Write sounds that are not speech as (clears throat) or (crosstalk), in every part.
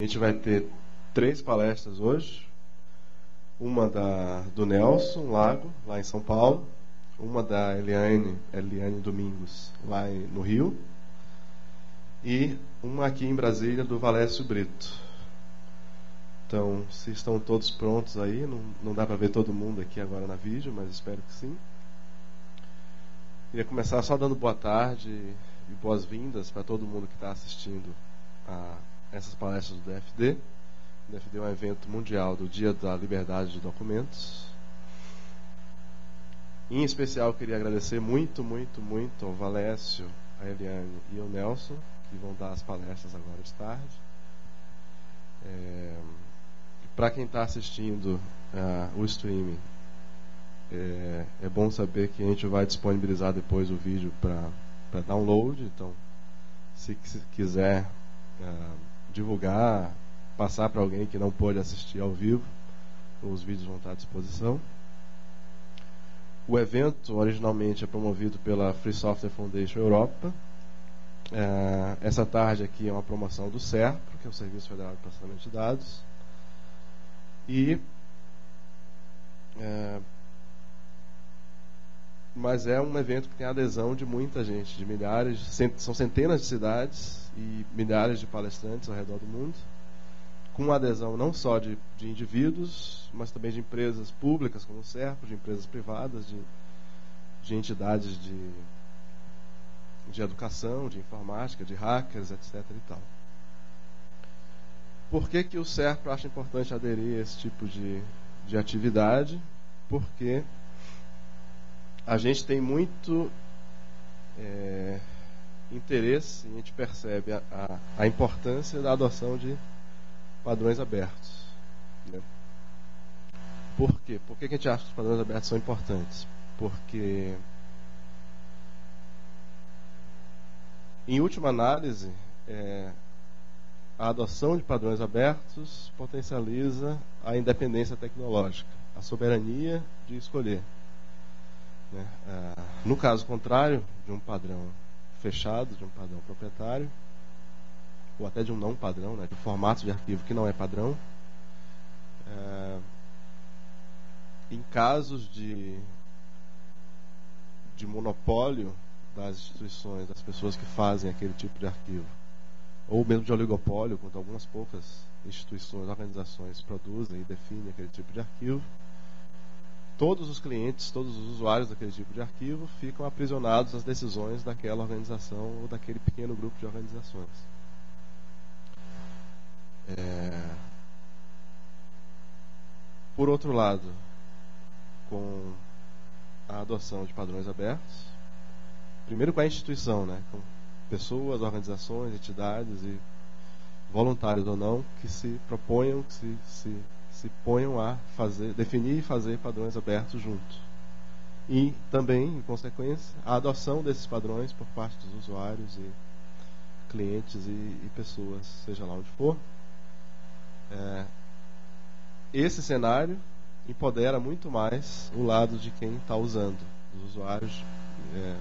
A gente vai ter três palestras hoje. Uma da, do Nelson Lago, lá em São Paulo. Uma da Eliane, Eliane Domingos, lá no Rio. E uma aqui em Brasília, do Valécio Brito. Então, se estão todos prontos aí, não, não dá para ver todo mundo aqui agora na vídeo, mas espero que sim. Queria começar só dando boa tarde e boas-vindas para todo mundo que está assistindo a essas palestras do DFD. O DFD é um evento mundial do Dia da Liberdade de Documentos. Em especial, queria agradecer muito, muito, muito ao Valécio, a Eliane e ao Nelson, que vão dar as palestras agora de tarde. É, Para quem está assistindo uh, o streaming, é, é, bom saber que a gente vai disponibilizar depois o vídeo para download. Então, se, se quiser uh, divulgar, passar para alguém que não pôde assistir ao vivo, os vídeos vão estar à disposição. O evento originalmente é promovido pela Free Software Foundation Europa. É, essa tarde aqui é uma promoção do SERPRO, que é o Serviço Federal de Processamento de Dados. E é, mas é um evento que tem adesão de muita gente, de milhares, são centenas de cidades e milhares de palestrantes ao redor do mundo, com adesão não só de, de indivíduos, mas também de empresas públicas como o CERPO, de empresas privadas, de, de entidades de, de educação, de informática, de hackers, etc. E tal. Por que, que o CERPO acha importante aderir a esse tipo de, de atividade? Porque a gente tem muito é, interesse e a gente percebe a, a, a, importância da adoção de padrões abertos. Né? Por quê? Por que a gente acha que os padrões abertos são importantes? Porque, em última análise, é, a adoção de padrões abertos potencializa a independência tecnológica, a soberania de escolher. Né? Ah, no caso contrário de um padrão fechado, de um padrão proprietário, ou até de um não padrão, né? de um formato de arquivo que não é padrão, é, em casos de, de monopólio das instituições, das pessoas que fazem aquele tipo de arquivo, ou mesmo de oligopólio, quando algumas poucas instituições, organizações produzem e definem aquele tipo de arquivo, todos os clientes, todos os usuários daquele tipo de arquivo ficam aprisionados às decisões daquela organização ou daquele pequeno grupo de organizações. É... Por outro lado, com a adoção de padrões abertos, primeiro com a instituição, né, com pessoas, organizações, entidades e voluntários ou não que se proponham, que se, se se ponham a fazer, definir e fazer padrões abertos juntos. E também, em consequência, a adoção desses padrões por parte dos usuários e clientes e, e pessoas, seja lá onde for. É, esse cenário empodera muito mais o lado de quem está usando, dos usuários, é,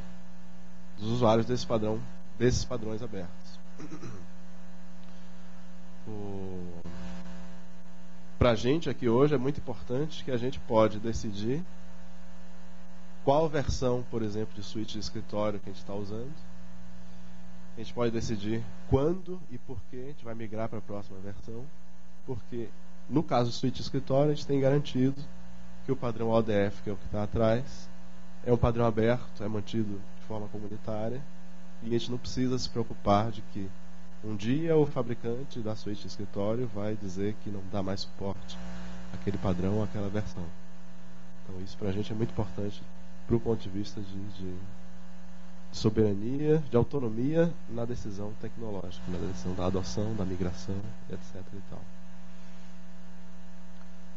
dos usuários desse padrão, desses padrões abertos. (clears throat) O para a gente aqui hoje é muito importante que a gente pode decidir qual versão, por exemplo, de switch de escritório que a gente está usando. A gente pode decidir quando e por que a gente vai migrar para a próxima versão. Porque, no caso do switch de escritório, a gente tem garantido que o padrão ODF, que é o que está atrás, é um padrão aberto, é mantido de forma comunitária. E a gente não precisa se preocupar de que um dia o fabricante da suíte de escritório vai dizer que não dá mais suporte àquele padrão, àquela versão. Então isso para a gente é muito importante para o ponto de vista de, de, soberania, de autonomia na decisão tecnológica, na decisão da adoção, da migração, etc. E tal.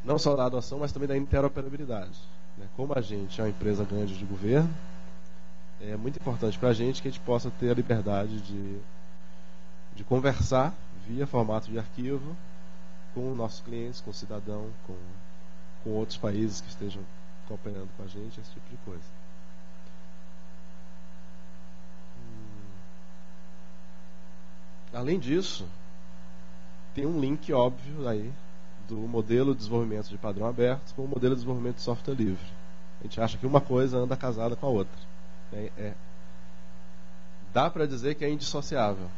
Não só da adoção, mas também da interoperabilidade. Né? Como a gente é uma empresa grande de governo, é muito importante para a gente que a gente possa ter a liberdade de de conversar via formato de arquivo com nossos clientes, com cidadão, com, com outros países que estejam cooperando com a gente, esse tipo de coisa. Hum. Além disso, tem um link óbvio aí do modelo de desenvolvimento de padrão aberto com o modelo de desenvolvimento de software livre. A gente acha que uma coisa anda casada com a outra. É, é, dá para dizer que é indissociável.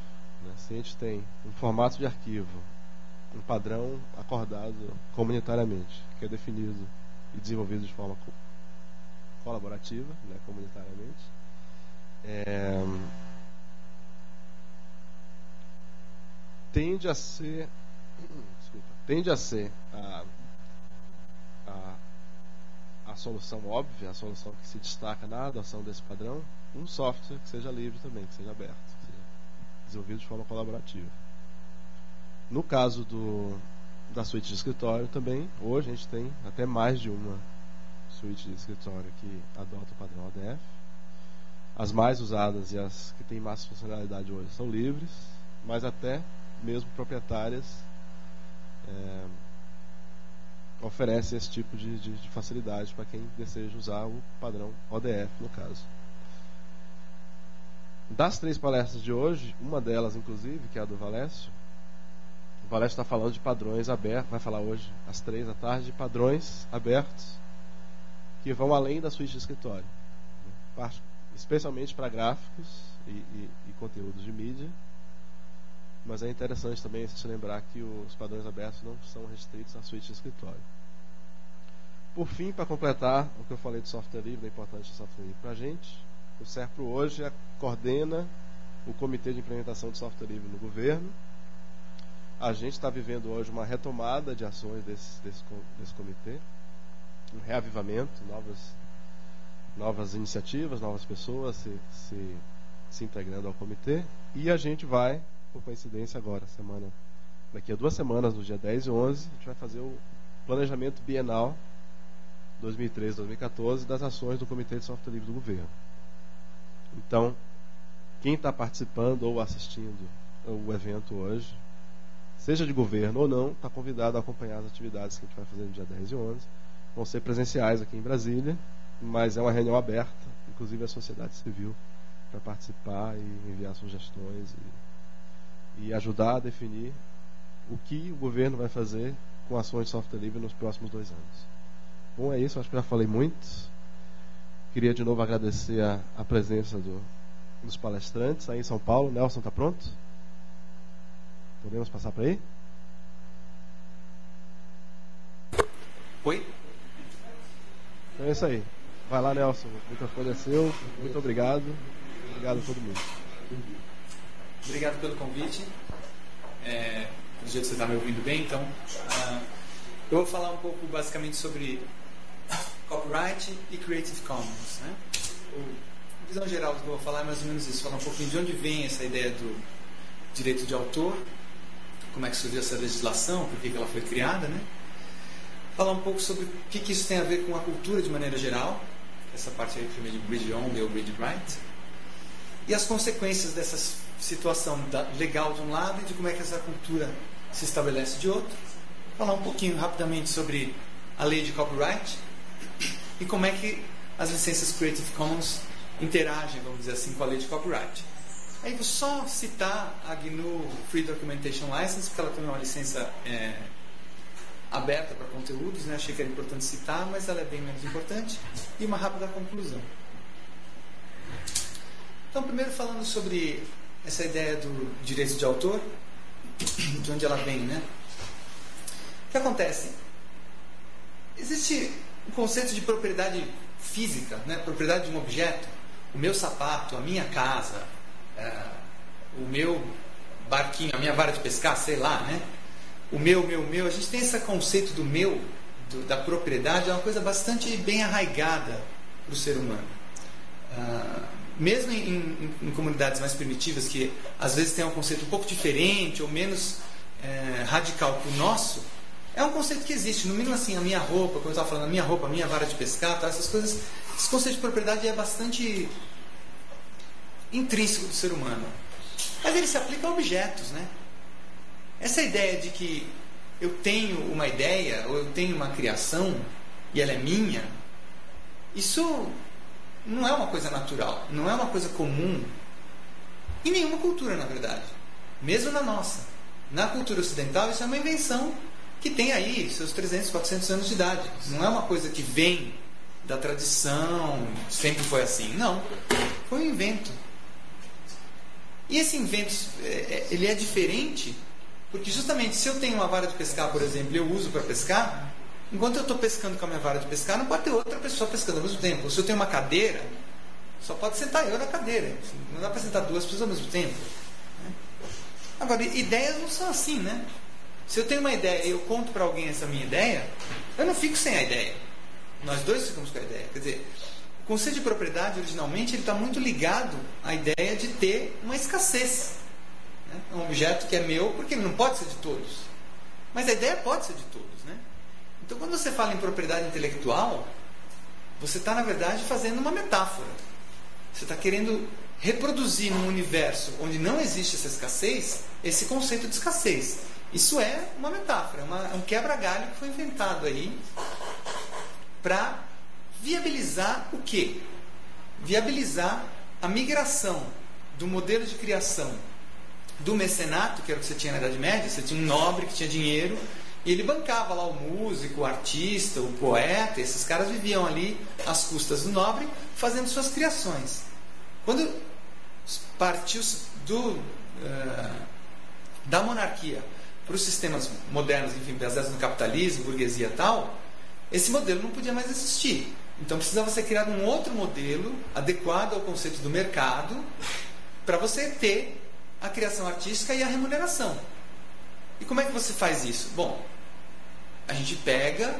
Né? Se a gente tem um formato de arquivo, um padrão acordado comunitariamente, que é definido e desenvolvido de forma co colaborativa, né, comunitariamente, é, tende a ser (clears throat) desculpa, tende a ser a, a, a solução óbvia, a solução que se destaca na adoção desse padrão, um software que seja livre também, que seja aberto, desenvolvido de forma colaborativa. No caso do, da suíte de escritório também, hoje a gente tem até mais de uma suíte de escritório que adota o padrão ADF. As mais usadas e as que têm mais funcionalidade hoje são livres, mas até mesmo proprietárias é, oferecem esse tipo de, de, de facilidade para quem deseja usar o padrão ODF no caso. Das três palestras de hoje, uma delas, inclusive, que é a do Valécio, o Valécio está falando de padrões abertos, vai falar hoje, às três da tarde, de padrões abertos que vão além da suíte de escritório, né? especialmente para gráficos e, e, e conteúdos de mídia. Mas é interessante também se lembrar que os padrões abertos não são restritos à suíte de escritório. Por fim, para completar o que eu falei de software livre, da importância do software livre para a gente, o SERPRO hoje é, coordena o Comitê de Implementação de Software Livre no governo. A gente está vivendo hoje uma retomada de ações desse, desse, desse comitê, um reavivamento, novas, novas iniciativas, novas pessoas se, se, se integrando ao comitê. E a gente vai, por coincidência agora, semana, daqui a duas semanas, no dia 10 e 11, a gente vai fazer o planejamento bienal 2013-2014 das ações do Comitê de Software Livre do governo. Então, quem está participando ou assistindo o evento hoje, seja de governo ou não, está convidado a acompanhar as atividades que a gente vai fazer no dia 10 e 11. Vão ser presenciais aqui em Brasília, mas é uma reunião aberta, inclusive a sociedade civil, para participar e enviar sugestões e, e, ajudar a definir o que o governo vai fazer com ações de software livre nos próximos dois anos. Bom, é isso, acho que já falei muito. Queria de novo agradecer a, a presença do, dos palestrantes aí em São Paulo. Nelson, está pronto? Podemos passar para aí? Oi? Então é isso aí. Vai lá, Nelson. O microfone é seu. Muito obrigado. Obrigado a todo mundo. Obrigado pelo convite. É, do jeito que você está me ouvindo bem, então. Uh, eu vou falar um pouco basicamente sobre copyright e Creative Commons. Né? O, visão geral do que eu vou falar é mais ou menos isso, falar um pouquinho de onde vem essa ideia do direito de autor, como é que surgiu essa legislação, por que ela foi criada, né? Falar um pouco sobre o que, que isso tem a ver com a cultura de maneira geral, essa parte aí primeiro de bridge only ou bridge right, e as consequências dessa situação legal de um lado e de como é que essa cultura se estabelece de outro. Falar um pouquinho rapidamente sobre a lei de copyright, e como é que as licenças Creative Commons interagem, vamos dizer assim, com a lei de copyright. Aí vou só citar a GNU Free Documentation License, porque ela tem uma licença é, aberta para conteúdos, né? achei que era importante citar, mas ela é bem menos importante. E uma rápida conclusão. Então, primeiro falando sobre essa ideia do direito de autor, de onde ela vem, né? O que acontece? Existe o conceito de propriedade física, né? propriedade de um objeto, o meu sapato, a minha casa, é, o meu barquinho, a minha vara de pescar, sei lá, né? O meu, meu, meu. A gente tem esse conceito do meu, do, da propriedade, é uma coisa bastante bem arraigada para o ser humano. Uh, mesmo em, em, em, comunidades mais primitivas, que às vezes tem um conceito um pouco diferente ou menos é, radical que o nosso, é um conceito que existe, no mínimo assim, a minha roupa, como eu estava falando, a minha roupa, a minha vara de pescar, tá? essas coisas. Esse conceito de propriedade é bastante intrínseco do ser humano. Mas ele se aplica a objetos, né? Essa ideia de que eu tenho uma ideia, ou eu tenho uma criação, e ela é minha, isso não é uma coisa natural, não é uma coisa comum em nenhuma cultura, na verdade, mesmo na nossa. Na cultura ocidental, isso é uma invenção que tem aí seus 300, 400 anos de idade. Não é uma coisa que vem da tradição, sempre foi assim. Não. Foi um invento. E esse invento, é, é, ele é diferente porque justamente se eu tenho uma vara de pescar, por exemplo, eu uso para pescar, enquanto eu estou pescando com a minha vara de pescar, não pode ter outra pessoa pescando ao mesmo tempo. Se eu tenho uma cadeira, só pode sentar eu na cadeira. Não dá para sentar duas pessoas ao mesmo tempo. Né? Agora, ideias não são assim, né? Se eu tenho uma ideia e eu conto para alguém essa minha ideia, eu não fico sem a ideia. Nós dois ficamos com a ideia. Quer dizer, o conceito de propriedade, originalmente, ele está muito ligado à ideia de ter uma escassez. Né? É um objeto que é meu porque ele não pode ser de todos. Mas a ideia pode ser de todos. Né? Então, quando você fala em propriedade intelectual, você está, na verdade, fazendo uma metáfora. Você está querendo reproduzir num universo onde não existe essa escassez, esse conceito de escassez. Isso é uma metáfora, uma, um quebra-galho que foi inventado aí para viabilizar o quê? Viabilizar a migração do modelo de criação do mecenato, que era o que você tinha na Idade Média, você tinha um nobre que tinha dinheiro e ele bancava lá o músico, o artista, o poeta, esses caras viviam ali às custas do nobre, fazendo suas criações. Quando partiu do, uh, da monarquia para os sistemas modernos, enfim, baseados no capitalismo, burguesia e tal, esse modelo não podia mais existir. Então precisava ser criado um outro modelo adequado ao conceito do mercado para você ter a criação artística e a remuneração. E como é que você faz isso? Bom, a gente pega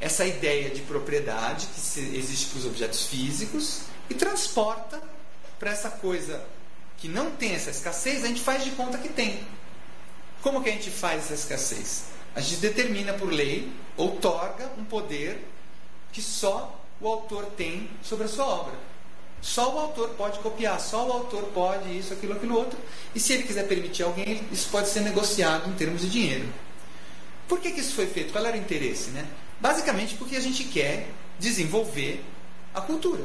essa ideia de propriedade que existe para os objetos físicos e transporta para essa coisa que não tem essa escassez, a gente faz de conta que tem. Como que a gente faz essa escassez? A gente determina por lei, outorga um poder que só o autor tem sobre a sua obra. Só o autor pode copiar, só o autor pode isso, aquilo, aquilo outro. E se ele quiser permitir alguém, isso pode ser negociado em termos de dinheiro. Por que, que isso foi feito? Qual era o interesse? Né? Basicamente porque a gente quer desenvolver a cultura.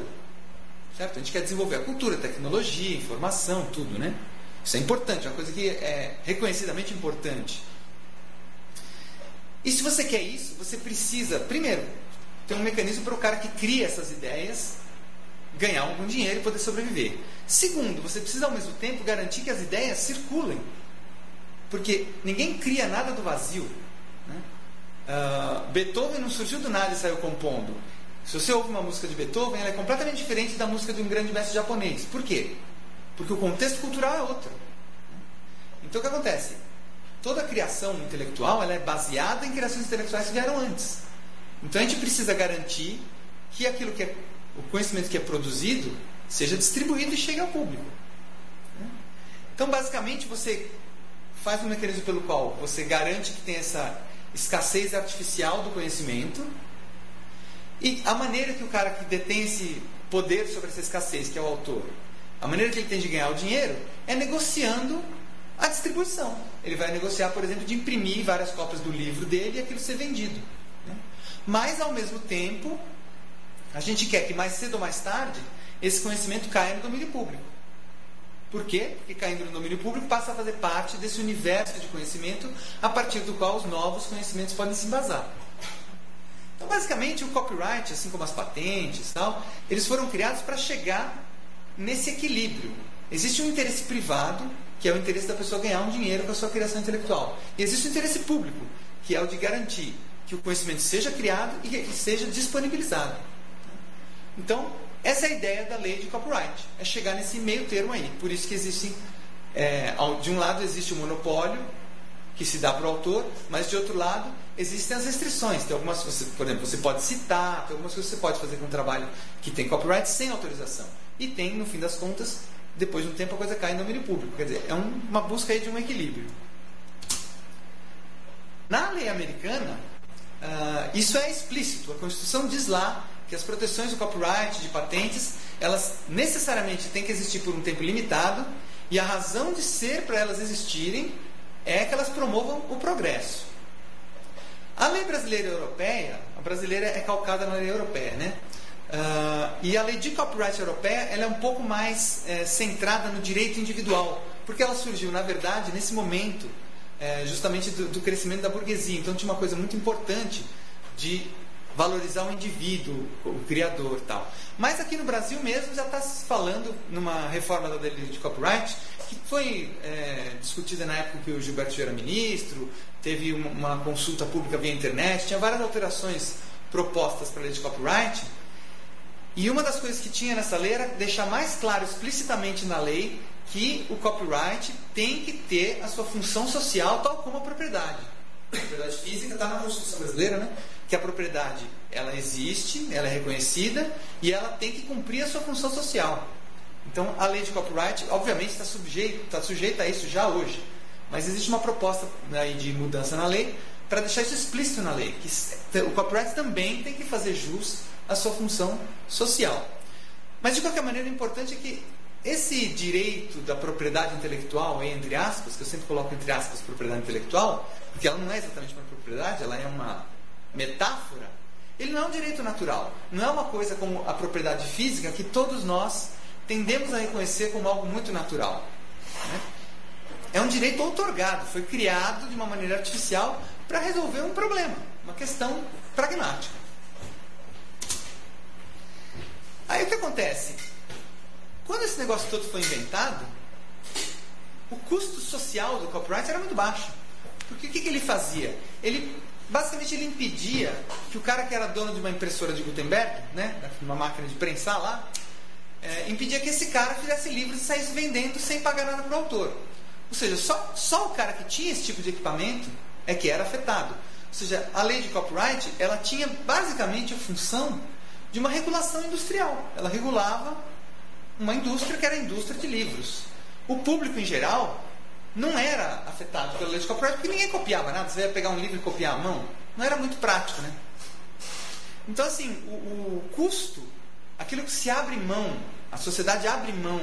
Certo? A gente quer desenvolver a cultura, tecnologia, informação, tudo. Né? Isso é importante, é uma coisa que é reconhecidamente importante. E se você quer isso, você precisa, primeiro, ter um mecanismo para o cara que cria essas ideias ganhar algum dinheiro e poder sobreviver. Segundo, você precisa ao mesmo tempo garantir que as ideias circulem. Porque ninguém cria nada do vazio. Né? Uh, Beethoven não surgiu do nada e saiu compondo. Se você ouve uma música de Beethoven, ela é completamente diferente da música de um grande mestre japonês. Por quê? Porque o contexto cultural é outro. Então o que acontece? Toda criação intelectual ela é baseada em criações intelectuais que vieram antes. Então a gente precisa garantir que aquilo que é o conhecimento que é produzido seja distribuído e chegue ao público. Então, basicamente, você faz um mecanismo pelo qual você garante que tem essa escassez artificial do conhecimento e a maneira que o cara que detém esse poder sobre essa escassez, que é o autor, a maneira que ele tem de ganhar o dinheiro é negociando a distribuição. Ele vai negociar, por exemplo, de imprimir várias cópias do livro dele e aquilo ser vendido. Né? Mas, ao mesmo tempo, a gente quer que mais cedo ou mais tarde esse conhecimento caia no domínio público. Por quê? Porque caindo no domínio público passa a fazer parte desse universo de conhecimento a partir do qual os novos conhecimentos podem se embasar. Então, basicamente, o copyright, assim como as patentes, tal, eles foram criados para chegar nesse equilíbrio. Existe um interesse privado, que é o interesse da pessoa ganhar um dinheiro com a sua criação intelectual. E existe o interesse público, que é o de garantir que o conhecimento seja criado e que seja disponibilizado. Então, essa é a ideia da lei de copyright, é chegar nesse meio termo aí. Por isso que existe, é, de um lado existe o monopólio que se dá para o autor, mas de outro lado existem as restrições. Tem algumas, você, por exemplo, você pode citar, tem algumas coisas que você pode fazer com um trabalho que tem copyright sem autorização. E tem, no fim das contas, depois de um tempo a coisa cai em domínio público. Quer dizer, é um, uma busca aí de um equilíbrio. Na lei americana, uh, isso é explícito. A Constituição diz lá que as proteções do copyright, de patentes, elas necessariamente têm que existir por um tempo limitado e a razão de ser para elas existirem é que elas promovam o progresso. A lei brasileira e europeia, a brasileira é calcada na lei europeia, né? Uh, e a lei de copyright europeia ela é um pouco mais é, centrada no direito individual, porque ela surgiu, na verdade, nesse momento é, justamente do, do, crescimento da burguesia. Então tinha uma coisa muito importante de valorizar o indivíduo, o criador tal. Mas aqui no Brasil mesmo já está se falando numa reforma da lei de copyright que foi é, discutida na época que o Gilberto era ministro, teve uma, uma consulta pública via internet, tinha várias alterações propostas para a lei de copyright. E uma das coisas que tinha nessa lei era deixar mais claro explicitamente na lei que o copyright tem que ter a sua função social tal como a propriedade. A propriedade física está na Constituição brasileira, né? Que a propriedade ela existe, ela é reconhecida e ela tem que cumprir a sua função social. Então, a lei de copyright, obviamente, está sujeita, sujeita a isso já hoje. Mas existe uma proposta aí de mudança na lei para deixar isso explícito na lei, que o copyright também tem que fazer jus à sua função social. Mas, de qualquer maneira, o importante é que esse direito da propriedade intelectual, entre aspas, que eu sempre coloco entre aspas propriedade intelectual, porque ela não é exatamente uma propriedade, ela é uma metáfora, ele não é um direito natural. Não é uma coisa como a propriedade física que todos nós tendemos a reconhecer como algo muito natural. Né? É um direito outorgado, foi criado de uma maneira artificial para resolver um problema, uma questão pragmática. Aí o que acontece? Quando esse negócio todo foi inventado, o custo social do copyright era muito baixo. Porque o que, que ele fazia? Ele basicamente ele impedia que o cara que era dono de uma impressora de Gutenberg, né, uma máquina de prensar lá, é, impedia que esse cara fizesse livros e saísse vendendo sem pagar nada para o autor. Ou seja, só, só o cara que tinha esse tipo de equipamento é que era afetado. Ou seja, a lei de copyright ela tinha basicamente a função de uma regulação industrial. Ela regulava uma indústria que era a indústria de livros. O público em geral não era afetado pela lei de copyright porque ninguém copiava nada. Você ia pegar um livro e copiar à mão. Não era muito prático, né? Então, assim, o, o custo, aquilo que se abre mão, a sociedade abre mão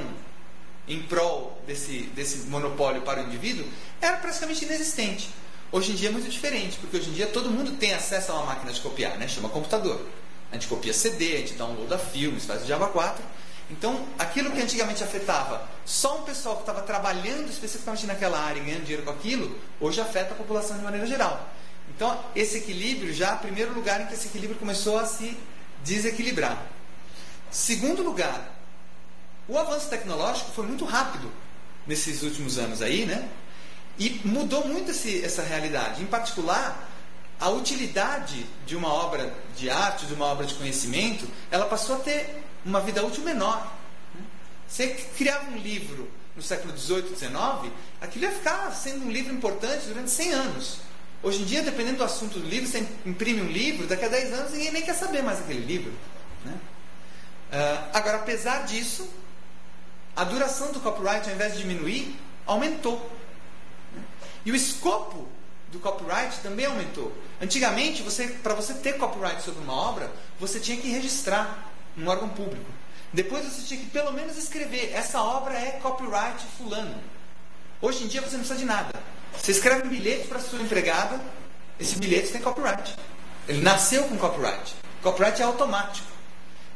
em prol desse, desse monopólio para o indivíduo, era praticamente inexistente. Hoje em dia é muito diferente, porque hoje em dia todo mundo tem acesso a uma máquina de copiar, né? chama computador. A gente copia CD, a gente downloada filmes, faz o Java 4. Então, aquilo que antigamente afetava só um pessoal que estava trabalhando especificamente naquela área e ganhando dinheiro com aquilo, hoje afeta a população de maneira geral. Então, esse equilíbrio já é o primeiro lugar em que esse equilíbrio começou a se desequilibrar. Segundo lugar, o avanço tecnológico foi muito rápido nesses últimos anos aí, né? E mudou muito esse, essa realidade. Em particular, a utilidade de uma obra de arte, de uma obra de conhecimento, ela passou a ter uma vida útil menor. Você criava um livro no século XVIII, XIX, aquilo ia ficar sendo um livro importante durante 100 anos. Hoje em dia, dependendo do assunto do livro, você imprime um livro, daqui a 10 anos ninguém nem quer saber mais daquele livro. Né? Uh, agora, apesar disso, a duração do copyright, ao invés de diminuir, aumentou. E o escopo do copyright também aumentou. Antigamente, para você ter copyright sobre uma obra, você tinha que registrar num órgão público. Depois você tinha que pelo menos escrever: essa obra é copyright fulano. Hoje em dia você não precisa de nada. Você escreve um bilhete para sua empregada, esse bilhete tem copyright. Ele nasceu com copyright. Copyright é automático.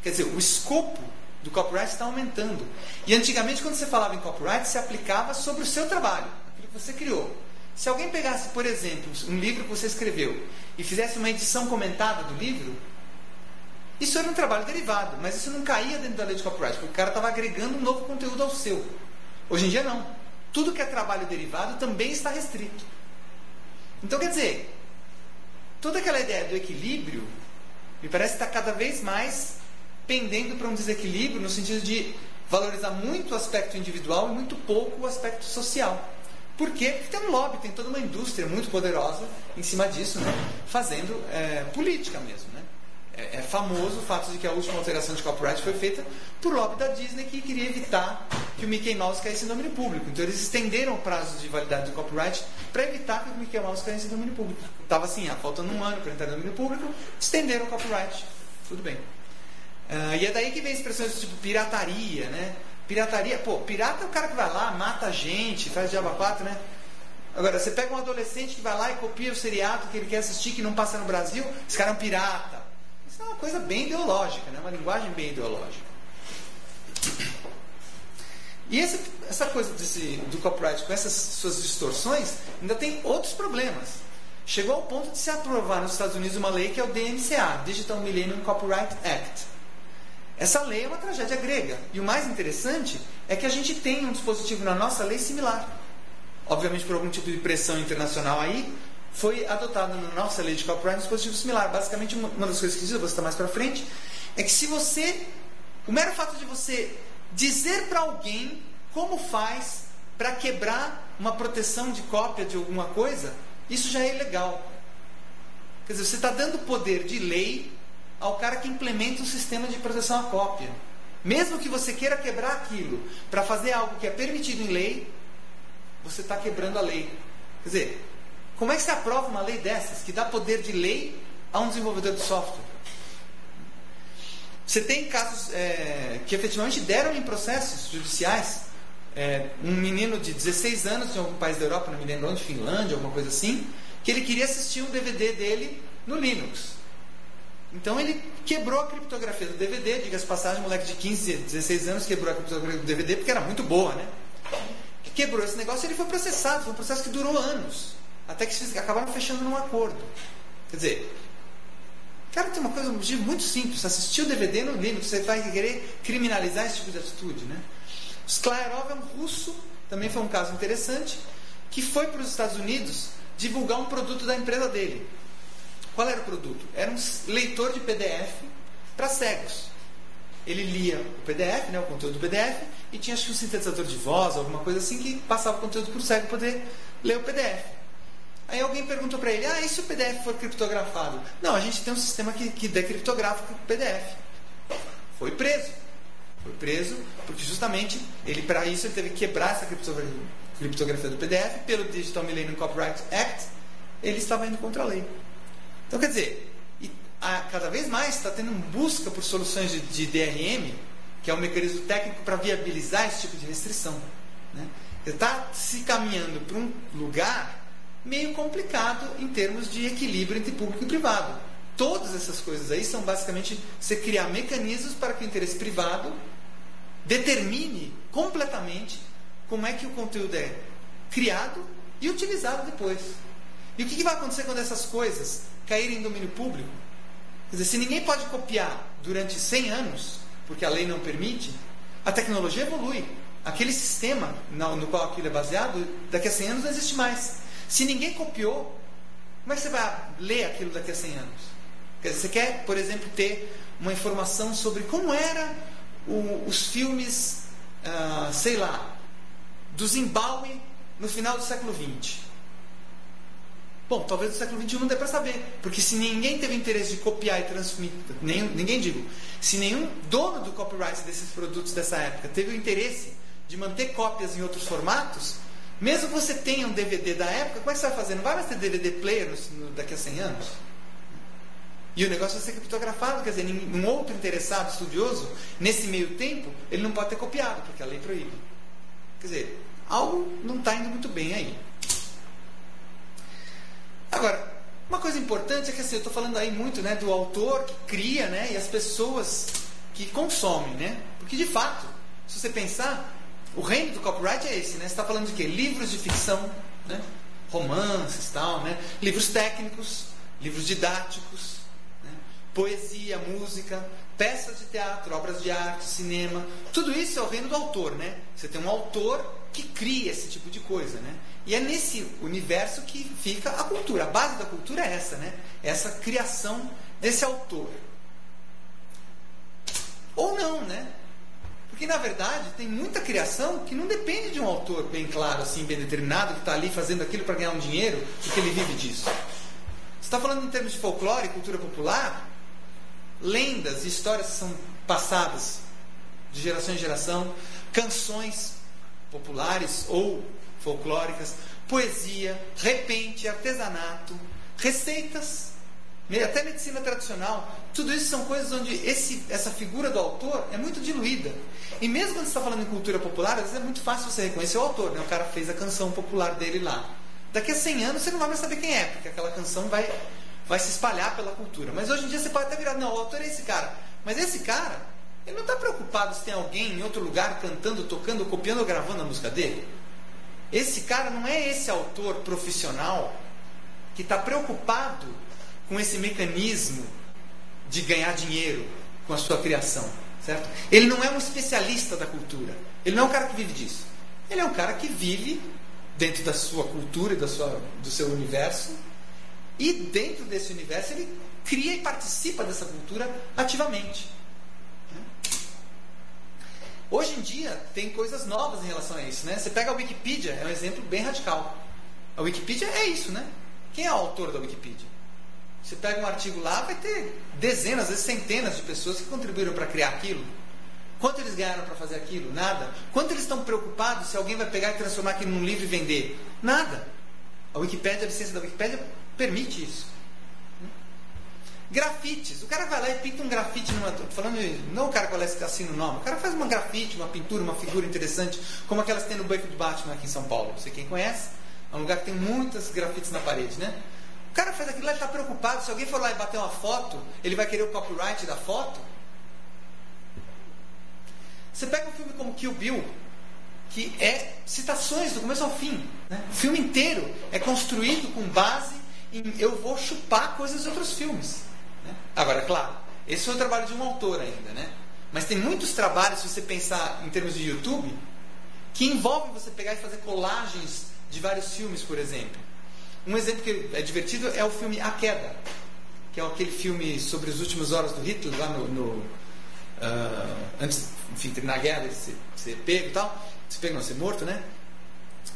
Quer dizer, o escopo do copyright está aumentando. E antigamente, quando você falava em copyright, se aplicava sobre o seu trabalho, aquilo que você criou. Se alguém pegasse, por exemplo, um livro que você escreveu e fizesse uma edição comentada do livro, isso era um trabalho derivado, mas isso não caía dentro da lei de copyright, porque o cara estava agregando um novo conteúdo ao seu. Hoje em dia, não. Tudo que é trabalho derivado também está restrito. Então, quer dizer, toda aquela ideia do equilíbrio me parece estar cada vez mais pendendo para um desequilíbrio no sentido de valorizar muito o aspecto individual e muito pouco o aspecto social. Por quê? Porque tem um lobby, tem toda uma indústria muito poderosa em cima disso, né? fazendo é, política mesmo. É, é, famoso o fato de que a última alteração de copyright foi feita por lobby da Disney que queria evitar que o Mickey Mouse caísse em domínio público. Então eles estenderam o prazo de validade do copyright para evitar que o Mickey Mouse caísse em domínio público. Estava assim, ah, faltando um ano para entrar em domínio público, estenderam o copyright. Tudo bem. Uh, e é daí que vem expressões tipo pirataria, né? Pirataria, pô, pirata é o cara que vai lá, mata gente, faz diabo 4, né? Agora, você pega um adolescente que vai lá e copia o seriado que ele quer assistir que não passa no Brasil, esse cara é um pirata. Isso é uma coisa bem ideológica, né? Uma linguagem bem ideológica. E essa coisa desse, do copyright com essas suas distorções ainda tem outros problemas. Chegou ao ponto de se aprovar nos Estados Unidos uma lei que é o DMCA, Digital Millennium Copyright Act. Essa lei é uma tragédia grega. E o mais interessante é que a gente tem um dispositivo na nossa lei similar. Obviamente, por algum tipo de pressão internacional aí, foi adotado na nossa lei de copyright um dispositivo similar. Basicamente, uma das coisas que diz, eu vou citar mais para frente, é que se você. O mero fato de você dizer para alguém como faz para quebrar uma proteção de cópia de alguma coisa, isso já é ilegal. Quer dizer, você está dando poder de lei ao cara que implementa um sistema de proteção à cópia. Mesmo que você queira quebrar aquilo para fazer algo que é permitido em lei, você está quebrando a lei. Quer dizer, como é que se aprova uma lei dessas que dá poder de lei a um desenvolvedor de software? Você tem casos é, que efetivamente deram em processos judiciais. É, um menino de 16 anos de algum país da Europa, não me lembro onde, Finlândia, alguma coisa assim, que ele queria assistir um DVD dele no Linux. Então ele quebrou a criptografia do DVD, diga-se passagem, moleque de 15, 16 anos quebrou a criptografia do DVD porque era muito boa, né? Quebrou esse negócio e ele foi processado. Foi um processo que durou anos. Até que acabaram fechando num acordo. Quer dizer, cara, tem uma coisa muito simples. Assistir o DVD no Linux, você vai querer criminalizar esse tipo de atitude, né? Sklarov é um russo, também foi um caso interessante, que foi para os Estados Unidos divulgar um produto da empresa dele. Qual era o produto? Era um leitor de PDF para cegos. Ele lia o PDF, né, o conteúdo do PDF, e tinha acho que um sintetizador de voz, alguma coisa assim, que passava o conteúdo para o cego poder ler o PDF. Aí alguém perguntou para ele: Ah, e se o PDF for criptografado? Não, a gente tem um sistema que, que decriptografa o PDF. Foi preso. Foi preso porque justamente ele para isso ele teve que quebrar essa criptografia do PDF pelo Digital Millennium Copyright Act. Ele estava indo contra a lei. Então, quer dizer, a, cada vez mais está tendo busca por soluções de, de, DRM, que é um mecanismo técnico para viabilizar esse tipo de restrição. Né? Está se caminhando para um lugar meio complicado em termos de equilíbrio entre público e privado. Todas essas coisas aí são basicamente você criar mecanismos para que o interesse privado determine completamente como é que o conteúdo é criado e utilizado depois. E o que, vai acontecer quando essas coisas caírem em domínio público. Quer dizer, se ninguém pode copiar durante 100 anos, porque a lei não permite, a tecnologia evolui. Aquele sistema no qual aquilo é baseado, daqui a 100 anos não existe mais. Se ninguém copiou, como é que você vai ler aquilo daqui a 100 anos? Quer dizer, você quer, por exemplo, ter uma informação sobre como eram os filmes, ah, sei lá, do Zimbábue no final do século XX. Bom, talvez no século XXI não dê para saber, porque se ninguém teve interesse de copiar e transmitir, nem, ninguém digo, se nenhum dono do copyright desses produtos dessa época teve o interesse de manter cópias em outros formatos, mesmo que você tenha um DVD da época, como é que você vai fazer? Não vai mais ter DVD player no, no, daqui a 100 anos? E o negócio vai ser criptografado, quer dizer, um outro interessado, estudioso, nesse meio tempo, ele não pode ter copiado, porque a lei proíbe. Quer dizer, algo não está indo muito bem aí. Agora, uma coisa importante é que assim, eu estou falando aí muito né, do autor que cria né, e as pessoas que consomem. Né? Porque, de fato, se você pensar, o reino do copyright é esse. Né? Você está falando de quê? Livros de ficção, né? romances, tal, né? livros técnicos, livros didáticos, né? poesia, música, peças de teatro, obras de arte, cinema. Tudo isso é o reino do autor. Né? Você tem um autor que cria esse tipo de coisa. Né? E é nesse universo que fica a cultura. A base da cultura é essa, né? Essa criação desse autor. Ou não, né? Porque na verdade tem muita criação que não depende de um autor bem claro, assim, bem determinado, que está ali fazendo aquilo para ganhar um dinheiro, porque ele vive disso. Você está falando em termos de folclore, cultura popular, lendas e histórias são passadas de geração em geração, canções populares ou folclóricas, poesia, repente, artesanato, receitas, até medicina tradicional. Tudo isso são coisas onde esse, essa figura do autor é muito diluída. E mesmo quando você está falando em cultura popular, às vezes é muito fácil você reconhecer o autor. Né? O cara fez a canção popular dele lá. Daqui a 100 anos você não vai mais saber quem é, porque aquela canção vai, vai se espalhar pela cultura. Mas hoje em dia você pode até virar, não, o autor é esse cara. Mas esse cara Ele não está preocupado se tem alguém em outro lugar cantando, tocando, copiando ou gravando a música dele. Esse cara não é esse autor profissional que está preocupado com esse mecanismo de ganhar dinheiro com a sua criação, certo? Ele não é um especialista da cultura. Ele não é um cara que vive disso. Ele é um cara que vive dentro da sua cultura e da sua, do seu universo. E dentro desse universo ele cria e participa dessa cultura ativamente. Hoje em dia tem coisas novas em relação a isso, né? Você pega a Wikipedia, é um exemplo bem radical. A Wikipedia é isso, né? Quem é o autor da Wikipedia? Você pega um artigo lá, vai ter dezenas, às vezes centenas de pessoas que contribuíram para criar aquilo. Quanto eles ganharam para fazer aquilo? Nada. Quanto eles estão preocupados se alguém vai pegar e transformar aquilo num livro e vender? Nada. A Wikipédia, a licença da Wikipédia permite isso. Grafites. O cara vai lá e pinta um grafite numa. Falando, não o cara que vai lá e assina o nome. O cara faz uma grafite, uma pintura, uma figura interessante, como aquelas que tem no Banco do Batman aqui em São Paulo. Não sei quem conhece. É um lugar que tem muitas grafites na parede, né? O cara faz aquilo lá e está preocupado. Se alguém for lá e bater uma foto, ele vai querer o copyright da foto? Você pega um filme como Kill Bill, que é citações do começo ao fim. Né? O filme inteiro é construído com base em eu vou chupar coisas de outros filmes. Né? Agora, claro, esse foi o trabalho de um autor ainda, né? Mas tem muitos trabalhos, se você pensar em termos de YouTube, que envolvem você pegar e fazer colagens de vários filmes, por exemplo. Um exemplo que é divertido é o filme A Queda, que é aquele filme sobre as últimas horas do Hitler, lá no. no uh, antes, enfim, na guerra, ele ser, ser pego e tal. Se pego não, ser morto, né?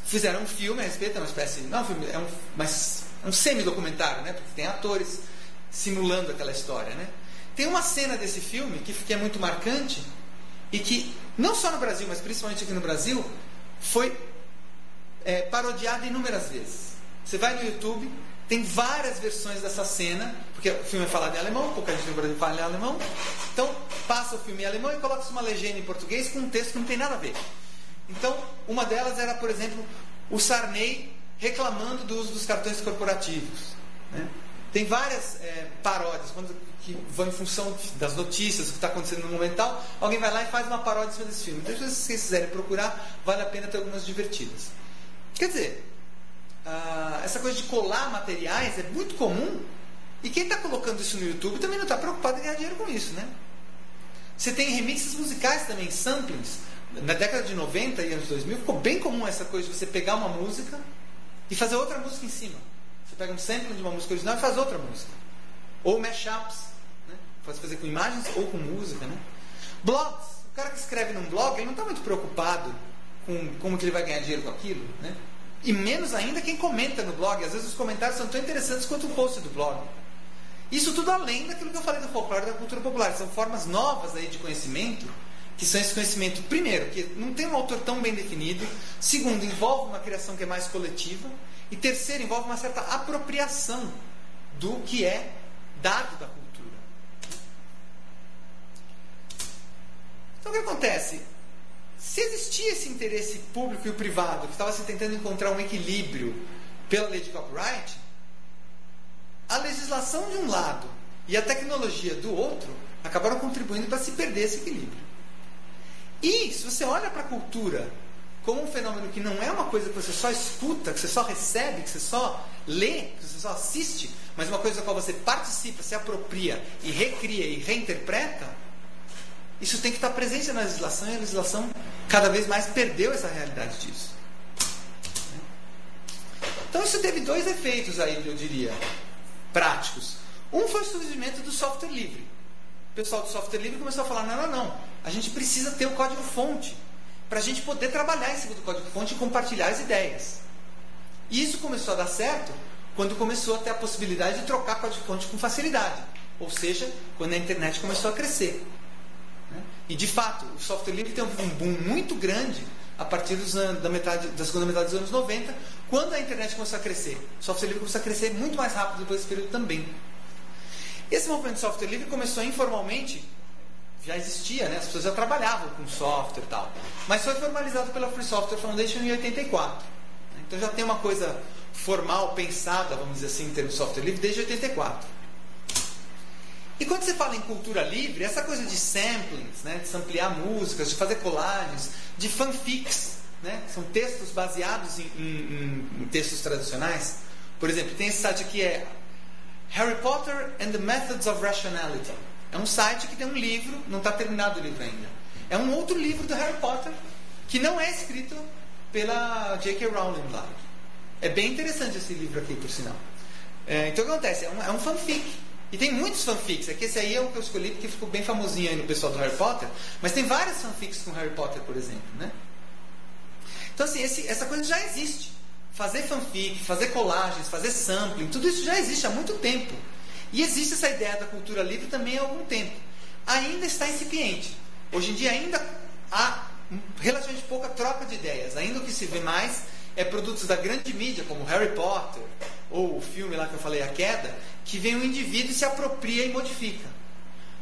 Fizeram um filme a respeito, é uma espécie. Não, um filme, é um, mas, é um semi-documentário, né? Porque tem atores simulando aquela história, né? Tem uma cena desse filme que, que é muito marcante e que, não só no Brasil, mas principalmente aqui no Brasil, foi é, parodiada inúmeras vezes. Você vai no YouTube, tem várias versões dessa cena, porque o filme é falado em alemão, pouca gente no Brasil fala em alemão. Então, passa o filme em alemão e coloca uma legenda em português com um texto que não tem nada a ver. Então, uma delas era, por exemplo, o Sarney reclamando do uso dos cartões corporativos. Né? Tem várias é, paródias que vão em função das notícias, o que está acontecendo no momento tal. Alguém vai lá e faz uma paródia sobre esse filme. Então, se vocês quiserem procurar, vale a pena ter algumas divertidas. Quer dizer, ah, essa coisa de colar materiais é muito comum. E quem está colocando isso no YouTube também não está preocupado em ganhar dinheiro com isso, né? Você tem remixes musicais também, samplings. Na década de 90 e anos 2000 ficou bem comum essa coisa de você pegar uma música e fazer outra música em cima. Você pega um sample de uma música original e faz outra música. Ou mashups. Né? Pode fazer com imagens ou com música. Né? Blogs. O cara que escreve num blog, ele não está muito preocupado com como que ele vai ganhar dinheiro com aquilo. Né? E menos ainda quem comenta no blog. Às vezes os comentários são tão interessantes quanto o post do blog. Isso tudo além daquilo que eu falei do folclore e da cultura popular. São formas novas aí de conhecimento, que são esse conhecimento, primeiro, que não tem um autor tão bem definido. Segundo, envolve uma criação que é mais coletiva. E terceiro, envolve uma certa apropriação do que é dado da cultura. Então o que acontece? Se existia esse interesse público e privado, que estava se tentando encontrar um equilíbrio pela lei de copyright, a legislação de um lado e a tecnologia do outro acabaram contribuindo para se perder esse equilíbrio. E se você olha para a cultura como um fenômeno que não é uma coisa que você só escuta, que você só recebe, que você só lê, que você só assiste, mas uma coisa da qual você participa, se apropria e recria e reinterpreta, isso tem que estar presente na legislação e a legislação cada vez mais perdeu essa realidade disso. Então isso teve dois efeitos aí, eu diria, práticos. Um foi o surgimento do software livre. O pessoal do software livre começou a falar: não, não, não, a gente precisa ter o código-fonte para a gente poder trabalhar em cima do código-fonte e compartilhar as ideias. E isso começou a dar certo quando começou a ter a possibilidade de trocar código-fonte com facilidade. Ou seja, quando a internet começou a crescer. E de fato, o software livre tem um boom muito grande a partir anos, da, metade, da segunda metade dos anos 90, quando a internet começou a crescer. O software livre começou a crescer muito mais rápido depois desse período também. Esse movimento de software livre começou informalmente, já existia, né? as pessoas já trabalhavam com software e tal, mas foi formalizado pela Free Software Foundation em 84. Então já tem uma coisa formal, pensada, vamos dizer assim, em termos de software livre, desde 84. E quando você fala em cultura livre, essa coisa de samplings, né, de samplear músicas, de fazer colagens, de fanfics, né, são textos baseados em, em, em textos tradicionais. Por exemplo, tem esse site aqui é Harry Potter and the Methods of Rationality. É um site que tem um livro, não está terminado o livro ainda. É um outro livro do Harry Potter que não é escrito pela J.K. Rowling lá. É bem interessante esse livro aqui, por sinal. É, então o que acontece? É um, é um fanfic. E tem muitos fanfics. Aqui esse aí é o que eu escolhi porque ficou bem famosinho aí no pessoal do Harry Potter. Mas tem várias fanfics com Harry Potter, por exemplo. Né? Então, assim, esse, essa coisa já existe. Fazer fanfic, fazer colagens, fazer sampling, tudo isso já existe há muito tempo. E existe essa ideia da cultura livre também há algum tempo. Ainda está incipiente. Hoje em dia ainda há relativamente pouca troca de ideias. Ainda o que se vê mais é produtos da grande mídia, como Harry Potter, ou o filme lá que eu falei, A Queda, que vem um indivíduo e se apropria e modifica.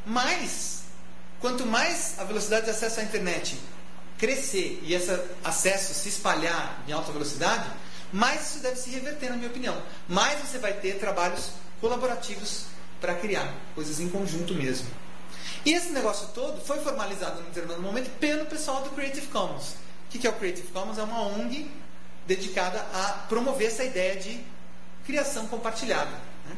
Mas, quanto mais a velocidade de acesso à internet crescer e esse acesso se espalhar em alta velocidade, mais isso deve se reverter, na minha opinião. Mais você vai ter trabalhos colaborativos para criar coisas em conjunto mesmo. E esse negócio todo foi formalizado num determinado momento pelo pessoal do Creative Commons. O que é o Creative Commons? É uma ONG dedicada a promover essa ideia de criação compartilhada. Né?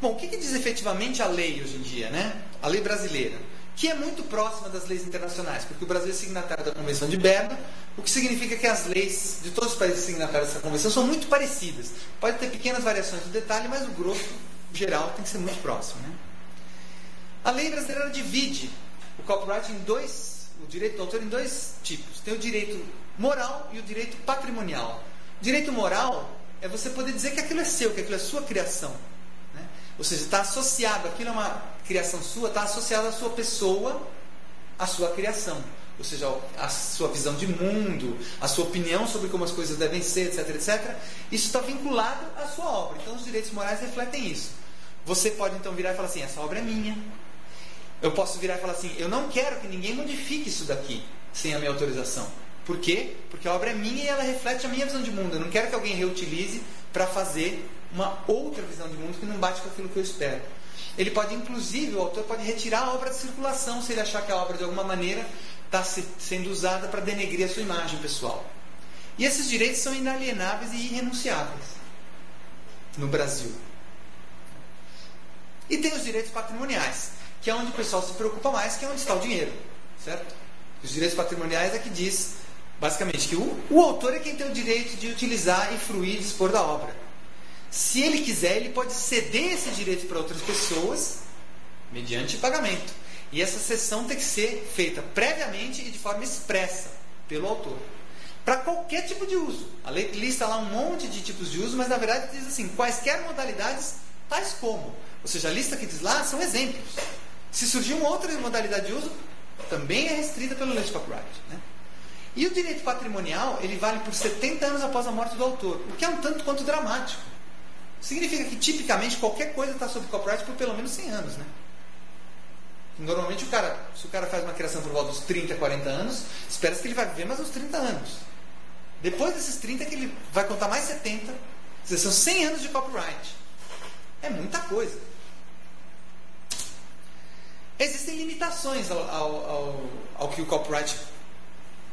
Bom, o que, que, diz efetivamente a lei hoje em dia, né? A lei brasileira, que é muito próxima das leis internacionais, porque o Brasil é signatário da Convenção de Berna, o que significa que as leis de todos os países signatários dessa convenção são muito parecidas. Pode ter pequenas variações de detalhe, mas o grosso geral tem que ser muito próximo. Né? A lei brasileira divide o copyright em dois o direito do autor em dois tipos. Tem o direito moral e o direito patrimonial. Direito moral é você poder dizer que aquilo é seu, que aquilo é sua criação. Ou seja, está associado, aquilo é uma criação sua, está associado à sua pessoa, à sua criação. Ou seja, a sua visão de mundo, a sua opinião sobre como as coisas devem ser, etc, etc. Isso está vinculado à sua obra. Então, os direitos morais refletem isso. Você pode então virar e falar assim: essa obra é minha, eu posso virar e falar assim: eu não quero que ninguém modifique isso daqui sem a minha autorização. Por quê? Porque a obra é minha e ela reflete a minha visão de mundo. Eu não quero que alguém reutilize para fazer uma outra visão de mundo que não bate com aquilo que eu espero. Ele pode, inclusive, o autor pode retirar a obra de circulação se ele achar que a obra de alguma maneira está sendo usada para denegrir a sua imagem pessoal. E esses direitos são inalienáveis e irrenunciáveis no Brasil. E tem os direitos patrimoniais que é onde o pessoal se preocupa mais, que é onde está o dinheiro, certo? Os direitos patrimoniais é que diz, basicamente, que o, o autor é quem tem o direito de utilizar e fruir e dispor da obra. Se ele quiser, ele pode ceder esse direito para outras pessoas, mediante pagamento. E essa cessão tem que ser feita previamente e de forma expressa pelo autor. Para qualquer tipo de uso. A lei lista lá um monte de tipos de uso, mas na verdade diz assim: quaisquer modalidades, tais como. Ou seja, a lista que diz lá são exemplos. Se surgir uma outra modalidade de uso, também é restrita pelo de copyright. Né? E o direito patrimonial, ele vale por 70 anos após a morte do autor, o que é um tanto quanto dramático. Significa que, tipicamente, qualquer coisa está sob copyright por pelo menos 100 anos. Né? Normalmente, o cara, se o cara faz uma criação por volta dos 30, 40 anos, espera-se que ele vai viver mais uns 30 anos. Depois desses 30, que ele vai contar mais 70, quer dizer, são 100 anos de copyright. É muita coisa. Existem limitações ao, ao, ao, ao que o copyright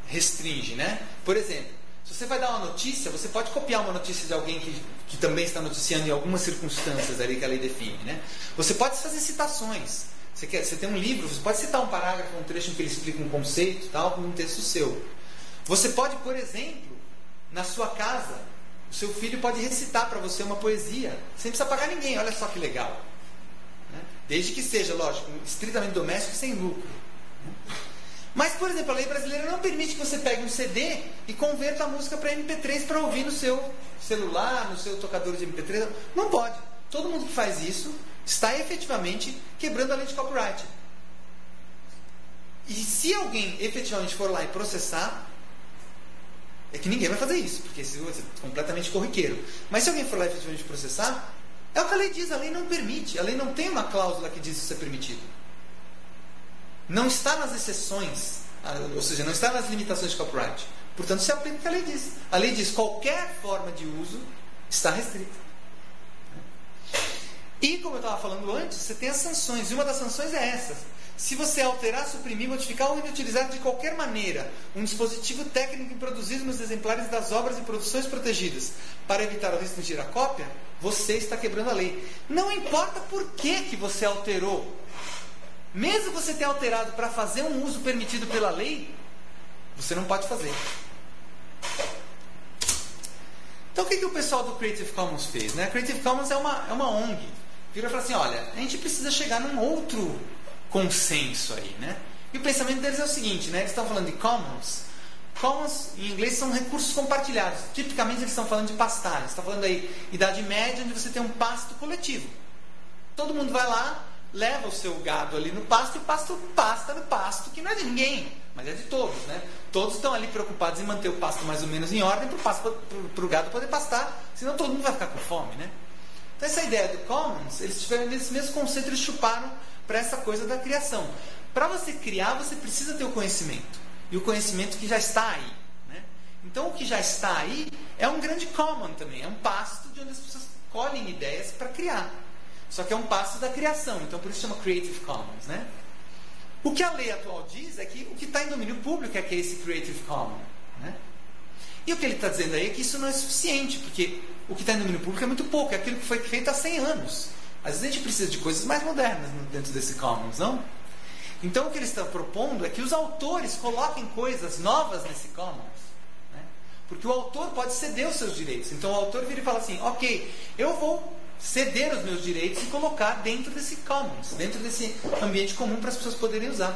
restringe, né? Por exemplo, se você vai dar uma notícia, você pode copiar uma notícia de alguém que, que também está noticiando em algumas circunstâncias ali que a lei define, né? Você pode fazer citações. Você, quer, você tem um livro, você pode citar um parágrafo, um trecho em que ele explica um conceito tal, com um texto seu. Você pode, por exemplo, na sua casa, o seu filho pode recitar para você uma poesia, sem precisar pagar ninguém. Olha só que legal. Desde que seja, lógico, estritamente doméstico e sem lucro. Mas, por exemplo, a lei brasileira não permite que você pegue um CD e converta a música para MP3 para ouvir no seu celular, no seu tocador de MP3. Não pode. Todo mundo que faz isso está efetivamente quebrando a lei de copyright. E se alguém efetivamente for lá e processar, é que ninguém vai fazer isso, porque isso é completamente corriqueiro. Mas se alguém for lá e efetivamente processar, é o que a lei diz, a lei não permite. A lei não tem uma cláusula que diz isso é permitido. Não está nas exceções, ou seja, não está nas limitações de copyright. Portanto, se aplica o que a lei diz. A lei diz qualquer forma de uso está restrita. E, como eu estava falando antes, você tem as sanções, e uma das sanções é essa. Se você alterar, suprimir, modificar ou inutilizar de qualquer maneira um dispositivo técnico produzido nos exemplares das obras e produções protegidas para evitar o de tirar cópia, você está quebrando a lei. Não importa por que, que você alterou. Mesmo você tenha alterado para fazer um uso permitido pela lei, você não pode fazer. Então o que, que o pessoal do Creative Commons fez? Né? Creative Commons é uma, é uma ONG. Vira e fala assim, olha, a gente precisa chegar num outro consenso aí, né? E o pensamento deles é o seguinte, né? Eles estão falando de commons. Commons, em inglês, são recursos compartilhados. Tipicamente, eles estão falando de pastagem. Está falando aí, idade média, onde você tem um pasto coletivo. Todo mundo vai lá, leva o seu gado ali no pasto e o pasto pasta no pasto, que não é de ninguém, mas é de todos, né? Todos estão ali preocupados em manter o pasto mais ou menos em ordem para o gado poder pastar, senão todo mundo vai ficar com fome, né? Então, essa ideia do commons, eles tiveram esse mesmo conceito, eles chuparam para essa coisa da criação. Para você criar, você precisa ter o conhecimento. E o conhecimento que já está aí. Né? Então, o que já está aí é um grande common também. É um pasto de onde as pessoas colhem ideias para criar. Só que é um passo da criação. Então, por isso chama Creative Commons. Né? O que a lei atual diz é que o que está em domínio público é que é esse Creative Commons. Né? E o que ele está dizendo aí é que isso não é suficiente, porque o que está em domínio público é muito pouco, é aquilo que foi feito há 100 anos. Às vezes a gente precisa de coisas mais modernas dentro desse Commons, não? Então o que eles estão propondo é que os autores coloquem coisas novas nesse Commons. Né? Porque o autor pode ceder os seus direitos. Então o autor vira e fala assim: ok, eu vou ceder os meus direitos e colocar dentro desse Commons, dentro desse ambiente comum para as pessoas poderem usar.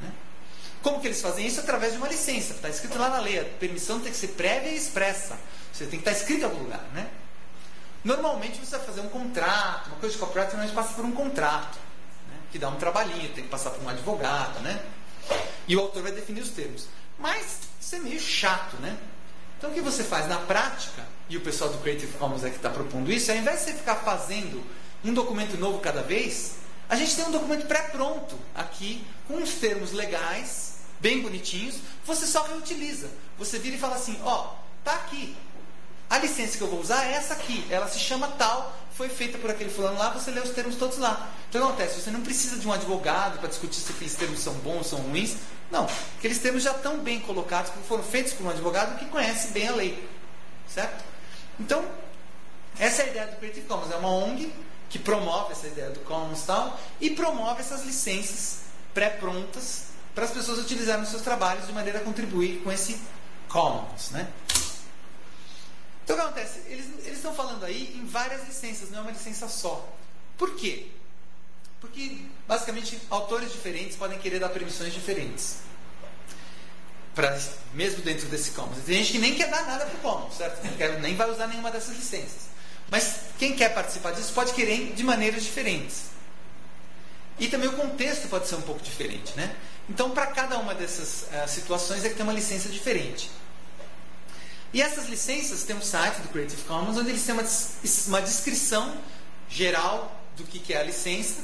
Né? Como que eles fazem isso? Através de uma licença. Está escrito lá na lei. A permissão tem que ser prévia e expressa. Você tem que estar escrito em algum lugar. Né? Normalmente você vai fazer um contrato, uma coisa de copyright normalmente passa por um contrato, né? que dá um trabalhinho, tem que passar por um advogado, né? E o autor vai definir os termos. Mas isso é meio chato, né? Então o que você faz na prática, e o pessoal do Creative Commons é que está propondo isso, ao invés de você ficar fazendo um documento novo cada vez, a gente tem um documento pré-pronto aqui, com os termos legais, bem bonitinhos, você só reutiliza. Você vira e fala assim, ó, oh, tá aqui, a licença que eu vou usar é essa aqui. Ela se chama tal, foi feita por aquele fulano lá, você lê os termos todos lá. Então acontece? Você não precisa de um advogado para discutir se aqueles termos são bons ou são ruins. Não. Aqueles termos já estão bem colocados, foram feitos por um advogado que conhece bem a lei. Certo? Então, essa é a ideia do Creative Commons. É uma ONG que promove essa ideia do Commons tal e promove essas licenças pré-prontas para as pessoas utilizarem nos seus trabalhos de maneira a contribuir com esse Commons. Né? Então o que acontece? Eles, eles estão falando aí em várias licenças, não é uma licença só. Por quê? Porque, basicamente, autores diferentes podem querer dar permissões diferentes. Pra, mesmo dentro desse Commons. Tem gente que nem quer dar nada para o Commons, certo? Quer, nem vai usar nenhuma dessas licenças. Mas quem quer participar disso pode querer de maneiras diferentes. E também o contexto pode ser um pouco diferente, né? Então, para cada uma dessas uh, situações é que tem uma licença diferente. E essas licenças tem um site do Creative Commons onde eles têm uma, uma descrição geral do que, que é a licença,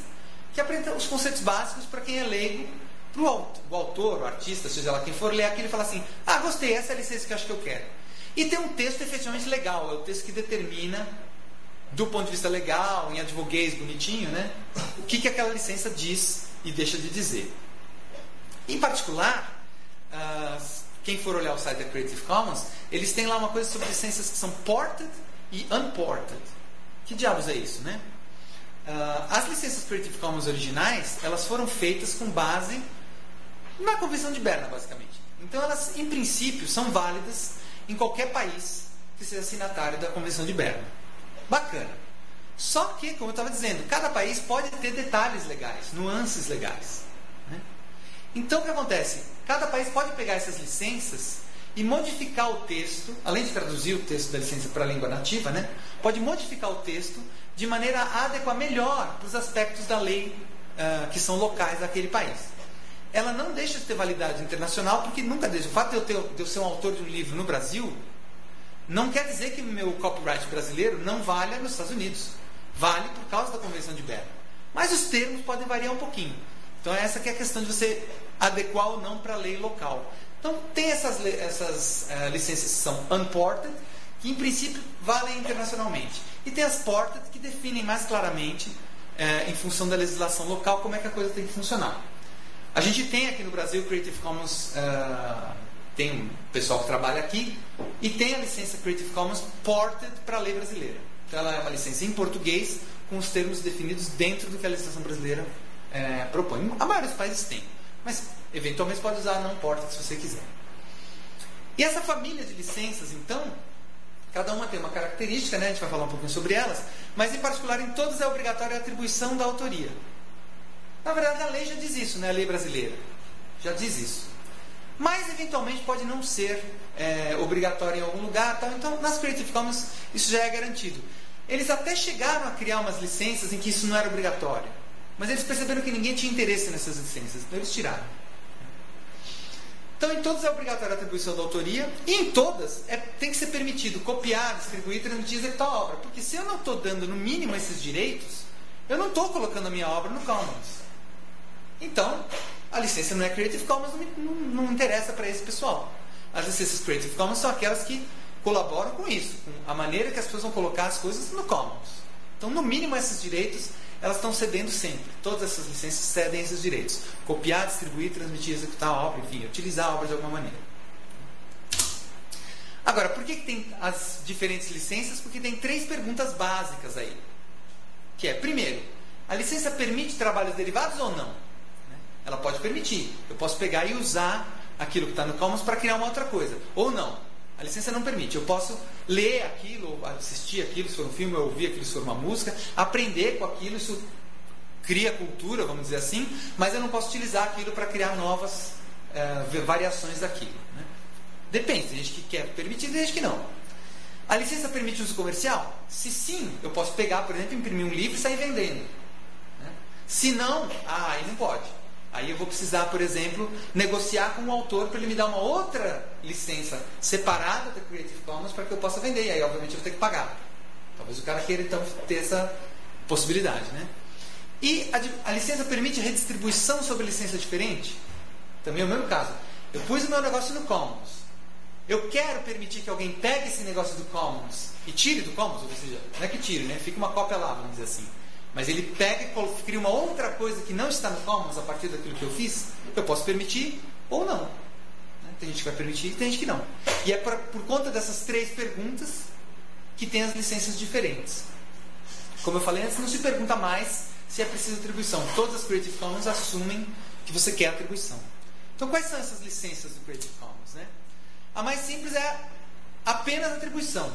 que apresenta os conceitos básicos para quem é leigo, para o autor, o artista, seja lá quem for, ler aquilo e falar assim: ah, gostei, essa é a licença que eu acho que eu quero. E tem um texto efetivamente legal, é o texto que determina, do ponto de vista legal, em advoguês bonitinho, né, o que, que aquela licença diz e deixa de dizer. Em particular, uh, quem for olhar o site da Creative Commons, eles têm lá uma coisa sobre licenças que são ported e unported. Que diabos é isso, né? Uh, as licenças Creative Commons originais, elas foram feitas com base na Convenção de Berna, basicamente. Então, elas, em princípio, são válidas em qualquer país que seja signatário da Convenção de Berna. Bacana. Só que, como eu estava dizendo, cada país pode ter detalhes legais, nuances legais. Né? Então, o que acontece? Cada país pode pegar essas licenças e modificar o texto, além de traduzir o texto da licença para a língua nativa, né, pode modificar o texto de maneira a adequar melhor para os aspectos da lei uh, que são locais daquele país. Ela não deixa de ter validade internacional, porque nunca deixa. O fato de eu, ter, de eu ser um autor de um livro no Brasil não quer dizer que o meu copyright brasileiro não valha nos Estados Unidos. Vale por causa da Convenção de Berna. Mas os termos podem variar um pouquinho. Então essa que é a questão de você adequar ou não para a lei local. Então tem essas, essas uh, licenças que são unported, que em princípio valem internacionalmente. E tem as portas que definem mais claramente, é, em função da legislação local, como é que a coisa tem que funcionar. A gente tem aqui no Brasil o Creative Commons, uh, tem um pessoal que trabalha aqui, e tem a licença Creative Commons Ported para a lei brasileira. Então ela é uma licença em português, com os termos definidos dentro do que a legislação brasileira é, propõe. A maioria dos países tem, mas eventualmente pode usar não ported se você quiser. E essa família de licenças, então, cada uma tem uma característica, né? a gente vai falar um pouquinho sobre elas, mas em particular em todas é obrigatória a atribuição da autoria. Na verdade, a lei já diz isso, né? A lei brasileira já diz isso. Mas, eventualmente, pode não ser é, obrigatório em algum lugar. Tal. Então, nas Creative Commons, isso já é garantido. Eles até chegaram a criar umas licenças em que isso não era obrigatório. Mas eles perceberam que ninguém tinha interesse nessas licenças. Então, eles tiraram. Então, em todas é obrigatória a atribuição da autoria. E em todas é, tem que ser permitido copiar, distribuir, transmitir, executar a obra. Porque se eu não estou dando, no mínimo, esses direitos, eu não estou colocando a minha obra no Commons. Então, a licença não é Creative Commons, não, não, não interessa para esse pessoal. As licenças Creative Commons são aquelas que colaboram com isso, com a maneira que as pessoas vão colocar as coisas no Commons. Então, no mínimo, esses direitos elas estão cedendo sempre. Todas essas licenças cedem esses direitos. Copiar, distribuir, transmitir, executar a obra, enfim, utilizar a obra de alguma maneira. Agora, por que, que tem as diferentes licenças? Porque tem três perguntas básicas aí. Que é, primeiro, a licença permite trabalhos derivados ou não? Ela pode permitir. Eu posso pegar e usar aquilo que está no Commons para criar uma outra coisa. Ou não. A licença não permite. Eu posso ler aquilo, assistir aquilo, se for um filme, ou ouvir aquilo, se for uma música, aprender com aquilo, isso cria cultura, vamos dizer assim, mas eu não posso utilizar aquilo para criar novas uh, variações daquilo. Né? Depende, tem gente que quer permitir, tem gente que não. A licença permite uso comercial? Se sim, eu posso pegar, por exemplo, imprimir um livro e sair vendendo. Né? Se não, ah, aí não pode. Aí eu vou precisar, por exemplo, negociar com o autor para ele me dar uma outra licença separada da Creative Commons para que eu possa vender. E aí, obviamente, eu vou ter que pagar. Talvez o cara queira, então, ter essa possibilidade. Né? E a, a licença permite redistribuição sobre licença diferente? Também é o mesmo caso. Eu pus o meu negócio no Commons. Eu quero permitir que alguém pegue esse negócio do Commons e tire do Commons, ou seja, não é que tire, né? Fica uma cópia lá, vamos dizer assim. Mas ele pega e cria uma outra coisa que não está no Commons a partir daquilo que eu fiz, eu posso permitir ou não. Né? Tem gente que vai permitir e tem gente que não. E é por, conta dessas três perguntas que tem as licenças diferentes. Como eu falei antes, não se pergunta mais se é preciso atribuição. Todas as Creative Commons assumem que você quer atribuição. Então, quais são essas licenças do Creative Commons? Né? A mais simples é apenas atribuição.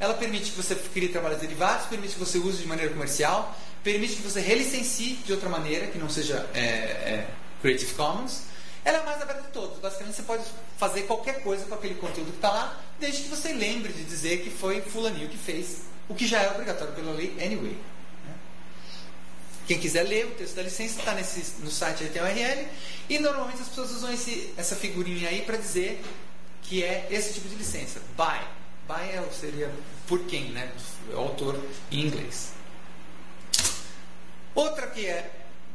Ela permite que você crie trabalhos derivados, permite que você use de maneira comercial, permite que você relicencie de outra maneira, que não seja é, é, Creative Commons. Ela é mais aberta de todos. Basicamente, você pode fazer qualquer coisa com aquele conteúdo que está lá, desde que você lembre de dizer que foi fulaninho que fez, o que já é obrigatório pela lei anyway. Né? Quem quiser ler o texto da licença está no site da URL e normalmente as pessoas usam esse, essa figurinha aí para dizer que é esse tipo de licença. By by seria por quem, né? O autor em inglês. Outra que é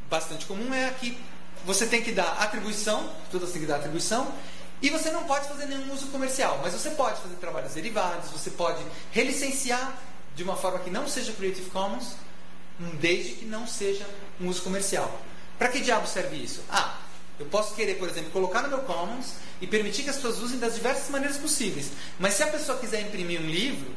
bastante comum é a que você tem que dar atribuição, todas têm que dar atribuição, e você não pode fazer nenhum uso comercial, mas você pode fazer trabalhos derivados, você pode relicenciar de uma forma que não seja Creative Commons, desde que não seja um uso comercial. Para que diabo serve isso? Ah, eu posso querer, por exemplo, colocar no meu Commons e permitir que as pessoas usem das diversas maneiras possíveis. Mas se a pessoa quiser imprimir um livro,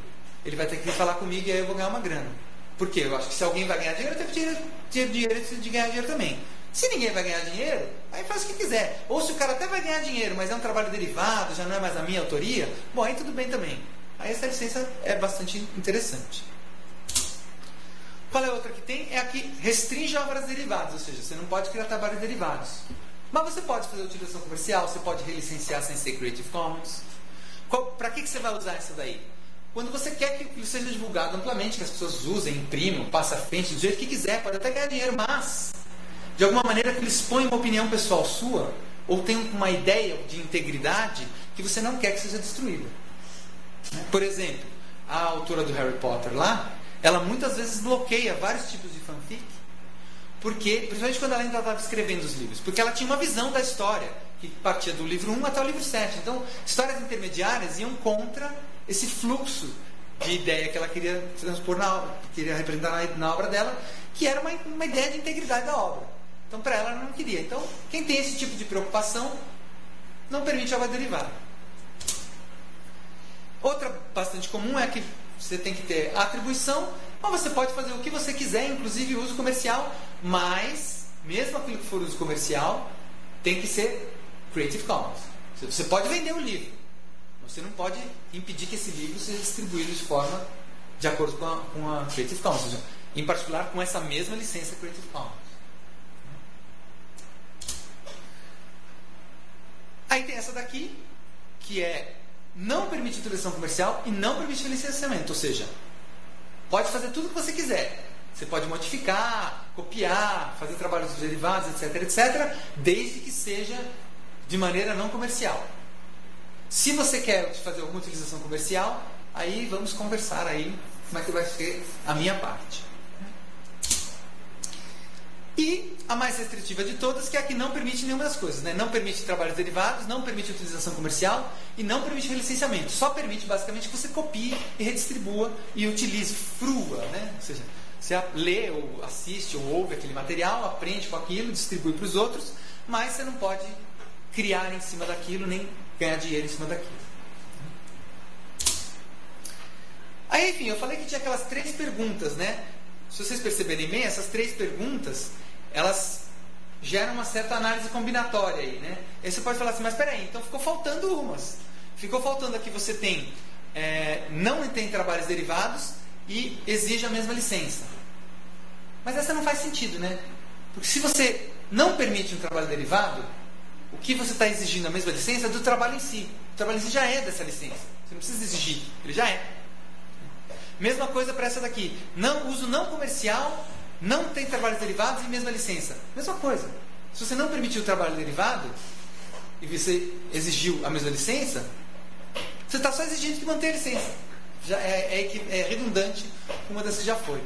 ele vai ter que falar comigo e aí eu vou ganhar uma grana. Por quê? Eu acho que se alguém vai ganhar dinheiro, eu tenho que ter dinheiro de ganhar dinheiro também. Se ninguém vai ganhar dinheiro, aí faz o que quiser. Ou se o cara até vai ganhar dinheiro, mas é um trabalho derivado, já não é mais a minha autoria, bom, aí tudo bem também. Aí essa licença é bastante interessante. Qual é a outra que tem? É a que restringe obras derivadas, ou seja, você não pode criar trabalhos derivados. Mas você pode fazer utilização comercial, você pode relicenciar sem ser Creative Commons. Para que, que você vai usar isso daí? Quando você quer que aquilo seja divulgado amplamente, que as pessoas usem, imprimam, passem à frente do jeito que quiser, pode até ganhar dinheiro, mas de alguma maneira que eles põem uma opinião pessoal sua, ou tem uma ideia de integridade que você não quer que seja destruída. Por exemplo, a autora do Harry Potter lá, ela muitas vezes bloqueia vários tipos de fanfic porque, principalmente quando ela ainda estava escrevendo os livros, porque ela tinha uma visão da história, que partia do livro 1 até o livro 7. Então, histórias intermediárias iam contra esse fluxo de ideia que ela queria transpor na queria representar na, obra dela, que era uma, uma ideia de integridade da obra. Então, para ela, ela não queria. Então, quem tem esse tipo de preocupação não permite a obra derivada. Outra bastante comum é que você tem que ter atribuição, mas você pode fazer o que você quiser, inclusive uso comercial, mas, mesmo aquilo que for uso comercial, tem que ser Creative Commons. Você pode vender o livro, você não pode impedir que esse livro seja distribuído de forma de acordo com a, com a Creative Commons, seja, em particular com essa mesma licença Creative Commons. Aí tem essa daqui, que é não permite utilização comercial e não permite licenciamento. Ou seja, pode fazer tudo o que você quiser. Você pode modificar, copiar, fazer trabalhos derivados, etc, etc, desde que seja de maneira não comercial. Se você quer fazer alguma utilização comercial, aí vamos conversar aí como é que vai ser a minha parte. E a mais restritiva de todas, que é a que não permite nenhuma das coisas. Né? Não permite trabalhos derivados, não permite utilização comercial e não permite relicenciamento. Só permite basicamente que você copie e redistribua e utilize, frua. Né? Ou seja, você lê ou assiste ou ouve aquele material, aprende com aquilo, distribui para os outros, mas você não pode criar em cima daquilo nem ganhar dinheiro em cima daquilo. Aí, enfim, eu falei que tinha aquelas três perguntas, né? Se vocês perceberem bem, essas três perguntas elas geram uma certa análise combinatória aí, né? Aí você pode falar assim, mas peraí, então ficou faltando umas. Ficou faltando aqui você tem é, não tem trabalhos derivados e exige a mesma licença. Mas essa não faz sentido, né? Porque se você não permite um trabalho derivado, o que você está exigindo a mesma licença é do trabalho em si. O trabalho em si já é dessa licença. Você não precisa exigir, ele já é. Mesma coisa para essa daqui. Não, uso não comercial não tem trabalhos derivados e mesma licença. Mesma coisa. Se você não permitiu o trabalho derivado e você exigiu a mesma licença, você está só exigindo que mantenha a licença. Já é, é, é redundante uma das que já foi.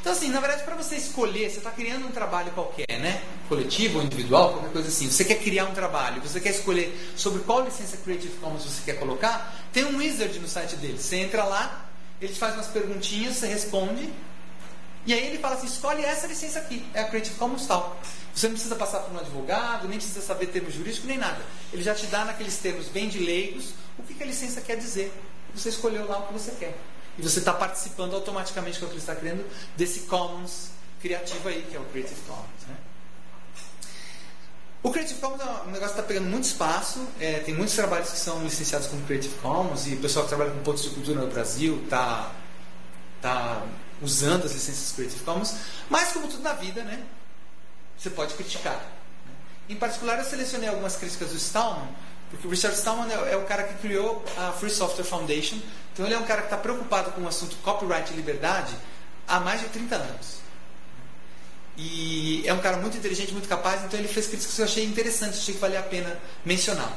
Então, assim, na verdade, para você escolher, você está criando um trabalho qualquer, né? Coletivo ou individual, qualquer coisa assim. Você quer criar um trabalho, você quer escolher sobre qual licença Creative Commons você quer colocar, tem um wizard no site dele. Você entra lá, ele te faz umas perguntinhas, você responde, e aí ele fala assim: escolhe essa licença aqui, é a Creative Commons tal. Você não precisa passar por um advogado, nem precisa saber termos jurídicos, nem nada. Ele já te dá naqueles termos bem de leigos o que, que a licença quer dizer. Você escolheu lá o que você quer. E você está participando automaticamente com o que ele está criando desse Commons criativo aí, que é o Creative Commons. Né? O Creative Commons é um negócio que está pegando muito espaço. É, tem muitos trabalhos que são licenciados como Creative Commons e o pessoal que trabalha com pontos de cultura no Brasil está tá usando as licenças Creative Commons, mas como tudo na vida, né? Você pode criticar. Né? Em particular, eu selecionei algumas críticas do Stallman, porque o Richard Stallman é, é o cara que criou a Free Software Foundation, então ele é um cara que está preocupado com o assunto copyright e liberdade há mais de 30 anos. E é um cara muito inteligente, muito capaz, então ele fez críticas que eu achei interessantes, achei que valia a pena mencionar.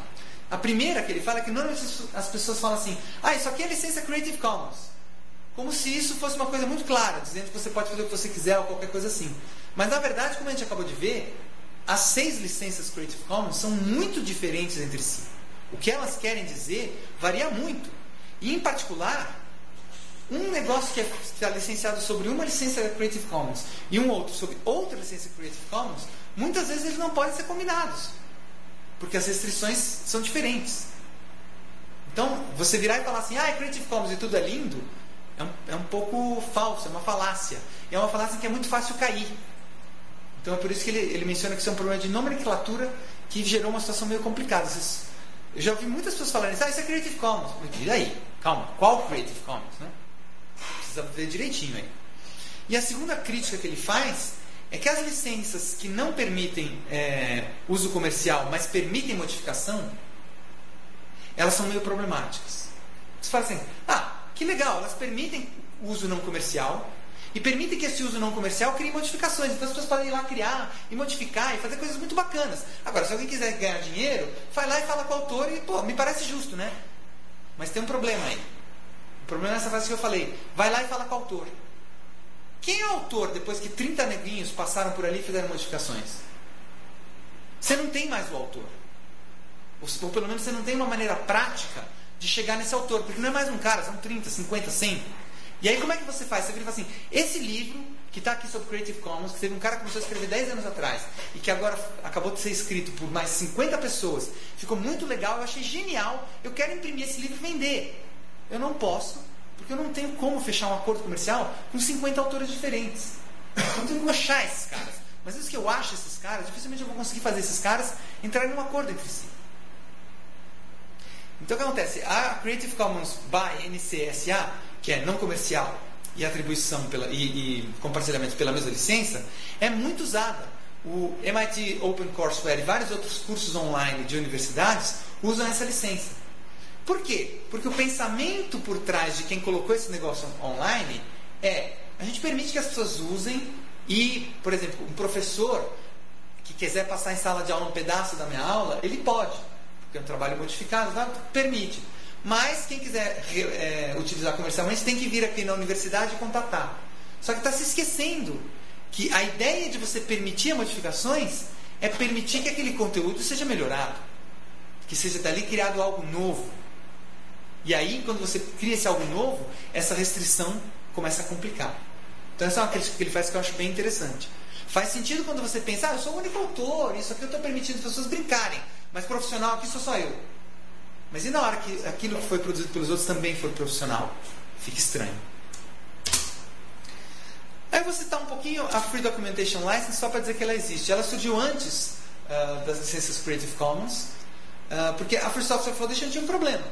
A primeira que ele fala é que normalmente as pessoas falam assim: ah, isso aqui é licença Creative Commons como se isso fosse uma coisa muito clara, dizendo que você pode fazer o que você quiser ou qualquer coisa assim. Mas na verdade, como a gente acabou de ver, as seis licenças Creative Commons são muito diferentes entre si. O que elas querem dizer varia muito. E em particular, um negócio que é, está licenciado sobre uma licença Creative Commons e um outro sobre outra licença Creative Commons, muitas vezes eles não podem ser combinados. Porque as restrições são diferentes. Então, você virar e falar assim, ah, é Creative Commons e tudo é lindo, é um, é um pouco falso, é uma falácia. E é uma falácia que é muito fácil cair. Então é por isso que ele, ele menciona que isso é um problema de nomenclatura que gerou uma situação meio complicada. Vocês, eu já ouvi muitas pessoas falarem ah, isso é Creative Commons. E aí? Calma, qual Creative Commons? Né? Precisa ver direitinho aí. E a segunda crítica que ele faz é que as licenças que não permitem é, uso comercial, mas permitem modificação, elas são meio problemáticas. Você fala assim, ah, que legal, elas permitem uso não comercial e permitem que esse uso não comercial crie modificações. Então as pessoas podem ir lá criar e modificar e fazer coisas muito bacanas. Agora, se alguém quiser ganhar dinheiro, vai lá e fala com o autor e, pô, me parece justo, né? Mas tem um problema aí. O problema é essa frase que eu falei. Vai lá e fala com o autor. Quem é o autor depois que 30 neguinhos passaram por ali e fizeram modificações? Você não tem mais o autor. Ou, pelo menos você não tem uma maneira prática de chegar nesse autor, porque não é mais um cara, são 30, 50, 100. E aí como é que você faz? Você vira assim, esse livro que está aqui sobre Creative Commons, que teve um cara que começou a escrever 10 anos atrás e que agora acabou de ser escrito por mais 50 pessoas, ficou muito legal, eu achei genial, eu quero imprimir esse livro e vender. Eu não posso, porque eu não tenho como fechar um acordo comercial com 50 autores diferentes. Eu não tenho como achar esses caras. Mas vezes que eu acho esses caras, dificilmente eu vou conseguir fazer esses caras entrarem num acordo entre si. Então o que acontece? A Creative Commons by NCSA, que é não comercial e atribuição pela, e, e compartilhamento pela mesma licença, é muito usada. O MIT Open Courseware e vários outros cursos online de universidades usam essa licença. Por quê? Porque o pensamento por trás de quem colocou esse negócio online é a gente permite que as pessoas usem e, por exemplo, um professor que quiser passar em sala de aula um pedaço da minha aula, ele pode, porque é um trabalho modificado, tá? permite. Mas quem quiser é, utilizar comercialmente tem que vir aqui na universidade e contatar. Só que está se esquecendo que a ideia de você permitir modificações é permitir que aquele conteúdo seja melhorado, que seja dali criado algo novo. E aí, quando você cria esse algo novo, essa restrição começa a complicar. Então, essa é uma crítica que ele faz que eu acho bem interessante. Faz sentido quando você pensa, ah, eu sou o único autor, isso aqui eu estou permitindo as pessoas brincarem, mas profissional aqui sou só eu. Mas e na hora que aquilo que foi produzido pelos outros também for profissional? Fica estranho. Aí eu vou citar um pouquinho a Free Documentation License só para dizer que ela existe. Ela surgiu antes uh, das licenças Creative Commons, uh, porque a Free Software Foundation tinha um problema.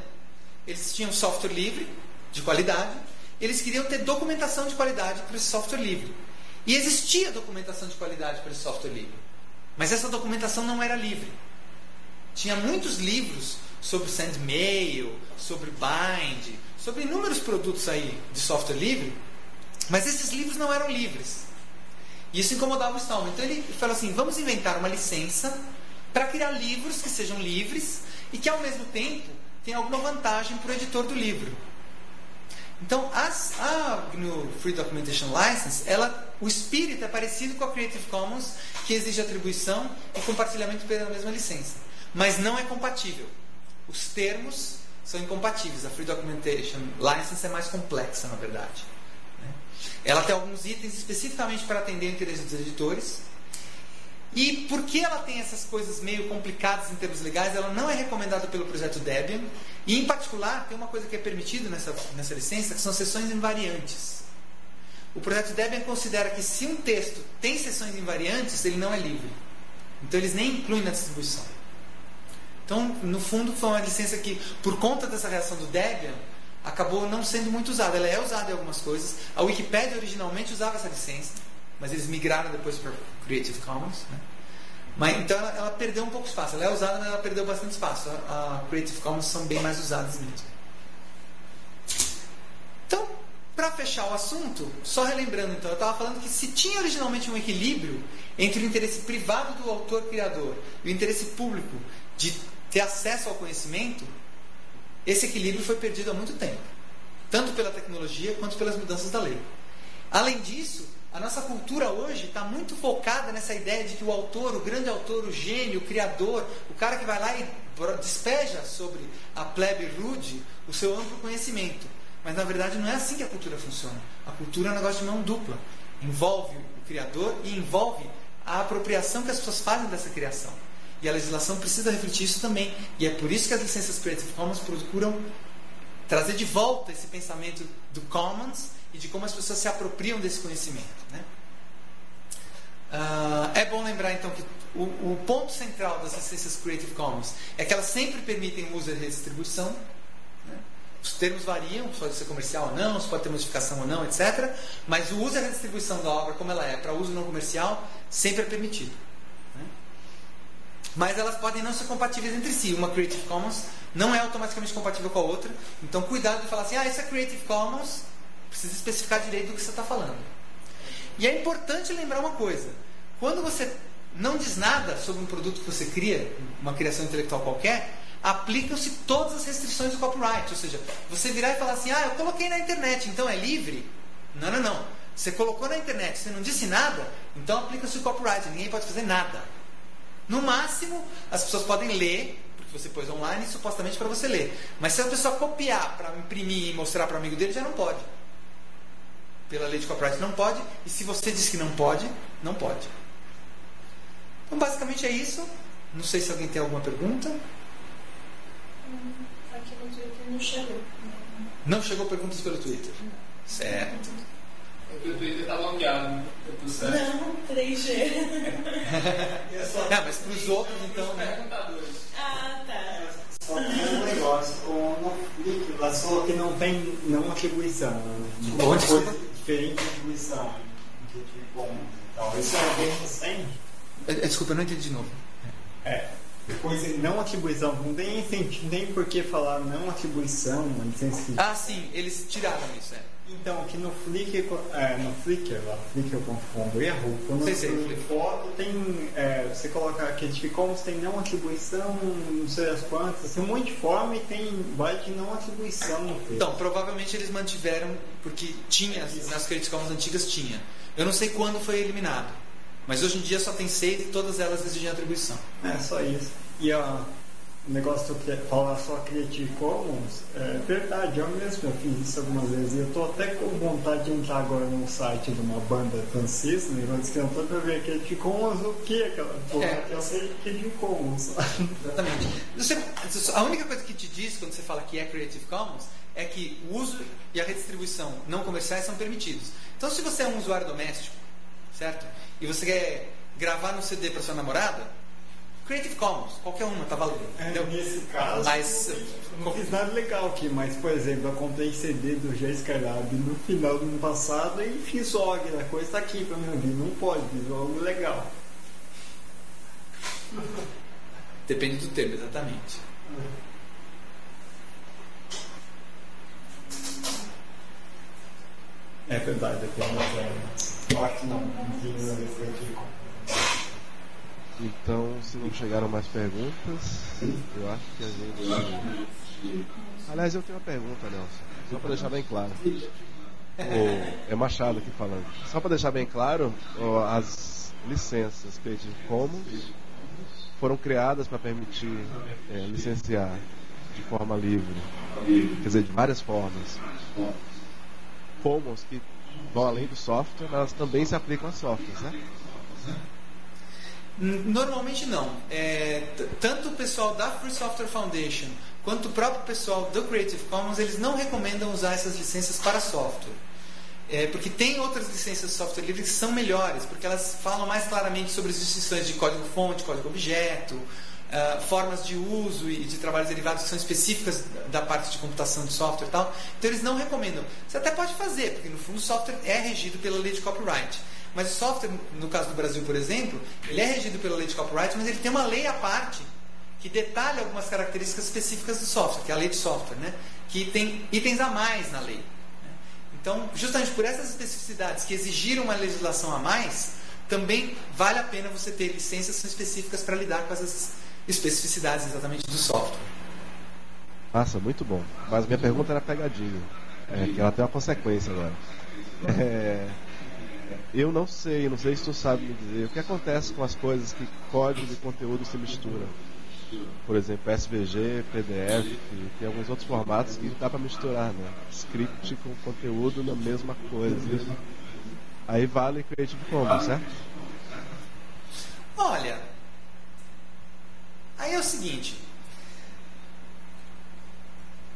Eles tinham software livre, de qualidade, eles queriam ter documentação de qualidade para esse software livre. E existia documentação de qualidade para esse software livre. Mas essa documentação não era livre. Tinha muitos livros sobre SendMail, sobre Bind, sobre inúmeros produtos aí de software livre, mas esses livros não eram livres. Isso incomodava o Stallman. Então ele falou assim: vamos inventar uma licença para criar livros que sejam livres e que ao mesmo tempo tenham alguma vantagem para o editor do livro. Então, as, a GNU Free Documentation License, ela, o espírito é parecido com a Creative Commons, que exige atribuição e compartilhamento pela mesma licença. Mas não é compatível. Os termos são incompatíveis. A Free Documentation License é mais complexa, na verdade. Né? Ela tem alguns itens especificamente para atender o interesse dos editores, e porque ela tem essas coisas meio complicadas em termos legais, ela não é recomendada pelo projeto Debian. E, em particular, tem uma coisa que é permitida nessa, nessa licença, que são sessões invariantes. O projeto Debian considera que se um texto tem sessões invariantes, ele não é livre. Então, eles nem incluem na distribuição. Então, no fundo, foi uma licença que, por conta dessa reação do Debian, acabou não sendo muito usada. Ela é usada em algumas coisas. A Wikipedia originalmente usava essa licença mas eles migraram depois para Creative Commons. Né? Mas, então ela, ela, perdeu um pouco de espaço. Ela é usada, mas ela perdeu bastante espaço. A, a Creative Commons são bem mais usadas mesmo. Então, para fechar o assunto, só relembrando, então, eu estava falando que se tinha originalmente um equilíbrio entre o interesse privado do autor-criador e o interesse público de ter acesso ao conhecimento, esse equilíbrio foi perdido há muito tempo, tanto pela tecnologia quanto pelas mudanças da lei. Além disso, a nossa cultura hoje está muito focada nessa ideia de que o autor, o grande autor, o gênio, o criador, o cara que vai lá e despeja sobre a plebe rude o seu amplo conhecimento. Mas na verdade não é assim que a cultura funciona. A cultura é um negócio de mão dupla. Envolve o criador e envolve a apropriação que as pessoas fazem dessa criação. E a legislação precisa refletir isso também. E é por isso que as licenças Creative Commons procuram trazer de volta esse pensamento do Commons e de como as pessoas se apropriam desse conhecimento. Né? Uh, é bom lembrar então que o, o, ponto central das licenças Creative Commons é que elas sempre permitem o uso e redistribuição. Né? Os termos variam, pode ser comercial ou não, se pode ter modificação ou não, etc. Mas o uso e a redistribuição da obra, como ela é, para uso não comercial, sempre é permitido. Mas elas podem não ser compatíveis entre si. Uma Creative Commons não é automaticamente compatível com a outra. Então, cuidado de falar assim: ah, essa é Creative Commons Precisa especificar direito do que você está falando. E é importante lembrar uma coisa: quando você não diz nada sobre um produto que você cria, uma criação intelectual qualquer, aplicam-se todas as restrições do copyright. Ou seja, você virar e falar assim: ah, eu coloquei na internet, então é livre? Não, não, não. Você colocou na internet, você não disse nada, então aplica-se o copyright, ninguém pode fazer nada. No máximo, as pessoas podem ler, porque que você pôs online supostamente para você ler. Mas se a pessoa copiar para imprimir e mostrar para o amigo dele, já não pode. Pela lei de copyright não pode, e se você diz que não pode, não pode. Então basicamente é isso. Não sei se alguém tem alguma pergunta. Hum, aqui no Twitter não chegou. Não chegou perguntas pelo Twitter. Certo. É que o Twitter tá longeado, né? Tudo certo. Não, 3G. (laughs) Não, mas para os outros então, né? ah, tá. Só tem um negócio, lá falou que não tem não atribuição. Tipo, Onde? coisa diferente de atribuição. De isso é bem recente. É, é, Desculpa, eu não entendi de novo. É. Coisa não atribuição, não tem sentido nem por que falar não atribuição, uma licença Ah, sim, eles tiraram isso, é. Então, aqui no Flickr, é, no Flickr, lá, flickr.com, erro, quando Sei, sei, Flickr. foto tem, é, você coloca Creative Commons, tem não atribuição, não sei as quantas, tem um monte de forma e tem vai de não atribuição no texto. Então, provavelmente eles mantiveram, porque tinha, nas Creative antigas tinha. Eu não sei quando foi eliminado. Mas hoje em dia só tem seis e todas elas exigem atribuição. É só isso. E o negócio que eu falar só Creative Commons, é verdade, eu mesmo eu fiz isso algumas vezes. E eu tô até com vontade de entrar agora no site de uma banda francesa, né, eu tô pra ver Creative Commons, o que é aquela porra? É. Eu sei Creative Commons. (laughs) Exatamente. Você- a única coisa que te diz quando você fala que é Creative Commons é que o uso e a redistribuição não comerciais são permitidos. Então, se você é um usuário doméstico, certo? E você quer gravar no CD para sua namorada, Creative Commons, qualquer uma, tá valendo. É, nesse caso, Mas, não fiz nada legal aqui, mas por exemplo, eu comprei CD do Jay Skylab no final do ano passado e fiz og, a coisa tá aqui pra mim ouvir. Não pode, fiz algo legal. Depende do termo, exatamente. É verdade, eu tenho uma que não, não nada a ver com Creative Commons. Então, se não chegaram mais perguntas, eu acho que a gente. Aliás, eu tenho uma pergunta, Nelson. Só para deixar bem claro. O- é Machado aqui falando. Só para deixar bem claro, as licenças Creative Commons foram criadas para permitir é, licenciar de forma livre. Quer dizer, de várias formas. Commons que vão além do software, mas elas também se aplicam a softwares, né? Normalmente não. É, tanto o pessoal da Free Software Foundation quanto o próprio pessoal do Creative Commons, eles não recomendam usar essas licenças para software. É, porque tem outras licenças de software livre que são melhores, porque elas falam mais claramente sobre as distinções de código-fonte, código-objeto, ah, formas de uso e de trabalhos derivados que são específicas da parte de computação de software e tal. Então eles não recomendam. Você até pode fazer, porque no fundo o software é regido pela lei de copyright. Mas o software, no caso do Brasil, por exemplo, ele é regido pela lei de copyright, mas ele tem uma lei à parte que detalha algumas características específicas do software, que é a lei de software, né? que tem itens a mais na lei. né? Então, justamente por essas especificidades que exigiram uma legislação a mais, também vale a pena você ter licenças que são específicas para lidar com essas especificidades exatamente do software. Nossa, muito bom. Mas minha pergunta era pegadinha. É, que ela tem uma consequência agora. É, eu não sei, não sei se tu sabe me dizer o que acontece com as coisas que código e conteúdo se misturam. Por exemplo, SVG, PDF, tem alguns outros formatos que dá para misturar, né? Script com conteúdo na mesma coisa. Aí vale Creative Commons, certo? Olha, aí é o seguinte: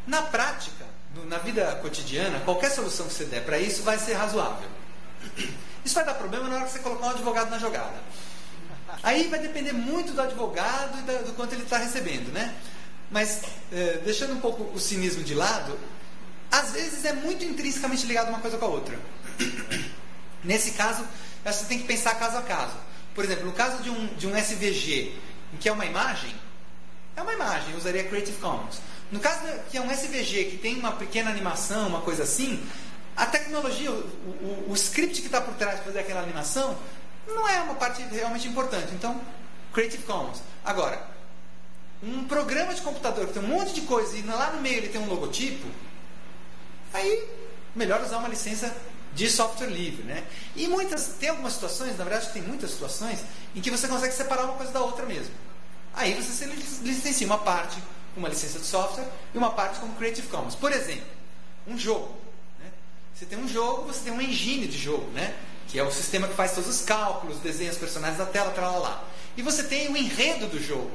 na prática, na vida cotidiana, qualquer solução que você der para isso vai ser razoável. Isso vai dar problema na hora que você colocar um advogado na jogada. Aí vai depender muito do advogado e do quanto ele está recebendo, né? Mas, eh, deixando um pouco o cinismo de lado, às vezes é muito intrinsecamente ligado uma coisa com a outra. Nesse caso, você tem que pensar caso a caso. Por exemplo, no caso de um, de um SVG, que é uma imagem, é uma imagem, eu usaria Creative Commons. No caso que é um SVG, que tem uma pequena animação, uma coisa assim, a tecnologia, o, o- o script que está por trás de fazer aquela animação, não é uma parte realmente importante. Então, Creative Commons. Agora, um programa de computador que tem um monte de coisa e lá no meio ele tem um logotipo, aí melhor usar uma licença de software livre, né? E muitas, tem algumas situações, na verdade tem muitas situações, em que você consegue separar uma coisa da outra mesmo. Aí você licencia uma parte com uma licença de software e uma parte como Creative Commons. Por exemplo, um jogo. Você tem um jogo, você tem uma engine de jogo, né? que é o sistema que faz todos os cálculos, desenha os personagens da tela, lá. E você tem o enredo do jogo.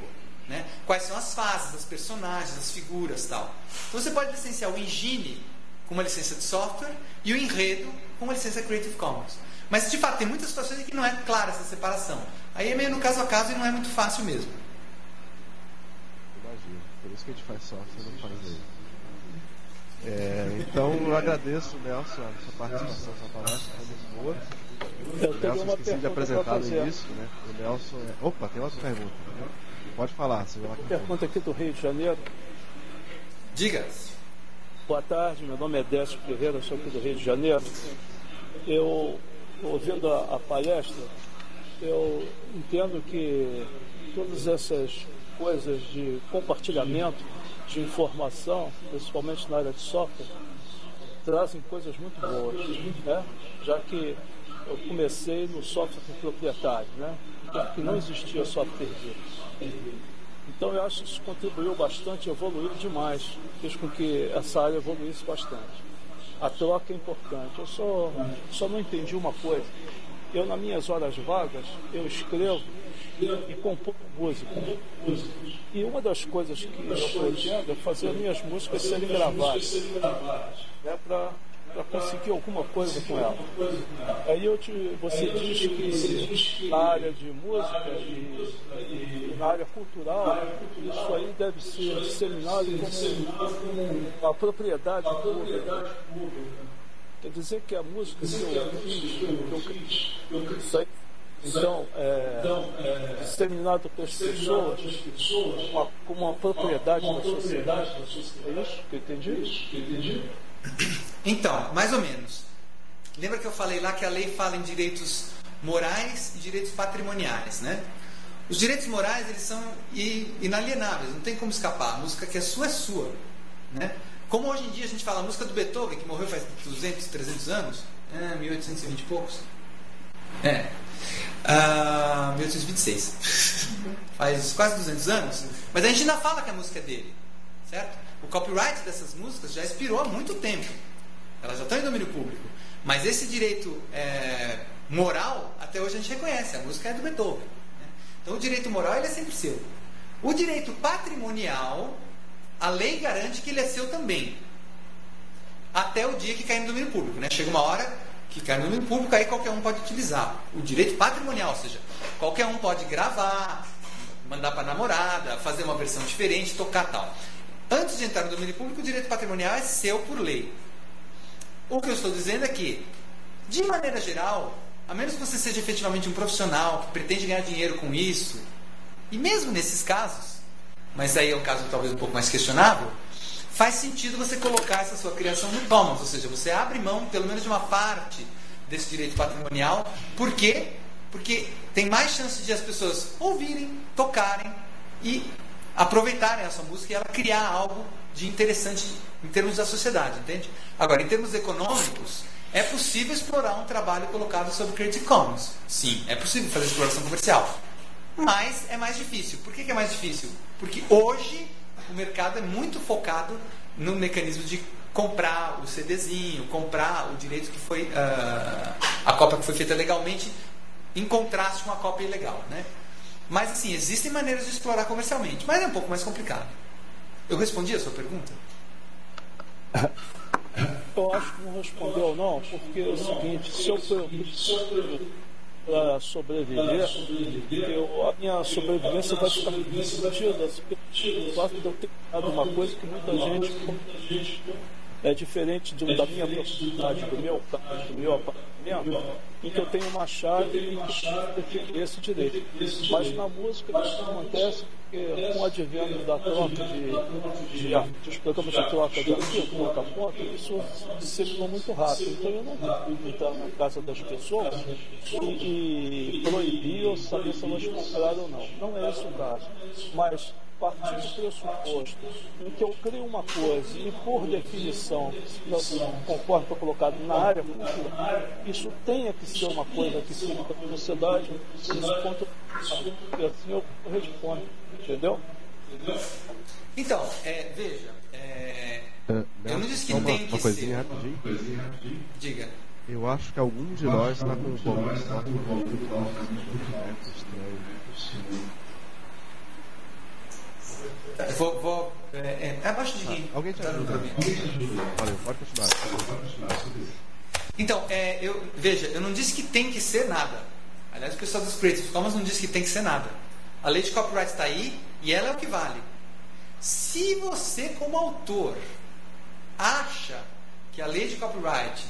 Né? Quais são as fases, as personagens, as figuras tal. Então você pode licenciar o engine com uma licença de software e o enredo com uma licença Creative Commons. Mas de fato tem muitas situações em que não é clara essa separação. Aí é meio no caso a caso e não é muito fácil mesmo. Imagina, por isso que a gente faz software não faz. É, então eu agradeço, Nelson, a sua participação, sua palestra foi muito boa. Eu o tenho Nelson uma esqueci de pergunta apresentar no início, né? O Nelson é... Opa, tem outra pergunta. Pode falar, senhor. Pergunta aqui do Rio de Janeiro. Diga. Boa tarde, meu nome é Décio Ferreira, sou aqui do Rio de Janeiro. Eu, ouvindo a, a palestra, eu entendo que todas essas coisas de compartilhamento de informação, principalmente na área de software, trazem coisas muito boas, né? já que eu comecei no software proprietário, né? que não existia software livre. Então eu acho que isso contribuiu bastante, evoluiu demais, fez com que essa área evoluísse bastante. A troca é importante. Eu só, só não entendi uma coisa. Eu, nas minhas horas vagas, eu escrevo e compor música. E uma das coisas que eu pretendo é fazer as minhas músicas serem gravadas. Né, para conseguir alguma coisa com ela. Aí eu te, você diz que na área de música e, e na área cultural, isso aí deve ser disseminado como uma propriedade pública. Quer dizer que a música que eu fiz, que eu, isso aí, então, é, disseminado para as pessoas como uma propriedade da sociedade. É isso que eu entendi? Então, mais ou menos. Lembra que eu falei lá que a lei fala em direitos morais e direitos patrimoniais, né? Os direitos morais, eles são inalienáveis, não tem como escapar. A música que é sua é sua, né? Como hoje em dia a gente fala a música do Beethoven, que morreu faz 200, 300 anos, é, 1820 e poucos. É. Uh, 1826. (laughs) faz quase 200 anos. Mas a gente ainda fala que a música é dele, certo? O copyright dessas músicas já expirou há muito tempo. Elas já estão em domínio público. Mas esse direito é, moral, até hoje a gente reconhece. A música é do Beethoven. Né? Então o direito moral ele é sempre seu. O direito patrimonial, a lei garante que ele é seu também. Até o dia que cai no domínio público. Né? Chega uma hora que cai no domínio público, aí qualquer um pode utilizar. O direito patrimonial, ou seja, qualquer um pode gravar, mandar para namorada, fazer uma versão diferente, tocar tal. Antes de entrar no domínio público, o direito patrimonial é seu por lei. O que eu estou dizendo é que, de maneira geral, a menos que você seja efetivamente um profissional que pretende ganhar dinheiro com isso, e mesmo nesses casos, mas aí é um caso talvez um pouco mais questionável, faz sentido você colocar essa sua criação no Commons, ou seja, você abre mão pelo menos de uma parte desse direito patrimonial. Por quê? Porque tem mais chance de as pessoas ouvirem, tocarem e aproveitarem a sua música e ela criar algo de interessante em termos da sociedade, entende? Agora, em termos econômicos, é possível explorar um trabalho colocado sobre Creative Commons. Sim, é possível fazer exploração comercial. Mas é mais difícil. Por que, que é mais difícil? Porque hoje o mercado é muito focado no mecanismo de comprar o CDzinho, comprar o direito que foi. Uh, a cópia que foi feita legalmente, em contraste com a cópia ilegal. Né? Mas assim, existem maneiras de explorar comercialmente, mas é um pouco mais complicado. Eu respondi a sua pergunta? Eu acho que não respondeu não, porque é o seguinte, se eu para sobreviver, eu, a minha sobrevivência vai ficar discutida pelo fato de eu ter dado uma coisa que muita gente é diferente do, da minha propriedade, do meu carro, do meu apartamento, em que eu tenho uma chave e que esse direito. Mas na música isso acontece porque com o advento da troca de, de, dos programas de troca de arquivo, ponto a ponto, isso se disseminou muito rápido. Então eu não vou entrar na casa das pessoas e, e proibir ou saber se elas compraram ou não. Não é esse o caso. Mas partir do pressuposto em que eu crio uma coisa e, por definição, conforme foi colocado na área cultural, isso tenha que ser uma coisa que fica para a sociedade, esse ponto assim eu respondo, entendeu? Então, é, veja, é, Uh, eu não disse que uma, tem uma que coisinha ser. rapidinho. Diga. Eu acho que algum de nós está com um volume muito estranho. Eu Vou, vou é, é, é abaixo de quem? Alguém te Tá no ajuda? caminho. Valeu, pode continuar. Então, é, eu, veja, eu não disse que tem que ser nada. Aliás, o pessoal dos Creative Commons não disse que tem que ser nada. A lei de copyright está aí e ela é o que vale. Se você, como autor, acha que a lei de copyright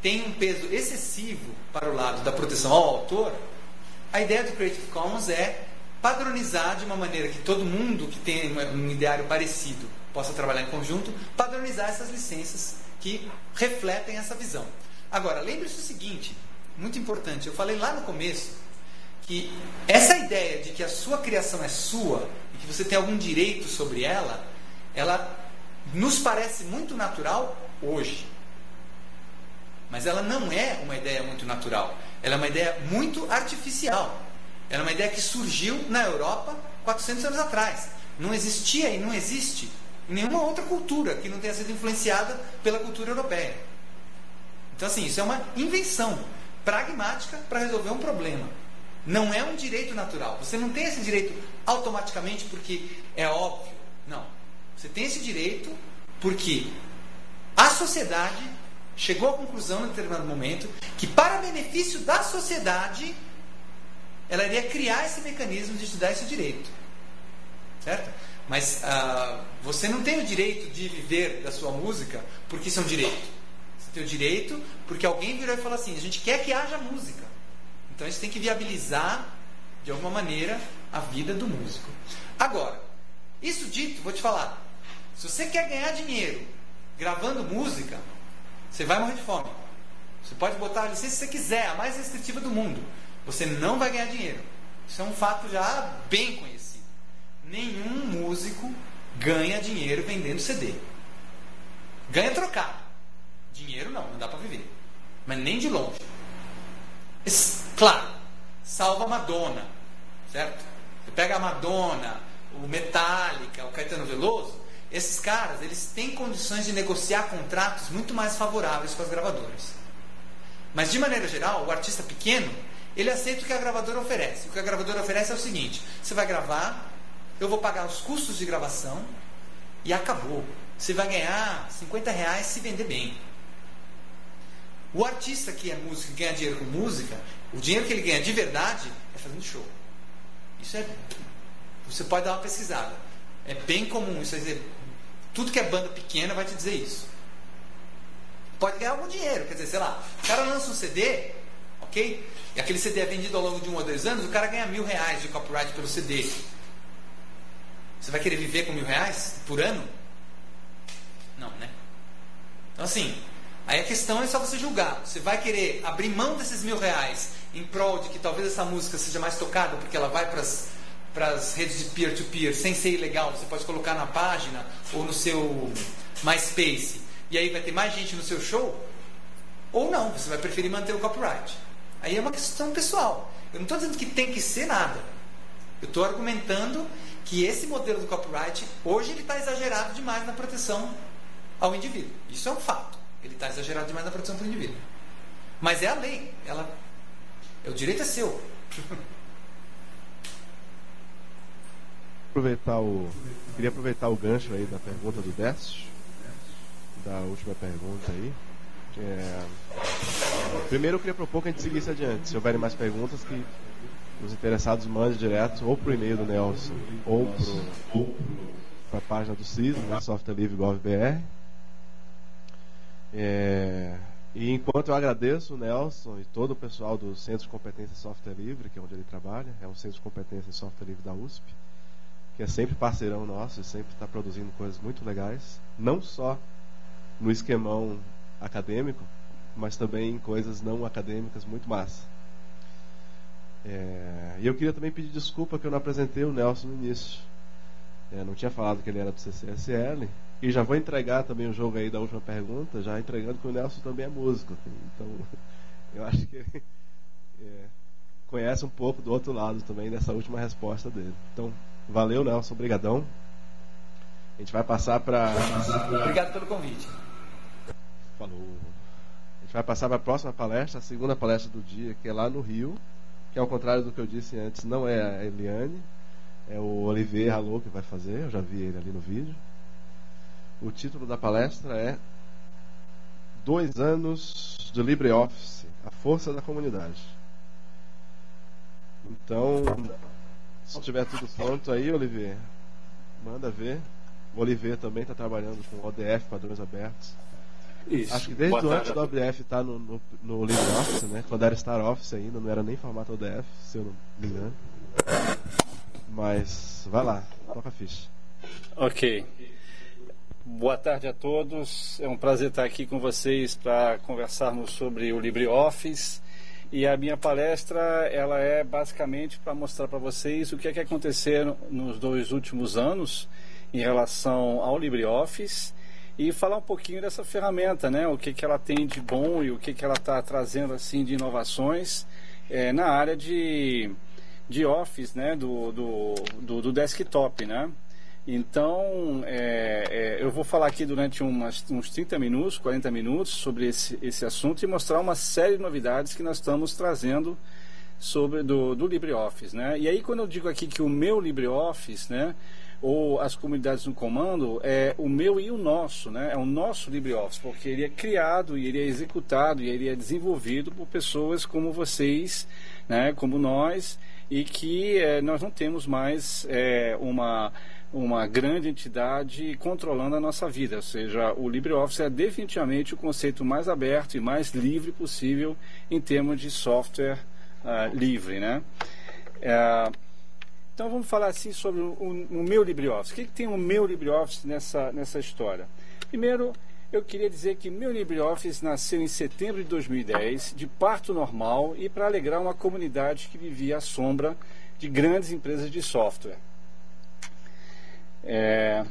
tem um peso excessivo para o lado da proteção ao autor, a ideia do Creative Commons é padronizar de uma maneira que todo mundo que tem um ideário parecido possa trabalhar em conjunto, padronizar essas licenças que refletem essa visão. Agora, lembre-se o seguinte, muito importante, eu falei lá no começo que essa ideia de que a sua criação é sua e que você tem algum direito sobre ela, ela nos parece muito natural hoje. Mas ela não é uma ideia muito natural. Ela é uma ideia muito artificial. Ela é uma ideia que surgiu na Europa 400 anos atrás. Não existia e não existe em nenhuma outra cultura que não tenha sido influenciada pela cultura europeia. Então, assim, isso é uma invenção pragmática para resolver um problema. Não é um direito natural. Você não tem esse direito automaticamente porque é óbvio. Não. Você tem esse direito porque a sociedade chegou à conclusão, em determinado momento, que para benefício da sociedade, ela iria criar esse mecanismo de te dar esse direito. Certo? Mas ah, você não tem o direito de viver da sua música porque isso é um direito. Você tem o direito porque alguém virou e falou assim: a gente quer que haja música. Então a gente tem que viabilizar, de alguma maneira, a vida do músico. Agora, isso dito, vou te falar: se você quer ganhar dinheiro gravando música, você vai morrer de fome. Você pode botar a licença se você quiser, a mais restritiva do mundo. Você não vai ganhar dinheiro. Isso é um fato já bem conhecido. Nenhum músico ganha dinheiro vendendo CD. Ganha trocado. Dinheiro não, não dá para viver. Mas nem de longe. Claro, salva a Madonna, certo? Você pega a Madonna, o Metallica, o Caetano Veloso, esses caras, eles têm condições de negociar contratos muito mais favoráveis com as gravadoras. Mas de maneira geral, o artista pequeno, ele aceita o que a gravadora oferece. O que a gravadora oferece é o seguinte: você vai gravar, eu vou pagar os custos de gravação e acabou. Você vai ganhar 50 reais se vender bem. O artista que é músico ganha dinheiro com música, o dinheiro que ele ganha de verdade é fazendo show. Isso é. Você pode dar uma pesquisada. É bem comum. Isso dizer, tudo que é banda pequena vai te dizer isso. Pode ganhar algum dinheiro. Quer dizer, sei lá, o cara lança um CD, ok? E aquele CD é vendido ao longo de um ou dois anos, o cara ganha mil reais de copyright pelo CD. Você vai querer viver com mil reais por ano? Não, né? Então assim, aí a questão é só você julgar. Você vai querer abrir mão desses mil reais em prol de que talvez essa música seja mais tocada porque ela vai para as redes de peer-to-peer sem ser ilegal. Você pode colocar na página ou no seu MySpace e aí vai ter mais gente no seu show? Ou não, você vai preferir manter o copyright. Aí é uma questão pessoal. Eu não estou dizendo que tem que ser nada. Eu estou argumentando que esse modelo do copyright, hoje ele está exagerado demais na proteção ao indivíduo. Isso é um fato. Ele está exagerado demais na proteção do indivíduo. Mas é a lei. Ela, é o direito é seu. Aproveitar o, queria aproveitar o gancho aí da pergunta do Décio, da última pergunta aí. É, primeiro eu queria propor que a gente seguisse adiante. Se houverem mais perguntas, que os interessados mandem direto ou pro e-mail do Nelson ou para a página do CIS, né, Software Livre GovBR. É, e enquanto eu agradeço o Nelson e todo o pessoal do Centro de Competência em Software Livre, que é onde ele trabalha, é um Centro de Competência em Software Livre da USP, que é sempre parceirão nosso e sempre está produzindo coisas muito legais, não só no esquemão acadêmico, mas também em coisas não acadêmicas muito massa. É, e eu queria também pedir desculpa que eu não apresentei o Nelson no início. É, não tinha falado que ele era do CCSL. E já vou entregar também o jogo aí da última pergunta, já entregando que o Nelson também é músico. Então, (laughs) eu acho que ele é, conhece um pouco do outro lado também dessa última resposta dele. Então, valeu, Nelson, obrigadão. A gente vai passar para. Obrigado pelo convite. Falou. A gente vai passar para a próxima palestra, a segunda palestra do dia, que é lá no Rio, que ao contrário do que eu disse antes, não é a Eliane, é o Olivier Alô que vai fazer, eu já vi ele ali no vídeo. O título da palestra é Dois anos de LibreOffice, a força da comunidade. Então, se tiver tudo pronto aí, Olivier, manda ver. O Olivier também está trabalhando com ODF, padrões abertos. Isso. Acho que desde Boa antes tarde. do ODF tá no, no, no LibreOffice, né? Quando era Star Office ainda, não era nem formato ODF, se eu não me engano. Mas, vai lá, toca a ficha. Ok. Boa tarde a todos. É um prazer estar aqui com vocês para conversarmos sobre o LibreOffice. E a minha palestra, ela é basicamente para mostrar para vocês o que é que aconteceu nos dois últimos anos em relação ao LibreOffice e falar um pouquinho dessa ferramenta, né? O que que ela tem de bom e o que que ela está trazendo assim de inovações eh, na área de de Office, né? Do, do, do, do desktop, né? Então, é, é, eu vou falar aqui durante umas, uns 30 minutos, 40 minutos sobre esse, esse assunto e mostrar uma série de novidades que nós estamos trazendo sobre do, do LibreOffice, né? E aí quando eu digo aqui que o meu LibreOffice, né, ou as comunidades no comando, é o meu e o nosso, né? É o nosso LibreOffice, porque ele é criado e ele é executado e ele é desenvolvido por pessoas como vocês, né, como nós, e que é, nós não temos mais é, uma uma grande entidade controlando a nossa vida, ou seja, o LibreOffice é definitivamente o conceito mais aberto e mais livre possível em termos de software uh, livre, né? Uh, então vamos falar assim sobre o, o meu LibreOffice. O que, que tem o meu LibreOffice nessa, nessa história? Primeiro, eu queria dizer que meu LibreOffice nasceu em setembro de 2010, de parto normal e para alegrar uma comunidade que vivia à sombra de grandes empresas de software. É,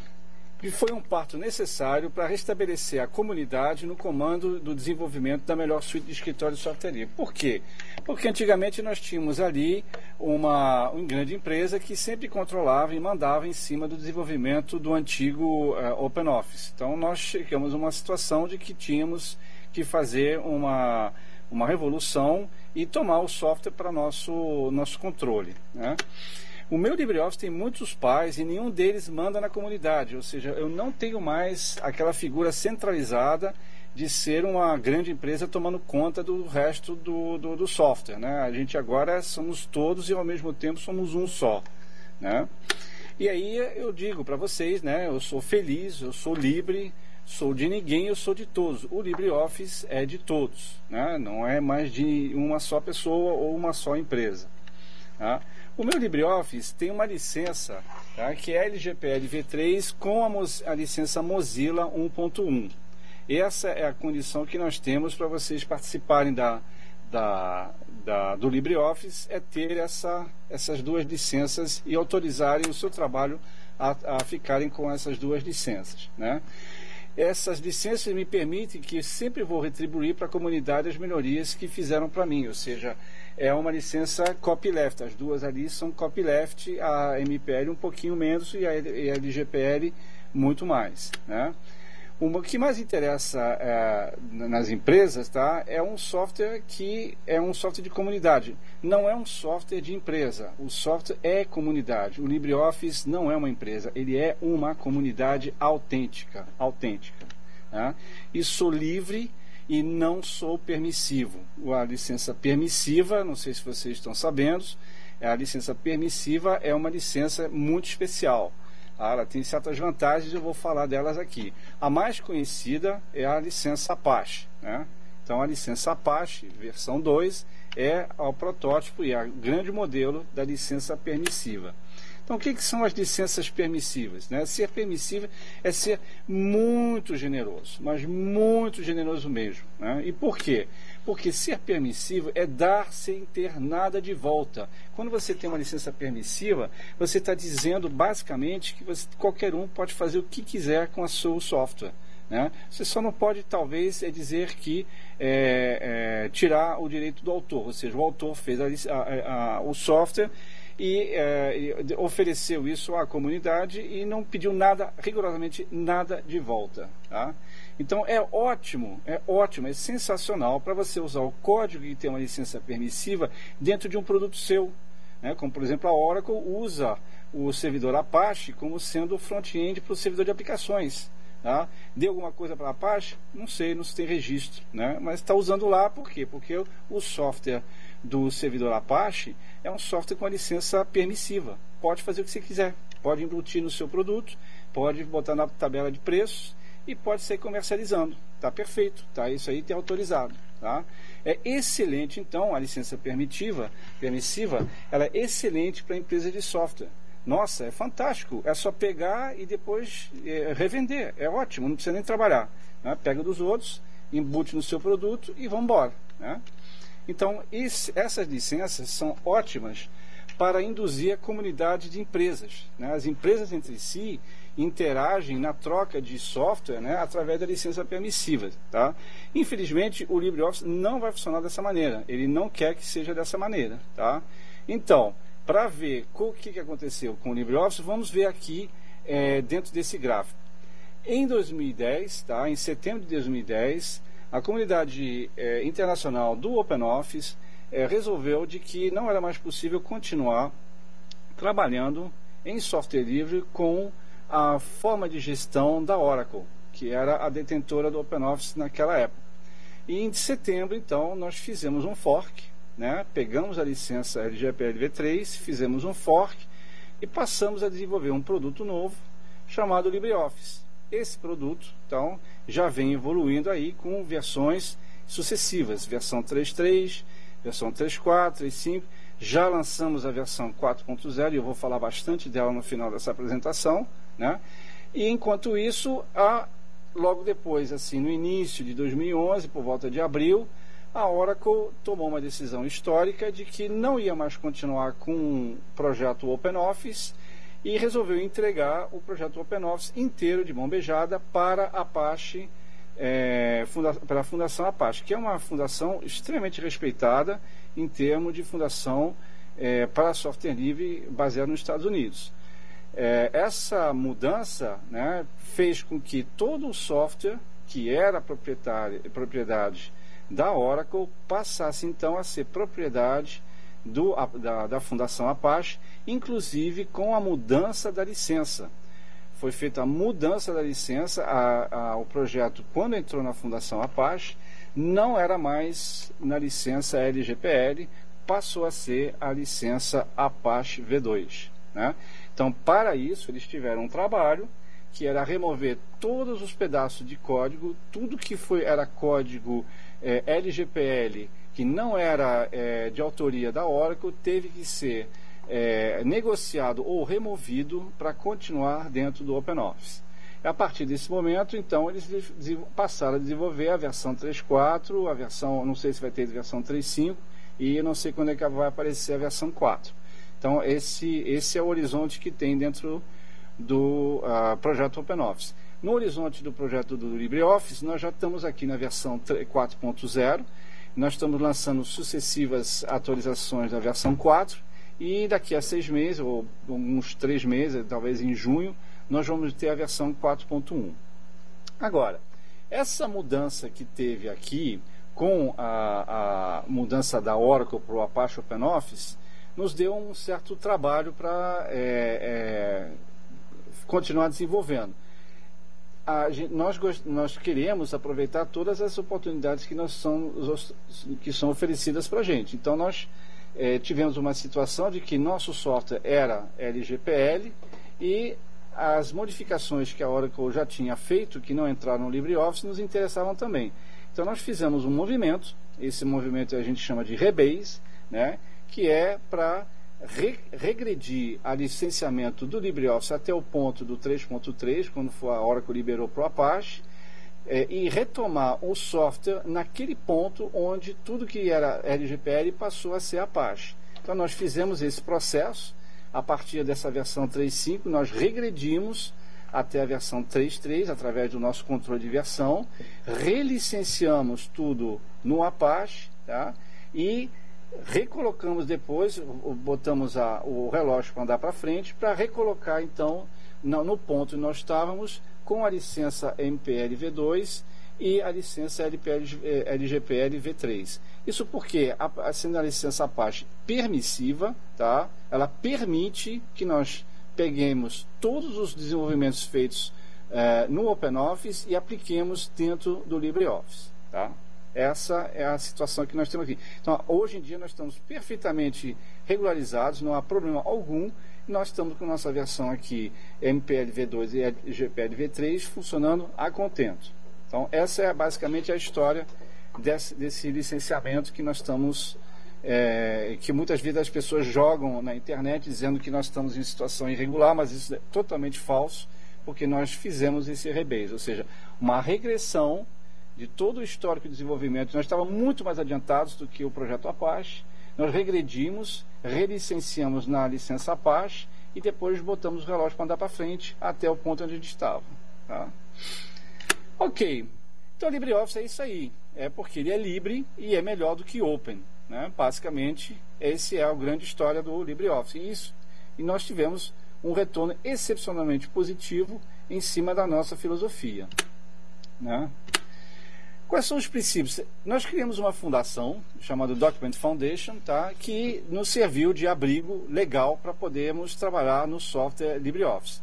e foi um parto necessário para restabelecer a comunidade no comando do desenvolvimento da melhor suíte de escritório de livre. Por quê? Porque antigamente nós tínhamos ali uma, uma grande empresa que sempre controlava e mandava em cima do desenvolvimento do antigo uh, OpenOffice. Então nós chegamos a uma situação de que tínhamos que fazer uma, uma revolução e tomar o software para nosso, nosso controle. Né? O meu LibreOffice tem muitos pais e nenhum deles manda na comunidade, ou seja, eu não tenho mais aquela figura centralizada de ser uma grande empresa tomando conta do resto do, do, do software. Né? A gente agora somos todos e ao mesmo tempo somos um só. Né? E aí eu digo para vocês, né, eu sou feliz, eu sou livre, sou de ninguém, eu sou de todos. O LibreOffice é de todos, né? não é mais de uma só pessoa ou uma só empresa. Tá? O meu LibreOffice tem uma licença tá, que é LGPL V3 com a, a licença Mozilla 1.1. Essa é a condição que nós temos para vocês participarem da, da, da, do LibreOffice, é ter essa, essas duas licenças e autorizarem o seu trabalho a, a ficarem com essas duas licenças. Né? Essas licenças me permitem que sempre vou retribuir para a comunidade as melhorias que fizeram para mim, ou seja, é uma licença copyleft. As duas ali são copyleft, a MPL um pouquinho menos e a LGPL muito mais. Né? O que mais interessa é, nas empresas tá, é um software que é um software de comunidade. Não é um software de empresa. O software é comunidade. O LibreOffice não é uma empresa. Ele é uma comunidade autêntica. autêntica tá? E sou livre e não sou permissivo. A licença permissiva, não sei se vocês estão sabendo, a licença permissiva é uma licença muito especial. Ela tem certas vantagens, eu vou falar delas aqui. A mais conhecida é a licença Apache. Né? Então, a licença Apache, versão 2, é o protótipo e é o grande modelo da licença permissiva. Então, o que, que, são as licenças permissivas? Né? Ser permissivo é ser muito generoso, mas muito generoso mesmo. Né? E por quê? Porque ser permissivo é dar sem ter nada de volta. Quando você tem uma licença permissiva, você está dizendo basicamente que você, qualquer um pode fazer o que quiser com a seu software. Né? Você só não pode, talvez, é dizer que é, é, tirar o direito do autor, ou seja, o autor fez a, a, a, o software e, é, ofereceu isso à comunidade e não pediu nada, rigorosamente nada de volta. Tá? Então é ótimo, é ótimo, é sensacional para você usar o código e ter uma licença permissiva dentro de um produto seu. Né? Como por exemplo a Oracle usa o servidor Apache como sendo o front-end para o servidor de aplicações. Tá? Deu alguma coisa para a Apache? Não sei, não se tem registro, né? mas está usando lá por quê? Porque o software do servidor Apache é um software com a licença permissiva. Pode fazer o que você quiser, pode embutir no seu produto, pode botar na tabela de preços e pode ser comercializando. Está perfeito, tá? Isso aí tem autorizado. Tá? É excelente, então, a licença permitiva, permissiva, ela é excelente para a empresa de software. Nossa, é fantástico. É só pegar e depois é, revender. É ótimo, não precisa nem trabalhar. Né? Pega dos outros, embute no seu produto e vamos embora. Né? Então, esse, essas licenças são ótimas para induzir a comunidade de empresas. Né? As empresas entre si interagem na troca de software né, através da licença permissiva. Tá? Infelizmente, o LibreOffice não vai funcionar dessa maneira. Ele não quer que seja dessa maneira. Tá? Então, para ver o que, que aconteceu com o LibreOffice, vamos ver aqui é, dentro desse gráfico. Em 2010, tá, em setembro de 2010, a comunidade é, internacional do OpenOffice é, resolveu de que não era mais possível continuar trabalhando em software livre com a forma de gestão da Oracle, que era a detentora do OpenOffice naquela época. E em setembro, então, nós fizemos um fork, né? pegamos a licença LGPL V3, fizemos um fork e passamos a desenvolver um produto novo chamado LibreOffice. Esse produto, então, já vem evoluindo aí com versões sucessivas, versão 3.3, versão 3.4, 3.5, já lançamos a versão 4.0 e eu vou falar bastante dela no final dessa apresentação. Né? E enquanto isso, a, logo depois, assim, no início de 2011, por volta de abril, a Oracle tomou uma decisão histórica de que não ia mais continuar com o projeto OpenOffice e resolveu entregar o projeto OpenOffice inteiro de mão beijada para a Apache, é, funda para a Fundação Apache, que é uma fundação extremamente respeitada em termos de fundação é, para software livre baseado nos Estados Unidos. É, essa mudança né, fez com que todo o software que era propriedade da Oracle passasse então a ser propriedade do, da, da Fundação Apache, inclusive com a mudança da licença. Foi feita a mudança da licença, a, a, o projeto, quando entrou na Fundação Apache, não era mais na licença LGPL, passou a ser a licença Apache V2. Né? Então, para isso, eles tiveram um trabalho que era remover todos os pedaços de código, tudo que foi era código LGPL que não era é, de autoria da Oracle, teve que ser é, negociado ou removido para continuar dentro do OpenOffice. A partir desse momento, então, eles passaram a desenvolver a versão 3.4, a versão, não sei se vai ter a versão 3.5, e não sei quando é que vai aparecer a versão 4. Então, esse, esse é o horizonte que tem dentro do uh, projeto OpenOffice. No horizonte do projeto do LibreOffice, nós já estamos aqui na versão 4.0, nós estamos lançando sucessivas atualizações da versão 4, e daqui a seis meses, ou uns três meses, talvez em junho, nós vamos ter a versão 4.1. Agora, essa mudança que teve aqui, com a, a mudança da Oracle para o Apache OpenOffice, nos deu um certo trabalho para é, é, continuar desenvolvendo. Nós, nós queremos aproveitar todas as oportunidades que, nós são, que são oferecidas para a gente. Então, nós é, tivemos uma situação de que nosso software era LGPL e as modificações que a Oracle já tinha feito, que não entraram no LibreOffice, nos interessavam também. Então, nós fizemos um movimento, esse movimento a gente chama de rebase, né, que é para re regredir a licenciamento do LibreOffice até o ponto do 3.3, quando for a hora que liberou para o Apache, é, e retomar o software naquele ponto onde tudo que era LGPL passou a ser Apache. Então nós fizemos esse processo, a partir dessa versão 3.5 nós regredimos até a versão 3.3 através do nosso controle de versão, relicenciamos tudo no Apache tá? e recolocamos depois, botamos a, o relógio para andar para frente, para recolocar então no, no ponto onde nós estávamos com a licença MPL V2 e a licença LGPL V3. Isso porque, sendo a licença Apache permissiva, tá? ela permite que nós peguemos todos os desenvolvimentos feitos eh, no OpenOffice e apliquemos dentro do LibreOffice. Tá? Essa é a situação que nós temos aqui. Então, hoje em dia, nós estamos perfeitamente regularizados, não há problema algum. Nós estamos com nossa versão aqui, MPL V2 e GPL V3, funcionando a contento. Então, essa é basicamente a história desse, desse licenciamento que nós estamos. É, que muitas vezes as pessoas jogam na internet dizendo que nós estamos em situação irregular, mas isso é totalmente falso, porque nós fizemos esse rebase, ou seja, uma regressão de todo o histórico de desenvolvimento, nós estávamos muito mais adiantados do que o projeto Apache. Nós regredimos, relicenciamos na licença Apache e depois botamos o relógio para andar para frente até o ponto onde a gente estava. Tá? Ok, então LibreOffice é isso aí. É porque ele é livre e é melhor do que Open. Né? Basicamente, esse é a grande história do LibreOffice. E, isso, e nós tivemos um retorno excepcionalmente positivo em cima da nossa filosofia. Né? Quais são os princípios? Nós criamos uma fundação chamada Document Foundation, tá? que nos serviu de abrigo legal para podermos trabalhar no software LibreOffice.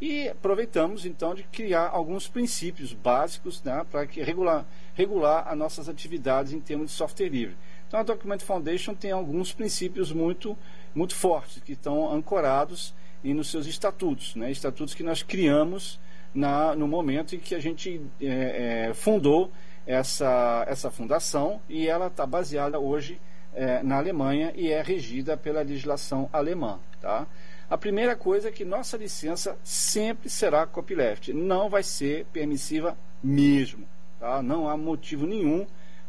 E aproveitamos então de criar alguns princípios básicos né, para regular, regular as nossas atividades em termos de software livre. Então a Document Foundation tem alguns princípios muito, muito fortes que estão ancorados e nos seus estatutos, né, estatutos que nós criamos na, no momento em que a gente é, é, fundou essa, essa fundação e ela está baseada hoje é, na Alemanha e é regida pela legislação alemã. Tá? A primeira coisa é que nossa licença sempre será copyleft, não vai ser permissiva mesmo. Tá? Não há motivo nenhum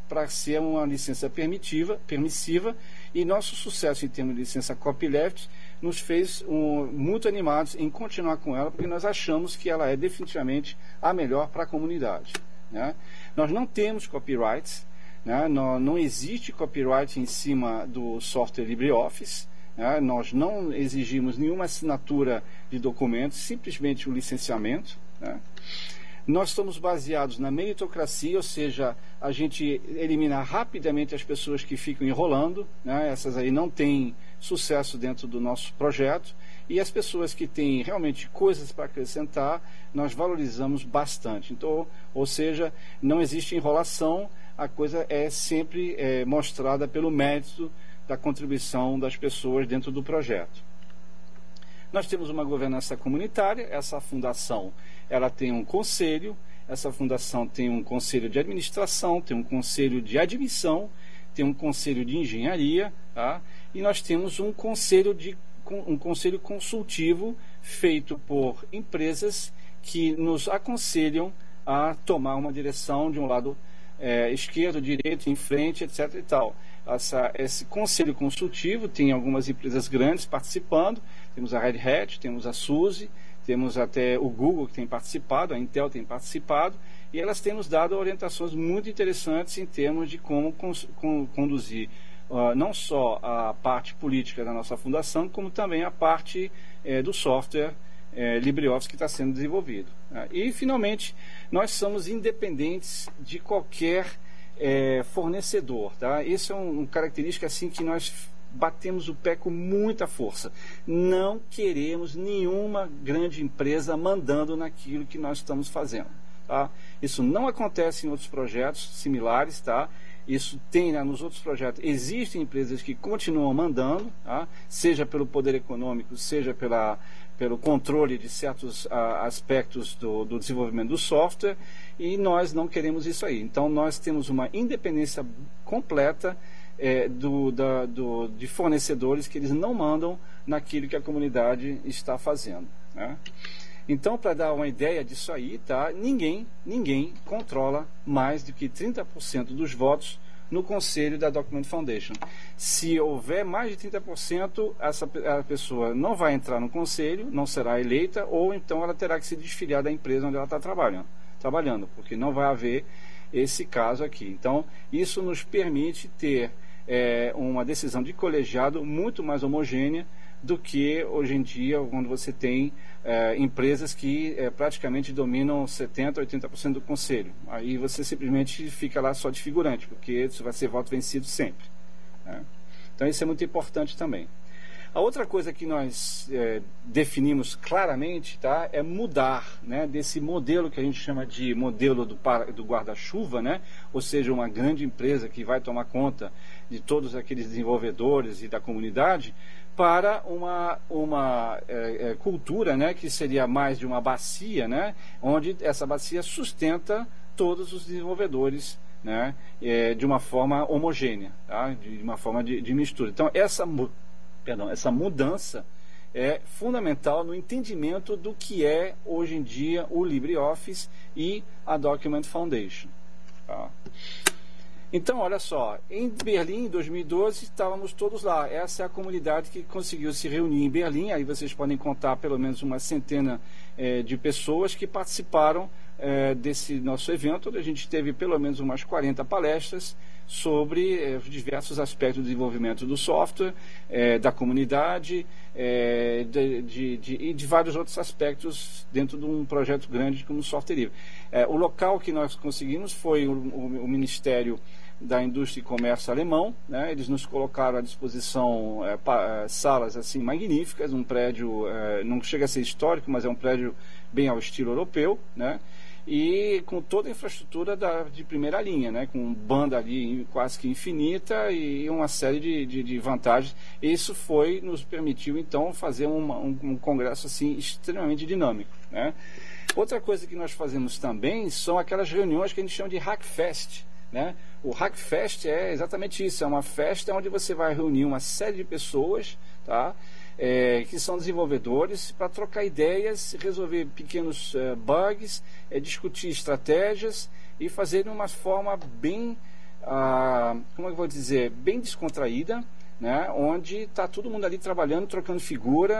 para ser uma licença permitiva, permissiva e nosso sucesso em termos de licença copyleft nos fez um, muito animados em continuar com ela, porque nós achamos que ela é definitivamente a melhor para a comunidade. Né? Nós não temos copyrights, né? não, não existe copyright em cima do software LibreOffice. Né? Nós não exigimos nenhuma assinatura de documentos, simplesmente o licenciamento. Né? Nós estamos baseados na meritocracia, ou seja, a gente elimina rapidamente as pessoas que ficam enrolando, né? essas aí não têm sucesso dentro do nosso projeto. E as pessoas que têm realmente coisas para acrescentar, nós valorizamos bastante. Então, ou seja, não existe enrolação, a coisa é sempre é, mostrada pelo mérito da contribuição das pessoas dentro do projeto. Nós temos uma governança comunitária, essa fundação ela tem um conselho, essa fundação tem um conselho de administração, tem um conselho de admissão, tem um conselho de engenharia, tá? e nós temos um conselho de um conselho consultivo feito por empresas que nos aconselham a tomar uma direção de um lado é, esquerdo, direito, em frente, etc. E tal. Essa, esse conselho consultivo tem algumas empresas grandes participando. Temos a Red Hat, temos a SUSE, temos até o Google que tem participado, a Intel tem participado, e elas têm nos dado orientações muito interessantes em termos de como conduzir uh, não só a parte política da nossa fundação, como também a parte eh, do software eh, LibreOffice que está sendo desenvolvido. Né? E, finalmente, nós somos independentes de qualquer eh, fornecedor. Tá? Isso é um, uma característica assim que nós batemos o pé com muita força. Não queremos nenhuma grande empresa mandando naquilo que nós estamos fazendo. Tá? Isso não acontece em outros projetos similares, tá? Isso tem né, nos outros projetos. Existem empresas que continuam mandando, tá? seja pelo poder econômico, seja pela, pelo controle de certos a, aspectos do, do, desenvolvimento do software, e nós não queremos isso aí. Então, nós temos uma independência completa é, do, da, do, de fornecedores que eles não mandam naquilo que a comunidade está fazendo. Né? Então, para dar uma ideia disso aí, tá? Ninguém, ninguém controla mais do que 30% dos votos no conselho da Document Foundation. Se houver mais de 30%, essa a pessoa não vai entrar no conselho, não será eleita, ou então ela terá que se desfiliar da empresa onde ela está trabalhando, trabalhando, porque não vai haver esse caso aqui. Então, isso nos permite ter é, uma decisão de colegiado muito mais homogênea do que hoje em dia, quando você tem é, empresas que é, praticamente dominam 70%, 80% do conselho. Aí você simplesmente fica lá só de figurante, porque isso vai ser voto vencido sempre. Né? Então isso é muito importante também. A outra coisa que nós é, definimos claramente tá, é mudar né, desse modelo que a gente chama de modelo do, do guarda-chuva, né, ou seja, uma grande empresa que vai tomar conta de todos aqueles desenvolvedores e da comunidade, para uma, uma é, é, cultura né, que seria mais de uma bacia, né, onde essa bacia sustenta todos os desenvolvedores né, é, de uma forma homogênea, tá, de uma forma de, de mistura. Então, essa, perdão, essa mudança é fundamental no entendimento do que é hoje em dia o LibreOffice e a Document Foundation. Tá? Então, olha só, em Berlim, em 2012, estávamos todos lá. Essa é a comunidade que conseguiu se reunir em Berlim. Aí vocês podem contar pelo menos uma centena eh, de pessoas que participaram eh, desse nosso evento, onde a gente teve pelo menos umas 40 palestras sobre eh, os diversos aspectos do desenvolvimento do software, da comunidade de, de, de, e de vários outros aspectos dentro de um projeto grande como o Software Livre. o local que nós conseguimos foi o, o, o Ministério da indústria e comércio alemão. Né? Eles nos colocaram à disposição é, pa, é, salas assim magníficas, um prédio é, não chega a ser histórico, mas é um prédio bem ao estilo europeu, né? E com toda a infraestrutura da, de primeira linha, né? Com banda ali quase que infinita e uma série de, de, de vantagens. Isso foi nos permitiu então fazer uma, um, um congresso assim extremamente dinâmico, né? Outra coisa que nós fazemos também são aquelas reuniões que a gente chama de Hackfest. Né? O Hackfest é exatamente isso, é uma festa onde você vai reunir uma série de pessoas tá? É, que são desenvolvedores para trocar ideias, resolver pequenos é, bugs, é, discutir estratégias e fazer de uma forma bem, ah, como é eu vou dizer, bem descontraída, né, onde está todo mundo ali trabalhando, trocando figura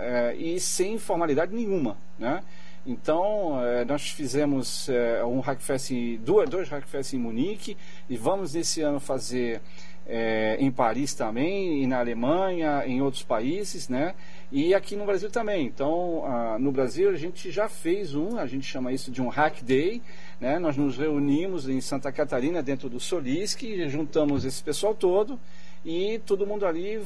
é, e sem formalidade nenhuma. Né? Então, eh, nós fizemos eh, um Hackfest, dois, dois Hackfest em Munique e vamos esse ano fazer eh, em Paris também, e na Alemanha, em outros países, né? E aqui no Brasil também. Então, ah, no Brasil a gente já fez um, a gente chama isso de um Hack Day, né? Nós nos reunimos em Santa Catarina, dentro do Solisc, juntamos esse pessoal todo e todo mundo ali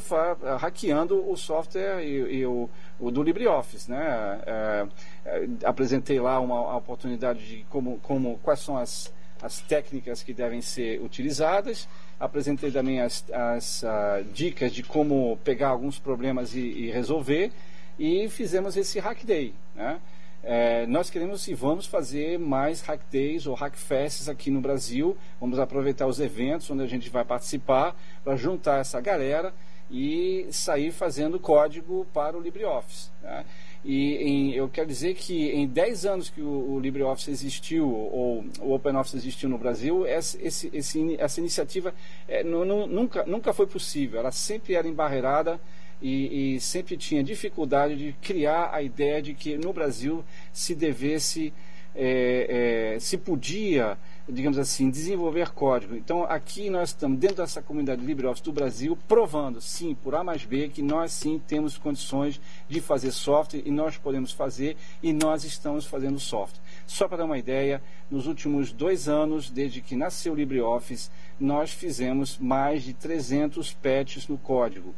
hackeando o software e, e o, o, do LibreOffice, né? É, é, apresentei lá uma, uma, oportunidade de como, como quais são as, as técnicas que devem ser utilizadas, apresentei também as, as uh, dicas de como pegar alguns problemas e, e, resolver e fizemos esse Hack Day, né? É, nós queremos e vamos fazer mais Hack Days ou Hack Fests aqui no Brasil. Vamos aproveitar os eventos onde a gente vai participar para juntar essa galera e sair fazendo código para o LibreOffice. Né? E em, eu quero dizer que em 10 anos que o, o LibreOffice existiu, ou o OpenOffice existiu no Brasil, essa, esse, esse, essa iniciativa é, nunca, nunca foi possível. Ela sempre era embarreirada e, e, sempre tinha dificuldade de criar a ideia de que no Brasil se devesse, é, é, se podia, digamos assim, desenvolver código. Então aqui nós estamos dentro dessa comunidade LibreOffice do Brasil provando, sim, por A mais B, que nós sim temos condições de fazer software e nós podemos fazer e nós estamos fazendo software. Só para dar uma ideia, nos últimos dois anos, desde que nasceu o LibreOffice, nós fizemos mais de 300 patches no código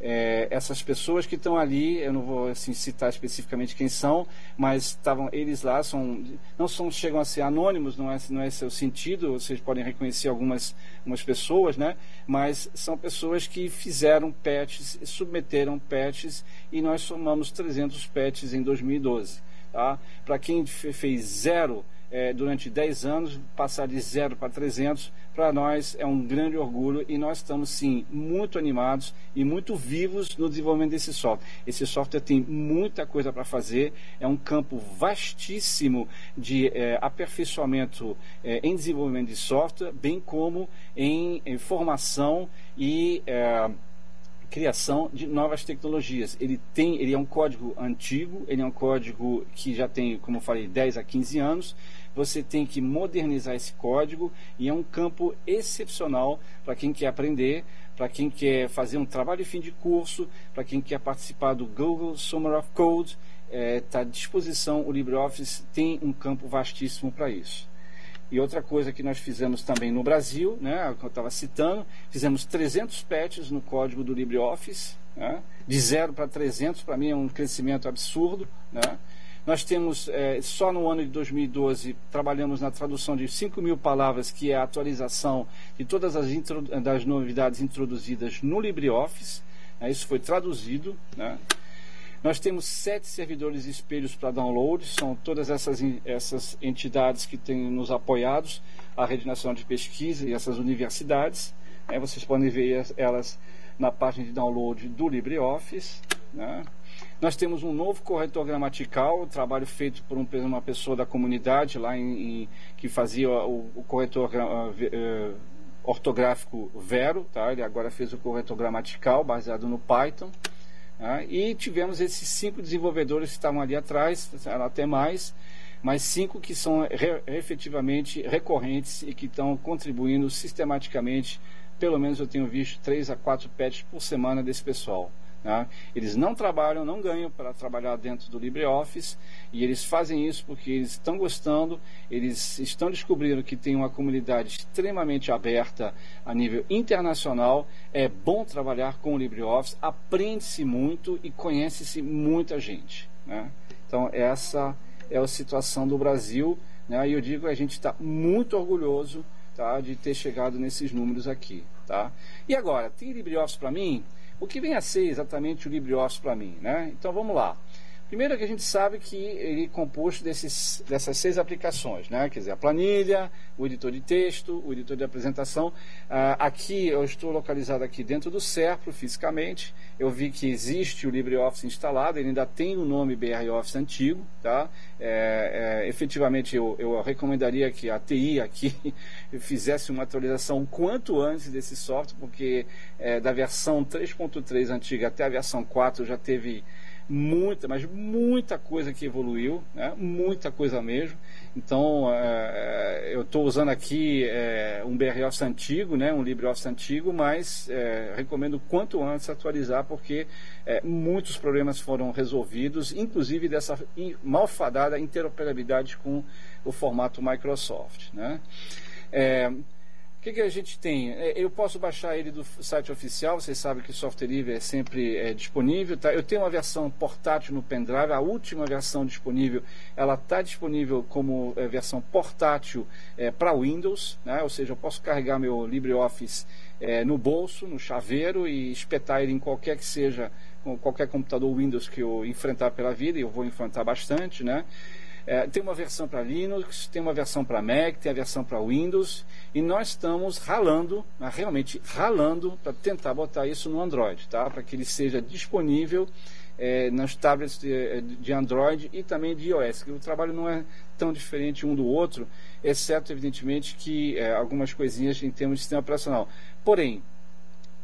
é, essas pessoas que estão ali, eu não vou assim, citar especificamente quem são, mas estavam eles lá são não são chegam a ser anônimos, não é não é seu sentido, vocês podem reconhecer algumas algumas pessoas, né? Mas são pessoas que fizeram patches, submeteram patches e nós somamos 300 patches em 2012, tá? Para quem fez zero é, durante 10 anos, passar de zero para 300 para nós é um grande orgulho e nós estamos sim muito animados e muito vivos no desenvolvimento desse software. Esse software tem muita coisa para fazer, é um campo vastíssimo de é, aperfeiçoamento é, em desenvolvimento de software, bem como em, em formação e é, criação de novas tecnologias. Ele tem, ele é um código antigo, ele é um código que já tem, como eu falei, 10 a 15 anos. Você tem que modernizar esse código e é um campo excepcional para quem quer aprender, para quem quer fazer um trabalho de fim de curso, para quem quer participar do Google Summer of Code. Está é, tá à disposição, o LibreOffice tem um campo vastíssimo para isso. E outra coisa que nós fizemos também no Brasil, né, que eu estava citando, fizemos 300 patches no código do LibreOffice, né, de 0 para 300, para mim é um crescimento absurdo. Né. Nós temos, é, só no ano de 2012, trabalhamos na tradução de 5 mil palavras, que é a atualização de todas as das novidades introduzidas no LibreOffice. Né, isso foi traduzido. Né. Nós temos sete servidores espelhos para download, são todas essas, essas entidades que têm nos apoiados, a Rede Nacional de Pesquisa e essas universidades. Né? Vocês podem ver elas na página de download do LibreOffice. Né? Nós temos um novo corretor gramatical, trabalho feito por uma pessoa da comunidade lá em, em que fazia o, o corretor uh, ortográfico Vero, tá? ele agora fez o corretor gramatical baseado no Python. Né? E tivemos esses cinco desenvolvedores que estavam ali atrás, até mais, mas cinco que são re, efetivamente recorrentes e que estão contribuindo sistematicamente. Pelo menos eu tenho visto três a quatro patches por semana desse pessoal. Né? Eles não trabalham, não ganham para trabalhar dentro do LibreOffice e eles fazem isso porque eles estão gostando, eles estão descobrindo que tem uma comunidade extremamente aberta a nível internacional. É bom trabalhar com o LibreOffice, aprende-se muito e conhece-se muita gente. Né? Então, essa é a situação do Brasil. Né? E eu digo a gente está muito orgulhoso tá, de ter chegado nesses números aqui. Tá? E agora, tem LibreOffice para mim? O que vem a ser exatamente o LibreOffice para mim? Né? Então vamos lá. Primeiro que a gente sabe que ele é composto desses, dessas seis aplicações, né? quer dizer, a planilha, o editor de texto, o editor de apresentação. Ah, aqui eu estou localizado aqui dentro do Serpro fisicamente. Eu vi que existe o LibreOffice instalado, ele ainda tem o nome BR Office antigo. Tá? É, é, efetivamente eu, eu recomendaria que a TI aqui (laughs) fizesse uma atualização quanto antes desse software, porque é, da versão 3.3 antiga até a versão 4 já teve muita, mas muita coisa que evoluiu, né? muita coisa mesmo. Então, é, eu estou usando aqui é, um BROS antigo, né? um LibreOffice antigo, mas é, recomendo quanto antes atualizar, porque é, muitos problemas foram resolvidos, inclusive dessa malfadada interoperabilidade com o formato Microsoft. Né? É, o que, que, a gente tem? É, eu posso baixar ele do site oficial, vocês sabem que o software livre é sempre é, disponível. Tá? Eu tenho uma versão portátil no pendrive, a última versão disponível, ela está disponível como é, versão portátil é, para Windows, né? ou seja, eu posso carregar meu LibreOffice é, no bolso, no chaveiro e espetar ele em qualquer que seja, qualquer computador Windows que eu enfrentar pela vida, e eu vou enfrentar bastante, né? É, tem uma versão para Linux, tem uma versão para Mac, tem a versão para Windows, e nós estamos ralando, realmente ralando, para tentar botar isso no Android, tá? para que ele seja disponível é, nas tablets de, de, Android e também de iOS. O trabalho não é tão diferente um do outro, exceto, evidentemente, que é, algumas coisinhas em termos de sistema operacional. Porém,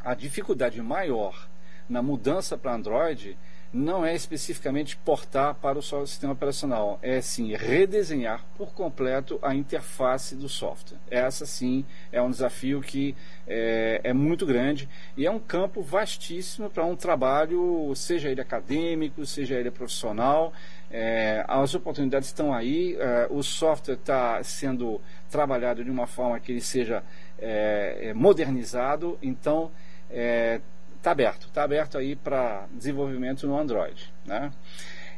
a dificuldade maior na mudança para Android não é especificamente portar para o sistema operacional, é sim redesenhar por completo a interface do software. Essa sim é um desafio que é, é muito grande e é um campo vastíssimo para um trabalho, seja ele acadêmico, seja ele profissional. É, as oportunidades estão aí, é, o software está sendo trabalhado de uma forma que ele seja é, é, modernizado, então é, está aberto, está aberto aí para desenvolvimento no Android, né?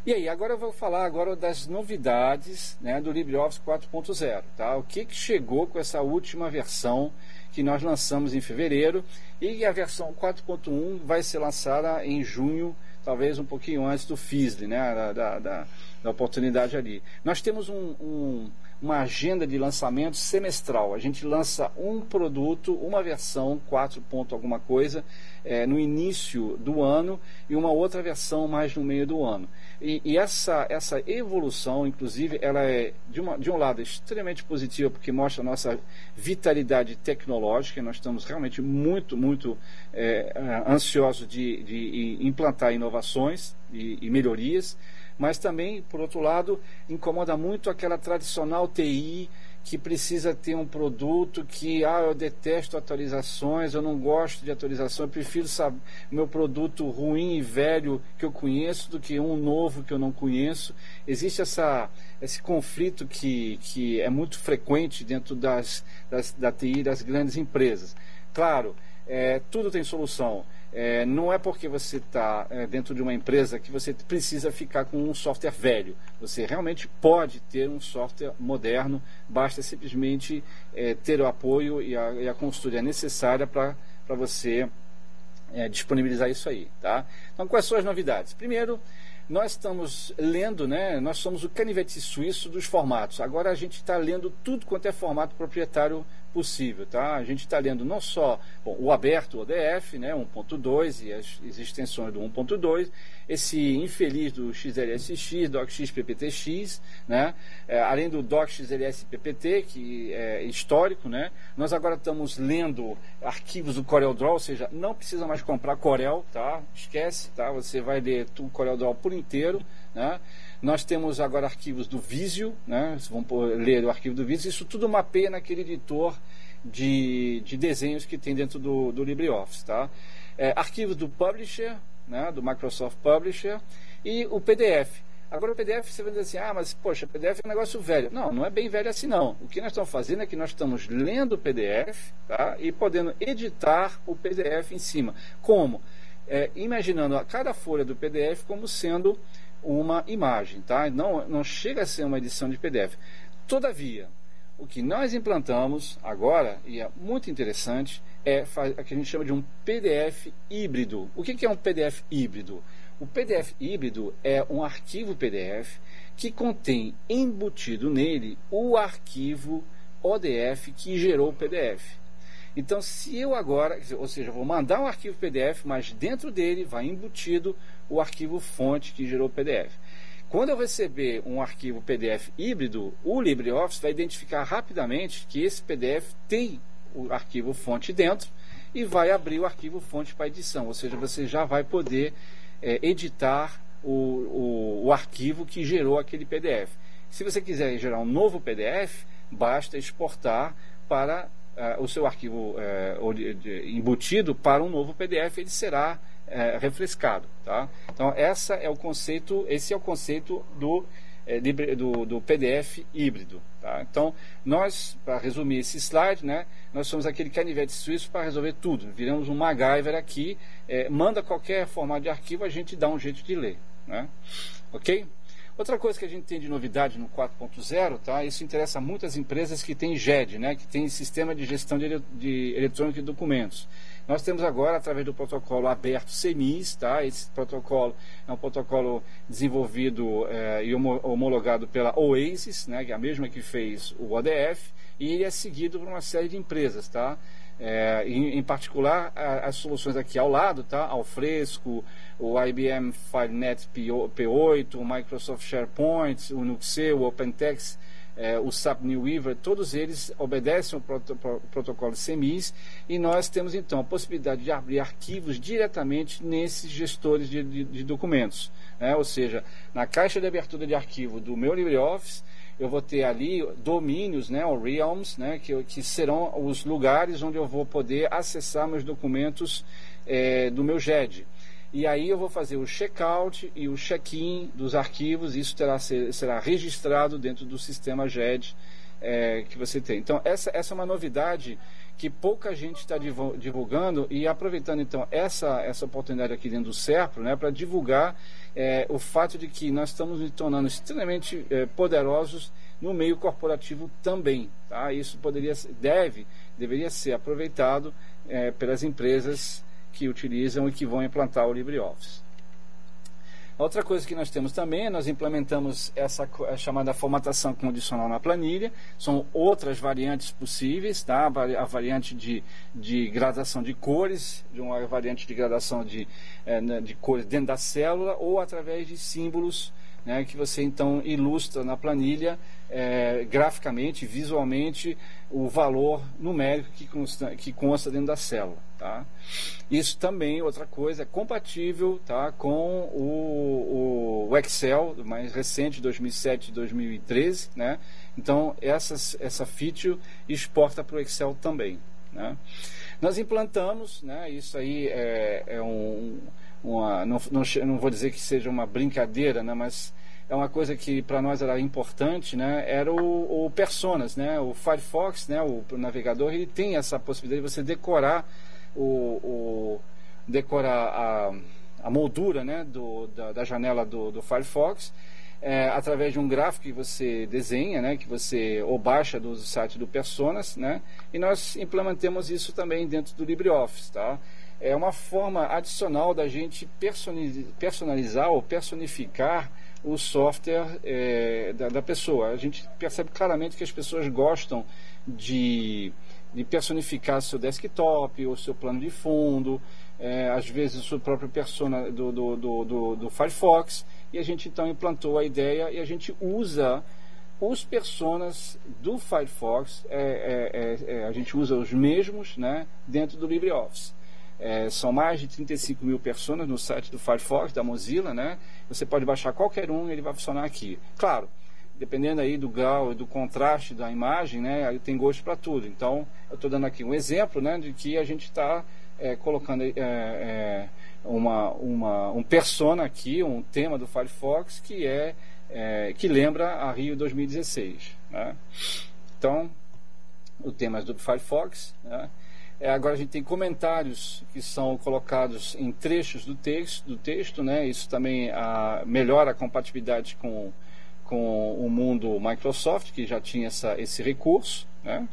E aí, agora eu vou falar agora das novidades né, do LibreOffice 4.0, tá? O que, que chegou com essa última versão que nós lançamos em fevereiro e a versão 4.1 vai ser lançada em junho, talvez um pouquinho antes do FISLE, né, da, da, da oportunidade ali. Nós temos um, um, uma agenda de lançamento semestral. A gente lança um produto, uma versão, 4 ponto alguma coisa, é, no início do ano e uma outra versão mais no meio do ano. E, e, essa, essa evolução, inclusive, ela é, de, uma, de um lado, extremamente positiva, porque mostra a nossa vitalidade tecnológica. Nós estamos realmente muito, muito é, ansiosos de, de implantar inovações e, e melhorias mas também, por outro lado, incomoda muito aquela tradicional TI que precisa ter um produto que, ah, eu detesto atualizações, eu não gosto de atualização, eu prefiro saber meu produto ruim e velho que eu conheço do que um novo que eu não conheço. Existe essa, esse conflito que, que é muito frequente dentro das, das, da TI das grandes empresas. Claro, é, tudo tem solução. É, não é porque você está é, dentro de uma empresa que você precisa ficar com um software velho. Você realmente pode ter um software moderno, basta simplesmente é, ter o apoio e a, e a consultoria necessária para você é, disponibilizar isso aí. Tá? Então, quais são as novidades? Primeiro, nós estamos lendo, né? Nós somos o canivete suíço dos formatos. Agora a gente está lendo tudo quanto é formato proprietário possível, tá? A gente está lendo não só bom, o aberto, ODF, né, 1.2 e as, as, extensões do 1.2, esse infeliz do XLSX, DocX PPTX, né, é, além do DocXLS PPT, que é histórico, né, nós agora estamos lendo arquivos do CorelDRAW, ou seja, não precisa mais comprar Corel, tá? Esquece, tá? Você vai ler o CorelDRAW por inteiro, né? Nós temos agora arquivos do Visio, né? Vocês vão ler o arquivo do Visio. Isso tudo mapeia naquele editor de, de desenhos que tem dentro do, do LibreOffice. Tá? É, arquivos do Publisher, né? do Microsoft Publisher, e o PDF. Agora o PDF você vai dizer assim, ah, mas poxa, PDF é um negócio velho. Não, não é bem velho assim não. O que nós estamos fazendo é que nós estamos lendo o PDF tá? e podendo editar o PDF em cima. Como? É, imaginando a cada folha do PDF como sendo uma imagem, tá? Não, não chega a ser uma edição de PDF. Todavia, o que nós implantamos agora, e é muito interessante, é o que a gente chama de um PDF híbrido. O que é um PDF híbrido? O PDF híbrido é um arquivo PDF que contém embutido nele o arquivo ODF que gerou o PDF. Então, se eu agora, ou seja, vou mandar um arquivo PDF, mas dentro dele vai embutido o arquivo fonte que gerou o PDF. Quando eu receber um arquivo PDF híbrido, o LibreOffice vai identificar rapidamente que esse PDF tem o arquivo fonte dentro e vai abrir o arquivo fonte para edição, ou seja, você já vai poder é, editar o, o, o arquivo que gerou aquele PDF. Se você quiser gerar um novo PDF, basta exportar para uh, o seu arquivo uh, embutido para um novo PDF, ele será uh, refrescado. Tá? Então, essa é o conceito, esse é o conceito do, do, do, PDF híbrido. Tá? Então, nós, para resumir esse slide, né, nós somos aquele canivete suíço para resolver tudo. Viramos um MacGyver aqui, manda qualquer formato de arquivo, a gente dá um jeito de ler. Né? Ok? Outra coisa que a gente tem de novidade no 4.0, tá? Isso interessa muitas empresas que têm GED, né? Que tem sistema de gestão de, de eletrônico de documentos. Nós temos agora, através do protocolo aberto CEMIS, tá? Esse protocolo é um protocolo desenvolvido é, e homologado pela Oasis, né? Que é a mesma que fez o ODF, e ele é seguido por uma série de empresas, tá? É, em, em, particular, a, as soluções aqui ao lado, tá? Alfresco, o IBM FileNet P8, o Microsoft SharePoint, o Nuxe, o OpenText, é, o SAP New Weaver, todos eles obedecem ao protocolo CMIS e nós temos então a possibilidade de abrir arquivos diretamente nesses gestores de, de, de documentos. Né? Ou seja, na caixa de abertura de arquivo do meu LibreOffice, eu vou ter ali domínios, né, ou realms, né, que, que serão os lugares onde eu vou poder acessar meus documentos é, do meu GED. E aí eu vou fazer o checkout e o check-in dos arquivos, isso terá, será registrado dentro do sistema GED é, que você tem. Então, essa, essa é uma novidade que pouca gente está divulgando e aproveitando então essa, essa oportunidade aqui dentro do SERPRO né, para divulgar é, o fato de que nós estamos nos tornando extremamente é, poderosos no meio corporativo também. Tá? Isso poderia, deve, deveria ser aproveitado é, pelas empresas que utilizam e que vão implantar o LibreOffice. Outra coisa que nós temos também, nós implementamos essa chamada formatação condicional na planilha. São outras variantes possíveis, tá? A variante de, de gradação de cores, de uma variante de gradação de, eh, né, de cores dentro da célula ou através de símbolos né, que você então ilustra na planilha é, graficamente, visualmente, o valor numérico que consta, que consta dentro da célula. Tá? Isso também, outra coisa, é compatível tá, com o, o Excel mais recente, 2007 e 2013. Né? Então, essas, essa feature exporta para o Excel também. Né? Nós implantamos, né, isso aí é, é um uma, não, não, não vou dizer que seja uma brincadeira, né, mas é uma coisa que para nós era importante, né, era o, o, Personas, né, o Firefox, né, o, o, navegador, ele tem essa possibilidade de você decorar o, o decorar a, a moldura, né, do, da, da janela do, do Firefox é, através de um gráfico que você desenha, né, que você ou baixa do site do Personas, né, e nós implementamos isso também dentro do LibreOffice, tá? é uma forma adicional da gente personalizar ou personificar o software é, da, da, pessoa. A gente percebe claramente que as pessoas gostam de, de personificar seu desktop, o seu plano de fundo, é, às vezes o seu próprio persona do, do, do, do, do Firefox, e a gente então implantou a ideia e a gente usa os personas do Firefox, é, é, é, é a gente usa os mesmos né, dentro do LibreOffice. É, são mais de 35 mil pessoas no site do Firefox, da Mozilla, né? Você pode baixar qualquer um ele vai funcionar aqui. Claro, dependendo aí do grau e do contraste da imagem, né? Aí tem gosto para tudo. Então, eu estou dando aqui um exemplo, né? De que a gente está é, colocando é, é, uma, uma, um persona aqui, um tema do Firefox que é, é que lembra a Rio 2016, né? Então, o tema do Firefox, né? É, agora a gente tem comentários que são colocados em trechos do texto, do texto né? isso também a, ah, melhora a compatibilidade com, com o mundo Microsoft, que já tinha essa, esse recurso. Né?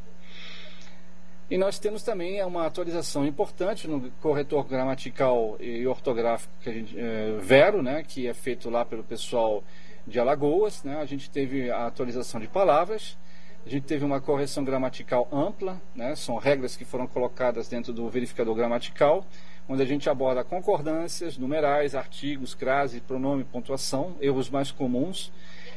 E nós temos também uma atualização importante no corretor gramatical e ortográfico que a gente, é, Vero, né? que é feito lá pelo pessoal de Alagoas. Né? A gente teve a atualização de palavras a gente teve uma correção gramatical ampla, né? são regras que foram colocadas dentro do verificador gramatical, onde a gente aborda concordâncias, numerais, artigos, crase, pronome, pontuação, erros mais comuns.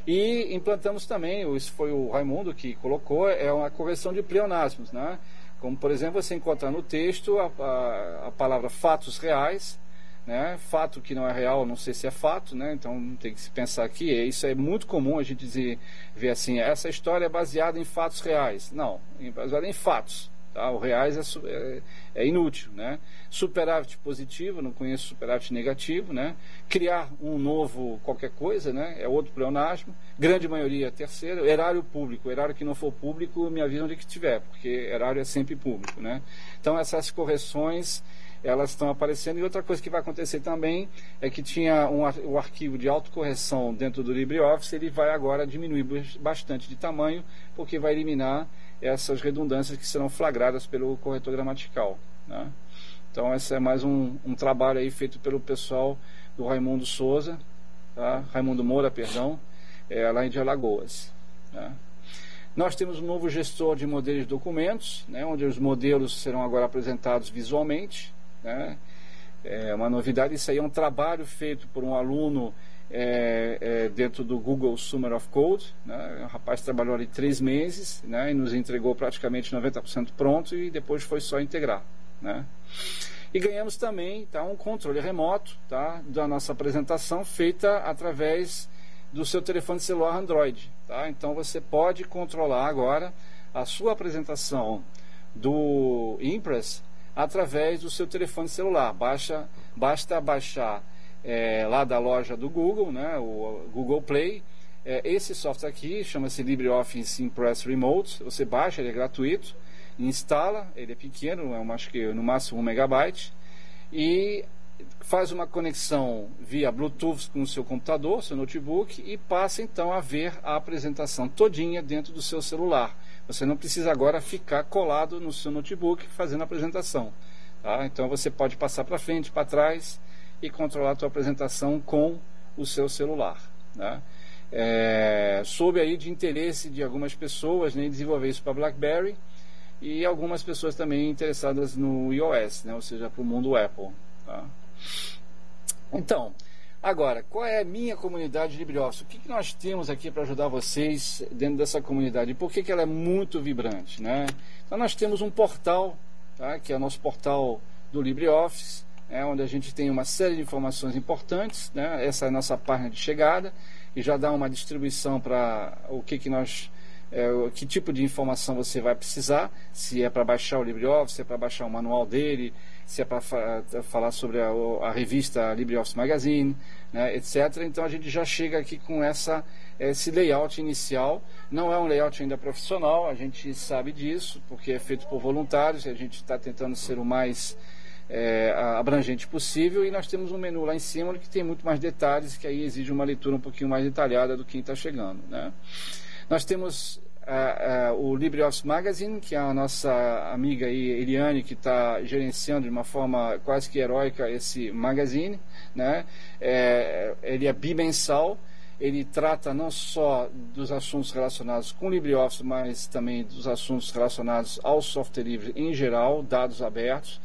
E implantamos também, isso foi o Raimundo que colocou, é uma correção de pleonasmos. Né? Como, por exemplo, você encontrar no texto a, a, a palavra fatos reais, né? Fato que não é real, não sei se é fato, né? Então tem que se pensar aqui. Isso é muito comum a gente dizer, ver assim, essa história é baseada em fatos reais. Não, é baseada em fatos. Tá? O reais é, é, é, inútil, né? Superávit positivo, não conheço superávit negativo, né? Criar um novo qualquer coisa, né? É outro pleonasmo. Grande maioria terceiro. Erário público. Erário que não for público, me avisam de que tiver, porque erário é sempre público, né? Então essas correções elas estão aparecendo. E outra coisa que vai acontecer também é que tinha um, o arquivo de autocorreção dentro do LibreOffice, ele vai agora diminuir bastante de tamanho, porque vai eliminar essas redundâncias que serão flagradas pelo corretor gramatical. Né? Então, esse é mais um, um, trabalho aí feito pelo pessoal do Raimundo Souza, tá? Raimundo Moura, perdão, é, lá em Alagoas. Né? Nós temos um novo gestor de modelos de documentos, né, onde os modelos serão agora apresentados visualmente. Né? É uma novidade, isso aí é um trabalho feito por um aluno é, é, dentro do Google Summer of Code. Né? O rapaz trabalhou ali três meses né? e nos entregou praticamente 90% pronto e depois foi só integrar. Né? E ganhamos também tá, um controle remoto tá, da nossa apresentação feita através do seu telefone celular Android. Tá? Então você pode controlar agora a sua apresentação do Impress através do seu telefone celular. Baixa, basta baixar é, lá da loja do Google, né, o Google Play. É, esse software aqui chama-se LibreOffice Impress Remote. Você baixa, ele é gratuito, instala, ele é pequeno, é uma, acho que no máximo um megabyte, e faz uma conexão via Bluetooth com o seu computador, seu notebook, e passa então a ver a apresentação todinha dentro do seu celular. Você não precisa agora ficar colado no seu notebook fazendo a apresentação. Tá? Então você pode passar para frente, para trás e controlar a sua apresentação com o seu celular. Né? É, soube aí de interesse de algumas pessoas né, desenvolver isso para BlackBerry e algumas pessoas também interessadas no iOS, né, ou seja, para o mundo Apple. Tá? Então, agora, qual é a minha comunidade LibreOffice? O que, que nós temos aqui para ajudar vocês dentro dessa comunidade? E por que, que ela é muito vibrante? Né? Então, nós temos um portal, tá, que é o nosso portal do LibreOffice, é, onde a gente tem uma série de informações importantes. Né? Essa é a nossa página de chegada e já dá uma distribuição para o que, que nós é, que tipo de informação você vai precisar, se é para baixar o LibreOffice, se é para baixar o manual dele, se é para fa falar sobre a, a, revista LibreOffice Magazine, né, etc. Então a gente já chega aqui com essa, esse layout inicial. Não é um layout ainda profissional, a gente sabe disso, porque é feito por voluntários e a gente está tentando ser o mais é, abrangente possível e nós temos um menu lá em cima que tem muito mais detalhes que aí exige uma leitura um pouquinho mais detalhada do que está chegando. Né? Nós temos uh, uh, o LibreOffice Magazine, que é a nossa amiga aí, Eliane, que está gerenciando de uma forma quase que heróica esse magazine. Né? É, ele é bimensal, ele trata não só dos assuntos relacionados com LibreOffice, mas também dos assuntos relacionados ao software livre em geral, dados abertos.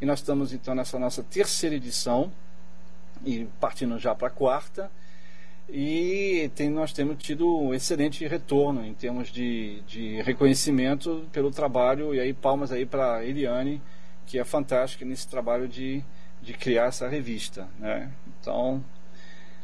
E nós estamos então nessa nossa terceira edição, e partindo já para a quarta e tem, nós temos tido um excelente retorno em termos de, de reconhecimento pelo trabalho. E aí palmas aí para Eliane que é fantástica nesse trabalho de, de criar essa revista né? então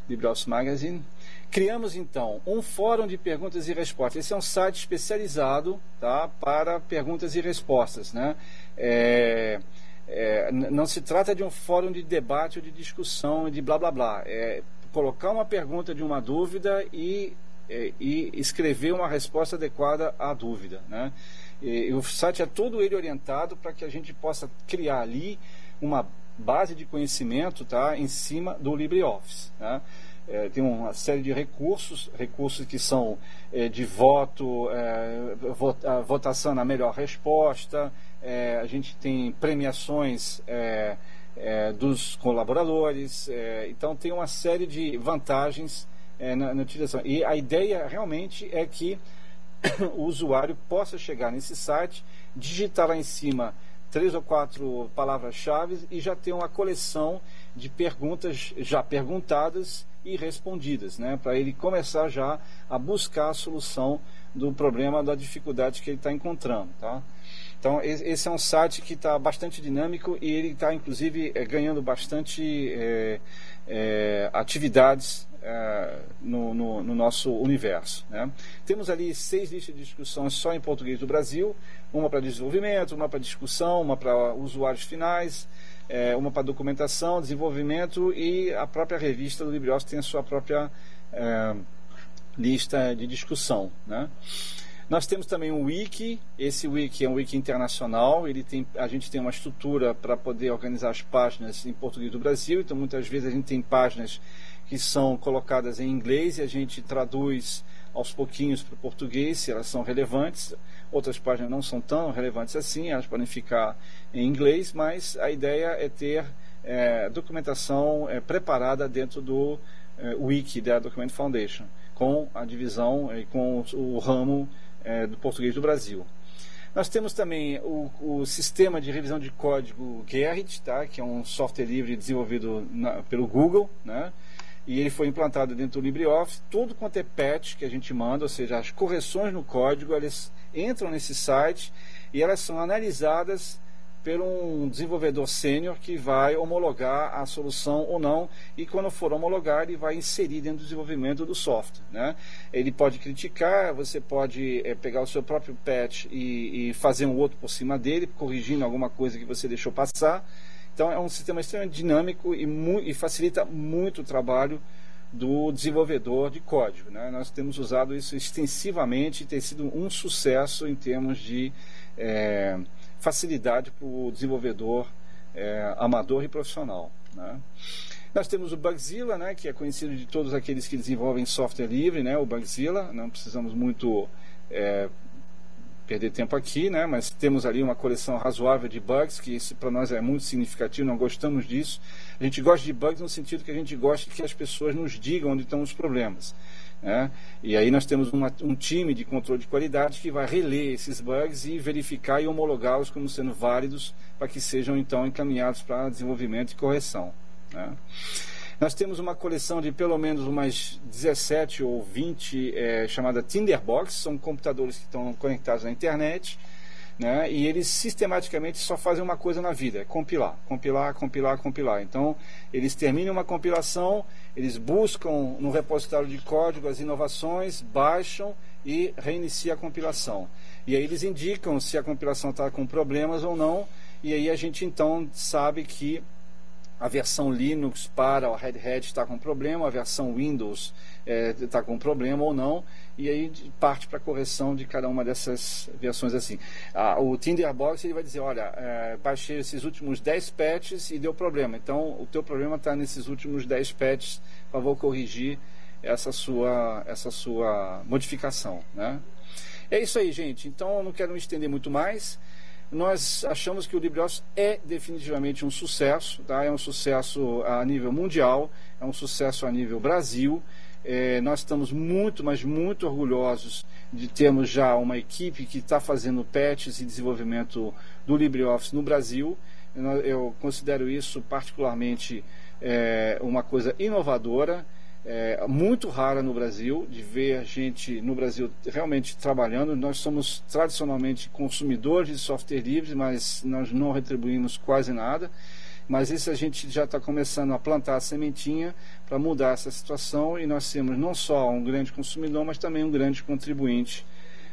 LibreOffice Magazine. Criamos então um fórum de perguntas e respostas. Esse é um site especializado tá, para perguntas e respostas né? É, é, não se trata de um fórum de debate ou de discussão de blá blá blá. É colocar uma pergunta de uma dúvida e, e, e escrever uma resposta adequada à dúvida. Né? E, o site é todo ele orientado para que a gente possa criar ali uma base de conhecimento tá, em cima do LibreOffice. Né? É, tem uma série de recursos, recursos que são é, de voto, é, votação na melhor resposta, é, a gente tem premiações é, dos colaboradores. É, então, tem uma série de vantagens é, na, na, utilização. E a ideia realmente é que (coughs) o usuário possa chegar nesse site, digitar lá em cima três ou quatro palavras-chave e já ter uma coleção de perguntas já perguntadas e respondidas, né? para ele começar já a buscar a solução do problema, da dificuldade que ele está encontrando. Tá? Então, esse é um site que está bastante dinâmico e ele está, inclusive, é, ganhando bastante é, é, atividades é, no, no, no, nosso universo. Né? Temos ali seis listas de discussões só em português do Brasil: uma para desenvolvimento, uma para discussão, uma para usuários finais, é, uma para documentação, desenvolvimento e a própria revista do LibreOffice tem a sua própria é, lista de discussão. Né? Nós temos também um wiki, esse wiki é um wiki internacional, ele tem, a gente tem uma estrutura para poder organizar as páginas em português do Brasil, então muitas vezes a gente tem páginas que são colocadas em inglês e a gente traduz aos pouquinhos para o português, se elas são relevantes. Outras páginas não são tão relevantes assim, elas podem ficar em inglês, mas a ideia é ter é, documentação é, preparada dentro do é, wiki da Document Foundation, com a divisão e com o ramo é, do português do Brasil. Nós temos também o, o, sistema de revisão de código Gerrit, tá? que é um software livre desenvolvido na, pelo Google, né? e ele foi implantado dentro do LibreOffice. Tudo quanto é patch que a gente manda, ou seja, as correções no código, elas entram nesse site e elas são analisadas por um desenvolvedor sênior que vai homologar a solução ou não, e quando for homologar, ele vai inserir dentro do desenvolvimento do software. Né? Ele pode criticar, você pode é, pegar o seu próprio patch e, e, fazer um outro por cima dele, corrigindo alguma coisa que você deixou passar. Então é um sistema extremamente dinâmico e, e facilita muito o trabalho do desenvolvedor de código. Né? Nós temos usado isso extensivamente e tem sido um sucesso em termos de. É, facilidade para o desenvolvedor é, amador e profissional. Né? Nós temos o Bugzilla, né, que é conhecido de todos aqueles que desenvolvem software livre, né, o Bugzilla, não precisamos muito é, perder tempo aqui, né? Mas temos ali uma coleção razoável de bugs, que para nós é muito significativo, não gostamos disso. A gente gosta de bugs no sentido que a gente gosta que as pessoas nos digam onde estão os problemas. Né? E aí nós temos uma, um time de controle de qualidade que vai reler esses bugs e verificar e homologá-los como sendo válidos para que sejam então encaminhados para desenvolvimento e correção. Né? Nós temos uma coleção de pelo menos umas 17 ou 20 é, chamada Tinderbox, são computadores que estão conectados na internet, né? E eles sistematicamente só fazem uma coisa na vida, é compilar, compilar, compilar, compilar. Então, eles terminam uma compilação, eles buscam no repositório de código as inovações, baixam e reinicia a compilação. E aí eles indicam se a compilação está com problemas ou não, e aí a gente então sabe que a versão Linux para o Red Hat está com problema, a versão Windows está é, com problema ou não, e aí parte para a correção de cada uma dessas versões assim. Ah, o Tinderbox ele vai dizer, olha, é, baixei esses últimos 10 patches e deu problema, então o teu problema está nesses últimos 10 patches, por favor corrigir essa sua, essa sua modificação. Né? É isso aí, gente. Então não quero me estender muito mais nós achamos que o LibreOffice é definitivamente um sucesso, tá? é um sucesso a nível mundial, é um sucesso a nível Brasil. É, nós estamos muito, mas muito orgulhosos de termos já uma equipe que está fazendo patches e desenvolvimento do LibreOffice no Brasil. Eu, eu considero isso particularmente é, uma coisa inovadora é, muito rara no Brasil, de ver gente no Brasil realmente trabalhando. Nós somos tradicionalmente consumidores de software livre, mas nós não retribuímos quase nada. Mas isso a gente já está começando a plantar a sementinha para mudar essa situação e nós temos não só um grande consumidor, mas também um grande contribuinte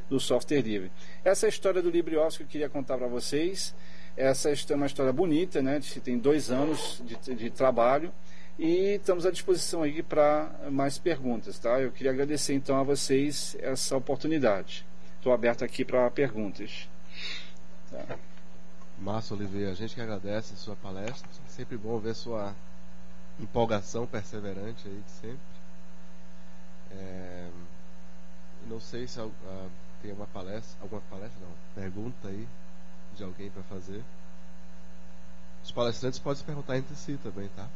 do software livre. Essa é a história do LibreOffice que eu queria contar para vocês. Essa é uma história bonita, né? Tem dois anos de, de trabalho e estamos à disposição aí para mais perguntas, tá? Eu queria agradecer então a vocês essa oportunidade. Estou aberto aqui para perguntas. Tá. Márcio Oliveira, a gente que agradece a sua palestra. É sempre bom ver sua empolgação perseverante aí de sempre. É, não sei se uh, tem uma palestra, alguma palestra não, pergunta aí de alguém para fazer. Os palestrantes podem se perguntar entre si também, tá?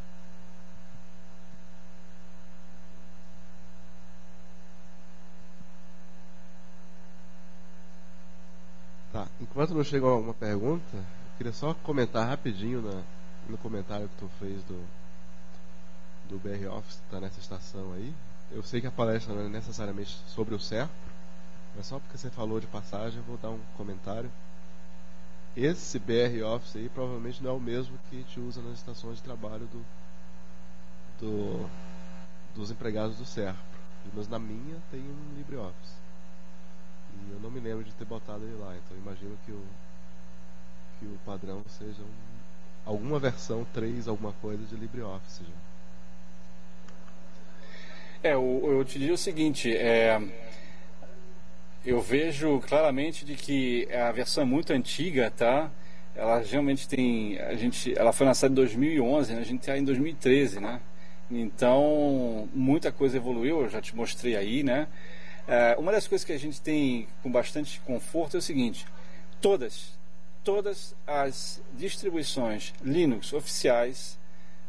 Tá. Enquanto não chega alguma pergunta, eu queria só comentar rapidinho na, no comentário que tu fez do, do BR Office, que está nessa estação aí. Eu sei que a palestra não é necessariamente sobre o Serpro, mas só porque você falou de passagem, eu vou dar um comentário. Esse BR Office aí provavelmente não é o mesmo que a gente usa nas estações de trabalho do, do dos empregados do Serpro. Mas na minha tem um LibreOffice. E eu não me lembro de ter botado ele lá, então imagino que o, que o padrão seja um, alguma versão 3, alguma coisa de LibreOffice já. É, eu, eu te digo o seguinte, é, eu vejo claramente de que a versão é muito antiga, tá? Ela realmente tem, a gente, ela foi lançada em 2011, né? a gente está em 2013, né? Então, muita coisa evoluiu, eu já te mostrei aí, né? É, uma das coisas que a gente tem com bastante conforto é o seguinte: todas, todas as distribuições Linux oficiais,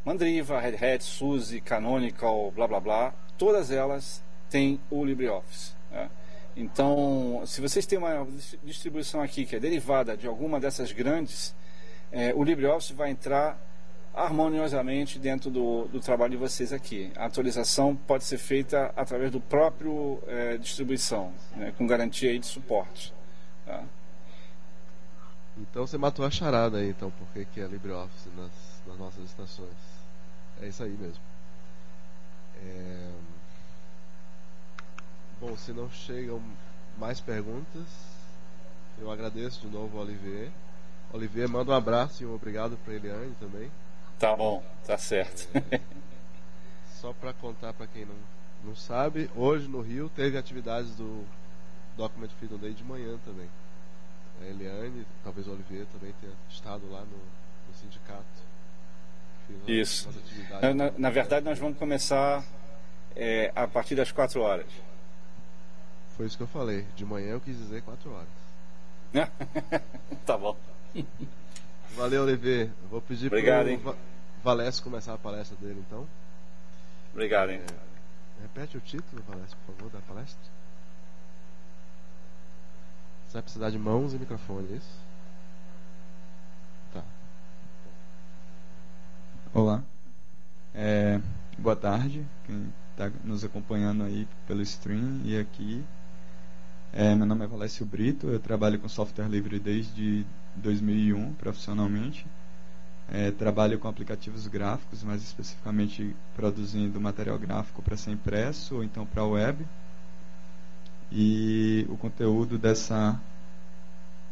Mandriva, Red Hat, SUSE, Canonical, blá blá blá, todas elas têm o LibreOffice. Né? Então, se vocês têm uma distribuição aqui que é derivada de alguma dessas grandes, é, o LibreOffice vai entrar harmoniosamente dentro do, do, trabalho de vocês aqui. A atualização pode ser feita através do próprio é, distribuição, né, com garantia de suporte. Tá? Então você matou a charada aí, então, por que é LibreOffice nas, nas nossas estações. É isso aí mesmo. É... Bom, se não chegam mais perguntas, eu agradeço de novo ao Olivier. Olivier, manda um abraço e um obrigado para Eliane também. Tá bom, tá certo. (laughs) Só para contar para quem não, não sabe, hoje no Rio teve atividades do Document Freedom Day de manhã também. A Eliane, talvez o Olivier também tenha estado lá no, no sindicato. Isso. Na, na, na, verdade, nós vamos começar é, a partir das 4 horas. Foi isso que eu falei. De manhã eu quis dizer 4 horas. (laughs) tá bom. (laughs) Valeu, Olivier. Vou pedir Obrigado, para hein? o Valécio começar a palestra dele, então. Obrigado, hein? Repete o título, Valécio, por favor, da palestra. Você vai precisar de mãos e microfone, é isso? Tá. Olá, É, boa tarde, quem está nos acompanhando aí pelo stream e aqui. É, meu nome é Valécio Brito, eu trabalho com software livre desde 2001 profissionalmente. É, trabalho com aplicativos gráficos, mais especificamente produzindo material gráfico para ser impresso ou então para web. E o conteúdo dessa.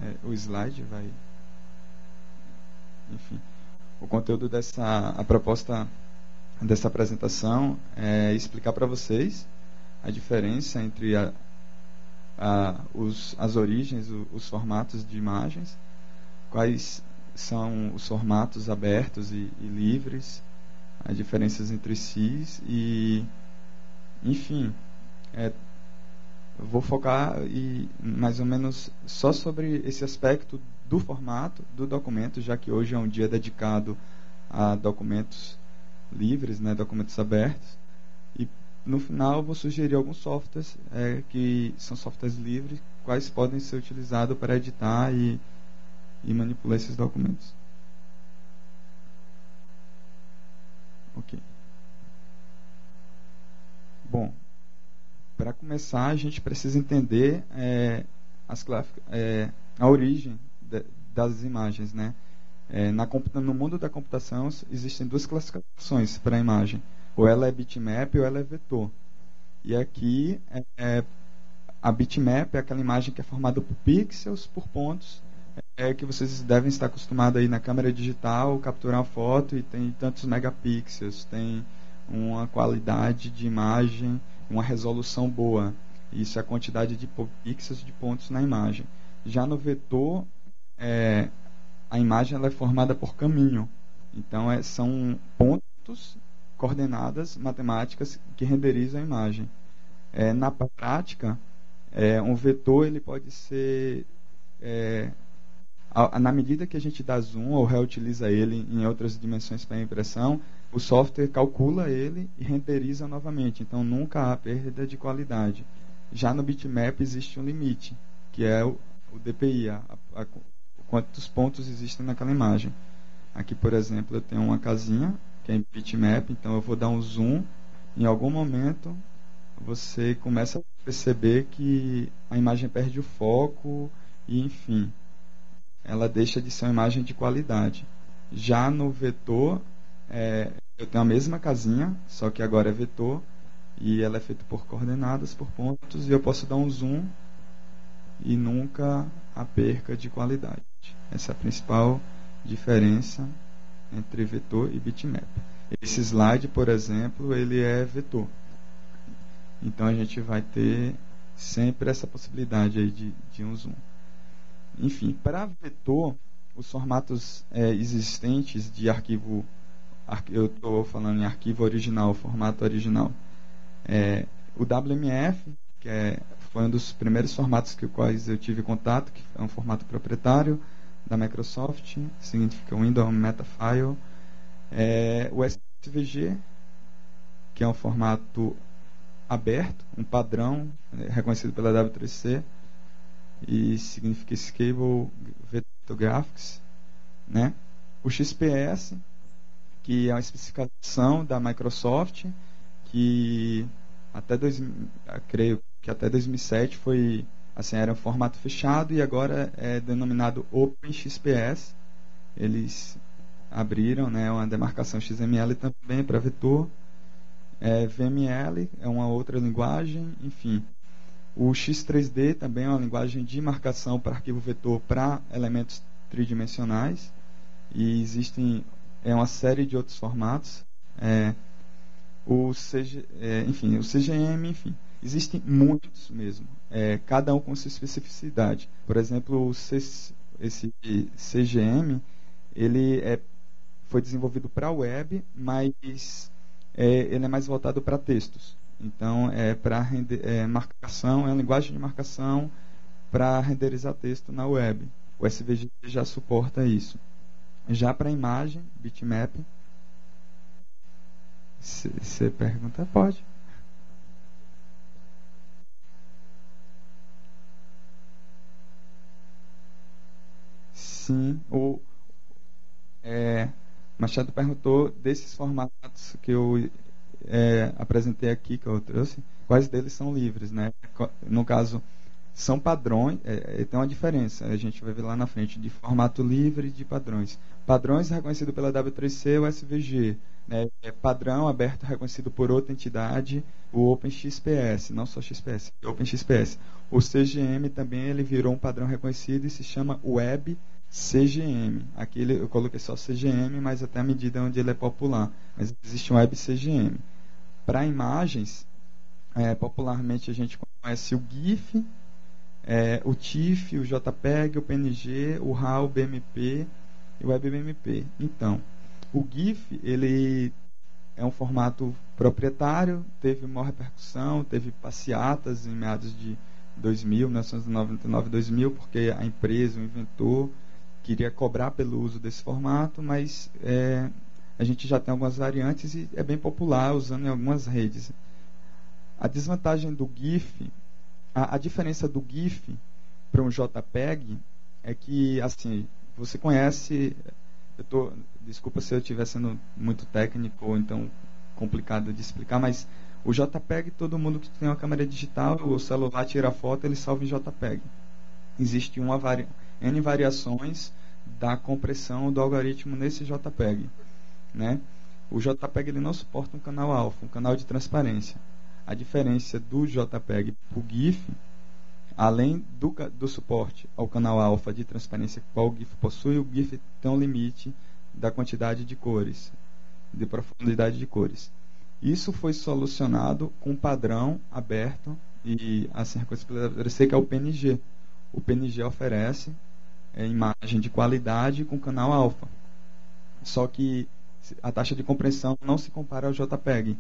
é, o slide vai. Enfim. O conteúdo dessa. A proposta dessa apresentação é explicar para vocês a diferença entre a, a, os, as origens, os formatos de imagens, quais são os formatos abertos e, e livres, as diferenças entre si e, enfim, é, vou focar e mais ou menos só sobre esse aspecto do formato do documento, já que hoje é um dia dedicado a documentos livres, né, documentos abertos. E no final vou sugerir alguns softwares é, que são softwares livres, quais podem ser utilizados para editar e, e manipular esses documentos. Ok. Bom, para começar a gente precisa entender é, as, é, a origem de, das imagens, né? É, na, no mundo da computação existem duas classificações para a imagem. Ou ela é bitmap ou ela é vetor. E aqui é, é, a bitmap é aquela imagem que é formada por pixels, por pontos, é que vocês devem estar acostumados aí na câmera digital, capturar uma foto e tem tantos megapixels, tem uma qualidade de imagem, uma resolução boa. Isso é a quantidade de pixels de pontos na imagem. Já no vetor, é, a imagem ela é formada por caminho. Então, é, são pontos, coordenadas matemáticas que renderizam a imagem. É, na prática, é, um vetor ele pode ser, é, na medida que a gente dá zoom ou reutiliza ele em outras dimensões para impressão, o software calcula ele e renderiza novamente. Então, nunca há perda de qualidade. Já no bitmap existe um limite, que é o, o DPI, a, a, quantos pontos existem naquela imagem. Aqui, por exemplo, eu tenho uma casinha, que é em bitmap, então eu vou dar um zoom. Em algum momento, você começa a perceber que a imagem perde o foco e, enfim, ela deixa de ser uma imagem de qualidade. Já no vetor, é, eu tenho a mesma casinha, só que agora é vetor, e ela é feita por coordenadas, por pontos, e eu posso dar um zoom e nunca a perca de qualidade. Essa é a principal diferença entre vetor e bitmap. Esse slide, por exemplo, ele é vetor. Então a gente vai ter sempre essa possibilidade aí de, de um zoom. Enfim, para vetor, os formatos é, existentes de arquivo, eu estou falando em arquivo original, formato original, é, o WMF, que é, foi um dos primeiros formatos com os quais eu tive contato, que é um formato proprietário da Microsoft, significa Windows Metafile, é, o SVG, que é um formato aberto, um padrão é, reconhecido pela W3C, e significa Scalable Vector Graphics, né? O XPS, que é uma especificação da Microsoft, que até dois, creio que até 2007 foi assim era um formato fechado e agora é denominado OpenXPS. Eles abriram, né, uma demarcação XML também para vetor. É, VML é uma outra linguagem, enfim. O X3D também é uma linguagem de marcação para arquivo vetor para elementos tridimensionais. E existem é uma série de outros formatos. É, o CG, é, enfim, o CGM, enfim. Existem muitos mesmo, é, cada um com sua especificidade. Por exemplo, C, esse CGM, ele é, foi desenvolvido para web, mas é, ele é mais voltado para textos. Então, é para é, marcação, é uma linguagem de marcação para renderizar texto na web. O SVG já suporta isso. Já para imagem, bitmap, você pergunta, pode. Sim, o é, Machado perguntou desses formatos que eu é, apresentei aqui, que eu trouxe, quais deles são livres, né? No caso, são padrões, é, é, tem uma diferença, a gente vai ver lá na frente, de formato livre de padrões. Padrões reconhecido pela W3C ou SVG, né? é padrão aberto reconhecido por outra entidade, o OpenXPS, não só XPS, OpenXPS. O CGM também ele virou um padrão reconhecido e se chama Web CGM. Aqui eu coloquei só CGM, mas até a medida onde ele é popular. Mas existe um Web CGM. Para imagens, é, popularmente a gente conhece o GIF, é, o TIFF, o JPEG, o PNG, o RAW, o BMP e o WebBMP. Então, o GIF ele é um formato proprietário, teve maior repercussão, teve passeatas em meados de 2000, 1999, 2000, porque a empresa, o inventor, queria cobrar pelo uso desse formato, mas é, a gente já tem algumas variantes e é bem popular usando em algumas redes. A desvantagem do GIF a, a diferença do GIF para um JPEG é que, assim, você conhece. Eu tô, desculpa se eu estiver sendo muito técnico ou então complicado de explicar, mas o JPEG, todo mundo que tem uma câmera digital, o celular tira foto, ele salva em JPEG. Existe uma vari... N variações da compressão do algoritmo nesse JPEG. Né? O JPEG ele não suporta um canal alfa, um canal de transparência a diferença do JPEG para o GIF, além do, do suporte ao canal alfa de transparência que o GIF possui, o GIF tem um limite da quantidade de cores, de profundidade de cores. Isso foi solucionado com um padrão aberto e assim reconhecido que é o PNG. O PNG oferece imagem de qualidade com canal alfa. Só que a taxa de compressão não se compara ao JPEG.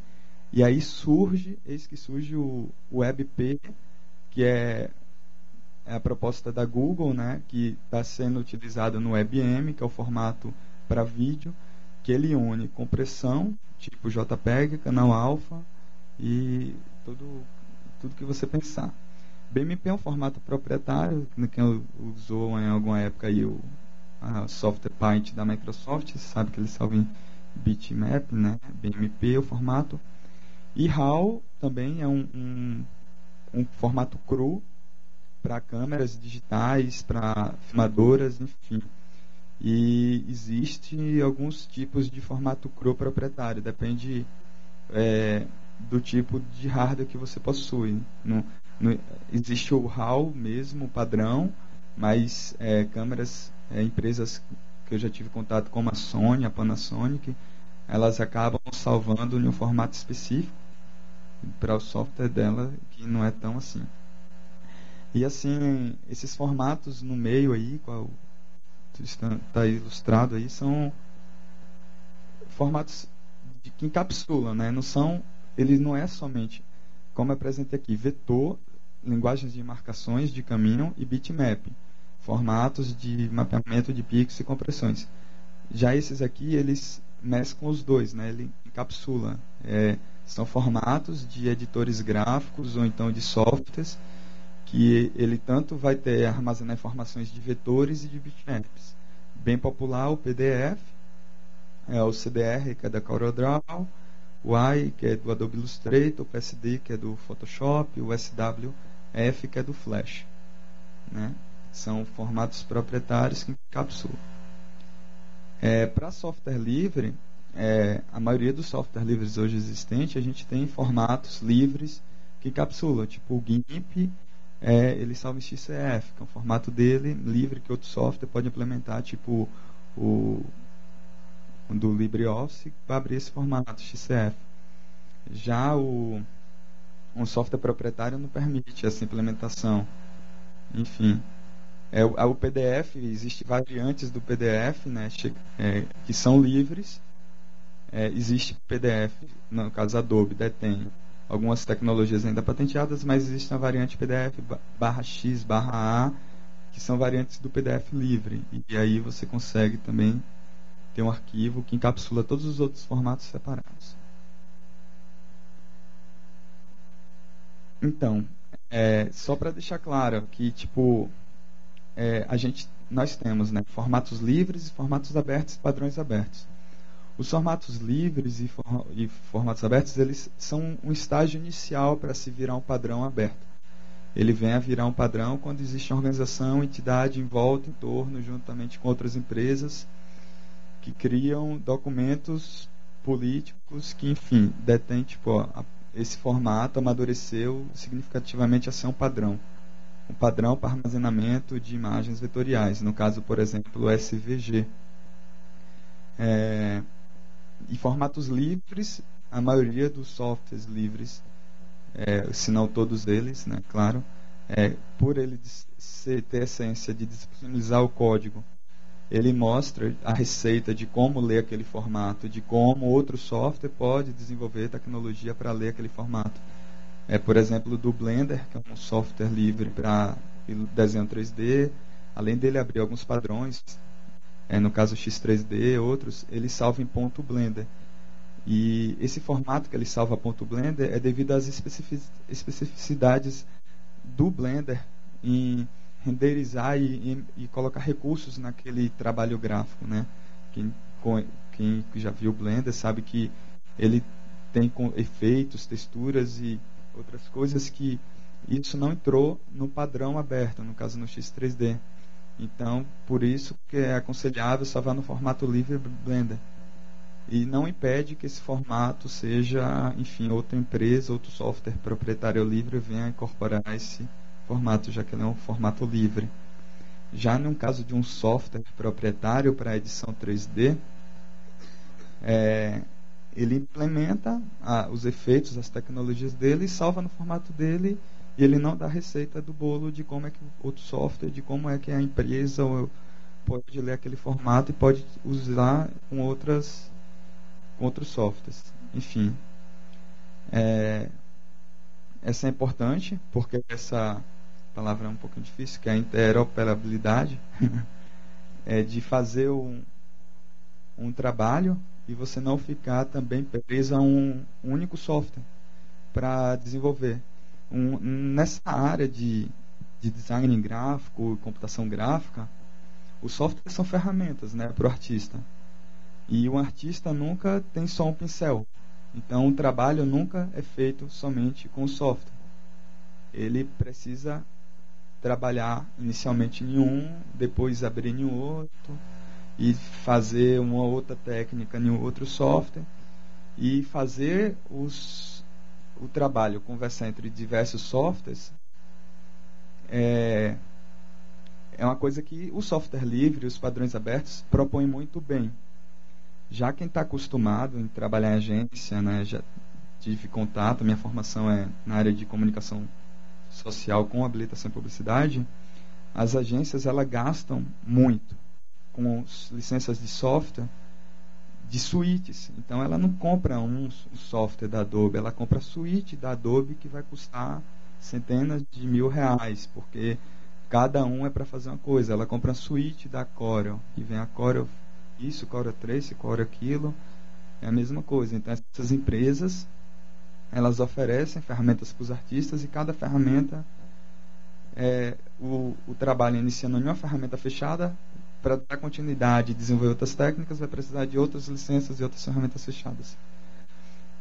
E aí surge, eis que surge o, o WebP, que é, é, a proposta da Google, né, que está sendo utilizada no WebM, que é o formato para vídeo, que ele une compressão, tipo JPEG, canal alfa e tudo, tudo que você pensar. BMP é um formato proprietário, quem usou em alguma época aí o software Paint da Microsoft, sabe que ele salva em bitmap, né? BMP é o formato. E RAW também é um, um, um formato cru para câmeras digitais, para filmadoras, enfim. E existe alguns tipos de formato cru proprietário, depende é, do tipo de hardware que você possui. No, existe o RAW mesmo, padrão, mas é, câmeras, é, empresas que eu já tive contato como a Sony, a Panasonic, elas acabam salvando em um formato específico para o software dela que não é tão assim. E assim, esses formatos no meio aí, qual está ilustrado aí, são formatos que encapsulam, né? Não são, ele não é somente, como eu apresentei aqui, vetor, linguagens de marcações de caminho e bitmap, formatos de mapeamento de pixels e compressões. Já esses aqui, eles mesclam os dois, né? Ele encapsula. É, são formatos de editores gráficos ou então de softwares que ele tanto vai ter armazenar informações de vetores e de bitmaps. Bem popular o PDF, é o CDR que é da CorelDRAW, o AI que é do Adobe Illustrator, o PSD que é do Photoshop, o SWF que é do Flash. Né? São formatos proprietários que encapsulam. É, Para software livre, é, a maioria dos softwares livres hoje existentes, a gente tem formatos livres que capsulam, tipo o GIMP, é, ele salva em XCF, que é um formato dele livre que outro software pode implementar, tipo o do LibreOffice, para abrir esse formato XCF. Já o um software proprietário não permite essa implementação. Enfim, é, o PDF, existe variantes do PDF, né, é, que são livres, é, existe PDF, no caso Adobe detém algumas tecnologias ainda patenteadas, mas existe a variante PDF barra X barra A, que são variantes do PDF livre. E aí você consegue também ter um arquivo que encapsula todos os outros formatos separados. Então, é, só para deixar claro que tipo é, a gente nós temos né, formatos livres e formatos abertos, padrões abertos. Os formatos livres e, for, e formatos abertos eles são um estágio inicial para se virar um padrão aberto. Ele vem a virar um padrão quando existe uma organização, entidade em volta, em torno, juntamente com outras empresas que criam documentos políticos que, enfim, detêm tipo, a, esse formato amadureceu significativamente a ser um padrão. Um padrão para armazenamento de imagens vetoriais, no caso, por exemplo, o SVG. É, e formatos livres, a maioria dos softwares livres, é, se não todos eles, né, claro, é, por ele ser, ter a essência de disponibilizar o código ele mostra a receita de como ler aquele formato, de como outro software pode desenvolver tecnologia para ler aquele formato. É, por exemplo, do Blender, que é um software livre para desenho 3D, além dele abrir alguns padrões, é, no caso X3D, outros, ele salva em ponto Blender. E esse formato que ele salva ponto Blender é devido às especificidades do Blender em renderizar e, e, e, colocar recursos naquele trabalho gráfico, né? Quem, quem já viu o Blender sabe que ele tem efeitos, texturas e outras coisas que isso não entrou no padrão aberto, no caso no X3D. Então, por isso que é aconselhável salvar no formato livre Blender. E não impede que esse formato seja, enfim, outra empresa, outro software proprietário livre venha incorporar esse formato, já que ele é um formato livre. Já no caso de um software proprietário para edição 3D, é, ele implementa a, os efeitos, as tecnologias dele, salva no formato dele e ele não dá receita do bolo de como é que outro software, de como é que a empresa pode ler aquele formato e pode usar com outras com outros softwares. Enfim, é, essa é importante porque essa palavra é um pouco difícil, que é a interoperabilidade, (laughs) é de fazer um, um trabalho e você não ficar também preso a um único software para desenvolver. Um, nessa área de, de design gráfico, computação gráfica, os softwares são ferramentas né, para o artista. E o artista nunca tem só um pincel. Então o trabalho nunca é feito somente com o software. Ele precisa trabalhar inicialmente em um, depois abrir em outro e fazer uma outra técnica em outro software e fazer os, o trabalho, conversar entre diversos softwares é, é uma coisa que o software livre, os padrões abertos propõem muito bem. Já quem está acostumado em trabalhar em agência, né, já tive contato, minha formação é na área de comunicação social com habilitação e publicidade, as agências elas gastam muito com licenças de software de suítes. Então ela não compra um software da Adobe, ela compra a suíte da Adobe que vai custar centenas de mil reais, porque cada um é para fazer uma coisa. Ela compra a suíte da Corel, e vem a Corel isso, Corel 3, Corel aquilo, é a mesma coisa. Então essas empresas elas oferecem ferramentas para os artistas e cada ferramenta é, o, o trabalho iniciando em uma ferramenta fechada para dar continuidade e desenvolver outras técnicas vai precisar de outras licenças e outras ferramentas fechadas.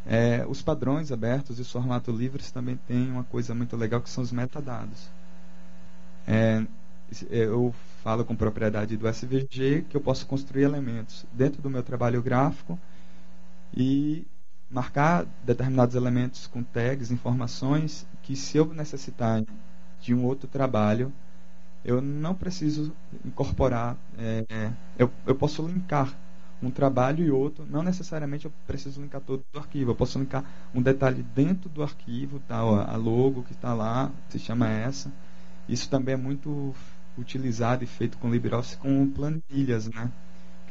É, os padrões abertos e os formatos livres também têm uma coisa muito legal que são os metadados. É, eu falo com propriedade do SVG que eu posso construir elementos dentro do meu trabalho gráfico e marcar determinados elementos com tags, informações, que se eu necessitar de um outro trabalho, eu não preciso incorporar, é, eu, eu posso linkar um trabalho e outro, não necessariamente eu preciso linkar todo o arquivo, eu posso linkar um detalhe dentro do arquivo, tá, a logo que está lá, se chama essa. Isso também é muito utilizado e feito com LibreOffice com planilhas, né?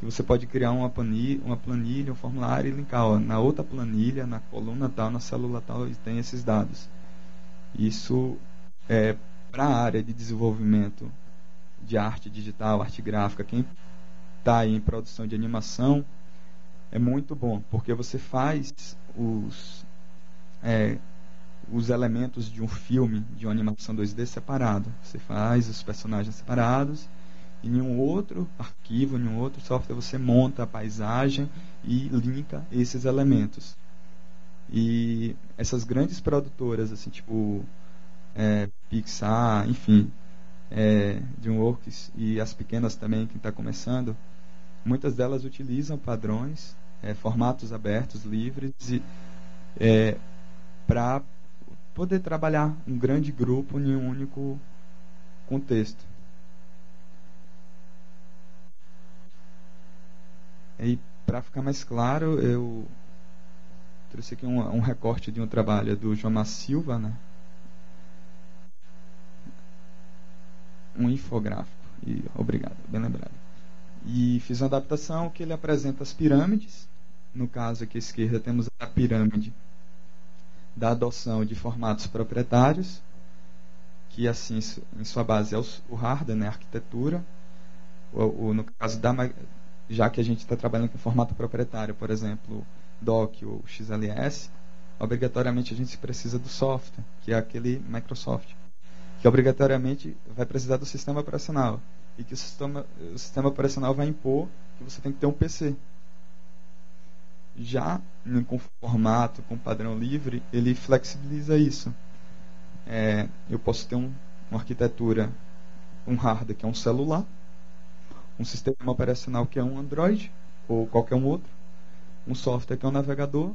que você pode criar uma planilha, uma planilha um formulário e linkar ó, na outra planilha, na coluna tal, na célula tal, tem esses dados. Isso é para a área de desenvolvimento de arte digital, arte gráfica, quem está em produção de animação, é muito bom, porque você faz os, é, os elementos de um filme, de uma animação 2D separado. Você faz os personagens separados e em um outro arquivo, em um outro software, você monta a paisagem e linka esses elementos. E essas grandes produtoras, assim, tipo é, Pixar, enfim, é, DreamWorks e as pequenas também que está começando, muitas delas utilizam padrões, é, formatos abertos, livres, é, para poder trabalhar um grande grupo em um único contexto. E para ficar mais claro, eu trouxe aqui um, um, recorte de um trabalho do João Silva, né? um infográfico. E, obrigado, bem lembrado. E fiz uma adaptação que ele apresenta as pirâmides. No caso aqui à esquerda temos a pirâmide da adoção de formatos proprietários, que assim em sua base é o hardware, né, a arquitetura. O, no caso da já que a gente está trabalhando com formato proprietário, por exemplo, DOC ou XLS, obrigatoriamente a gente precisa do software, que é aquele Microsoft, que obrigatoriamente vai precisar do sistema operacional e que o sistema, o sistema operacional vai impor que você tem que ter um PC. Já com formato, com padrão livre, ele flexibiliza isso. É, eu posso ter um, uma arquitetura, um hardware que é um celular, um sistema operacional que é um Android ou qualquer um outro, um software que é um navegador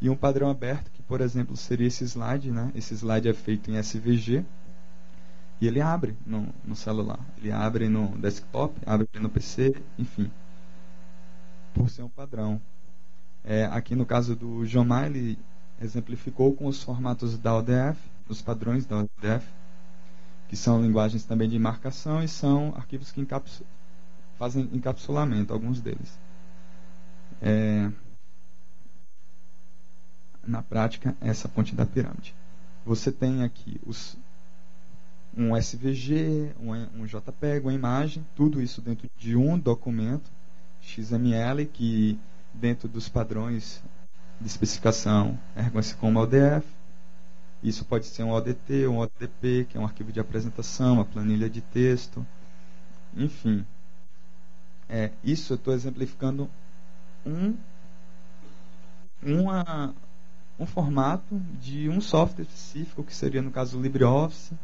e um padrão aberto que, por exemplo, seria esse slide, né? Esse slide é feito em SVG e ele abre no, no celular, ele abre no desktop, abre no PC, enfim, por ser um padrão. É, aqui no caso do Jomar, ele exemplificou com os formatos da ODF, os padrões da ODF, que são linguagens também de marcação e são arquivos que fazem encapsulamento, alguns deles. É, na prática, essa ponte da pirâmide. Você tem aqui os, um SVG, um, um JPEG, uma imagem, tudo isso dentro de um documento XML que dentro dos padrões de especificação. Reconhecido como ODF isso pode ser um ODT, um ODP, que é um arquivo de apresentação, uma planilha de texto, enfim. É, isso eu estou exemplificando um, uma, um formato de um software específico, que seria no caso o LibreOffice,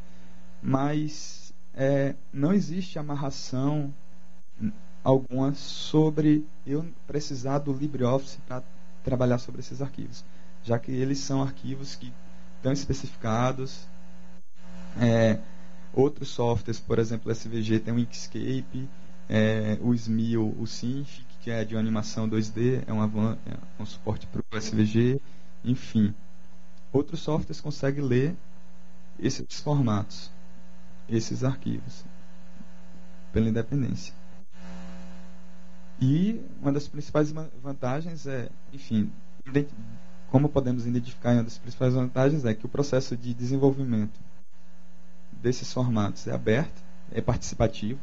mas é, não existe amarração alguma sobre eu precisar do LibreOffice para trabalhar sobre esses arquivos, já que eles são arquivos que estão especificados. É, outros softwares, por exemplo, o SVG tem o Inkscape, é, o SMIL, o Synth, que é de animação 2D, é, uma, é um suporte para o SVG, enfim. Outros softwares conseguem ler esses formatos, esses arquivos, pela independência. E uma das principais vantagens é, enfim, como podemos identificar, uma das principais vantagens é que o processo de desenvolvimento desses formatos é aberto, é participativo.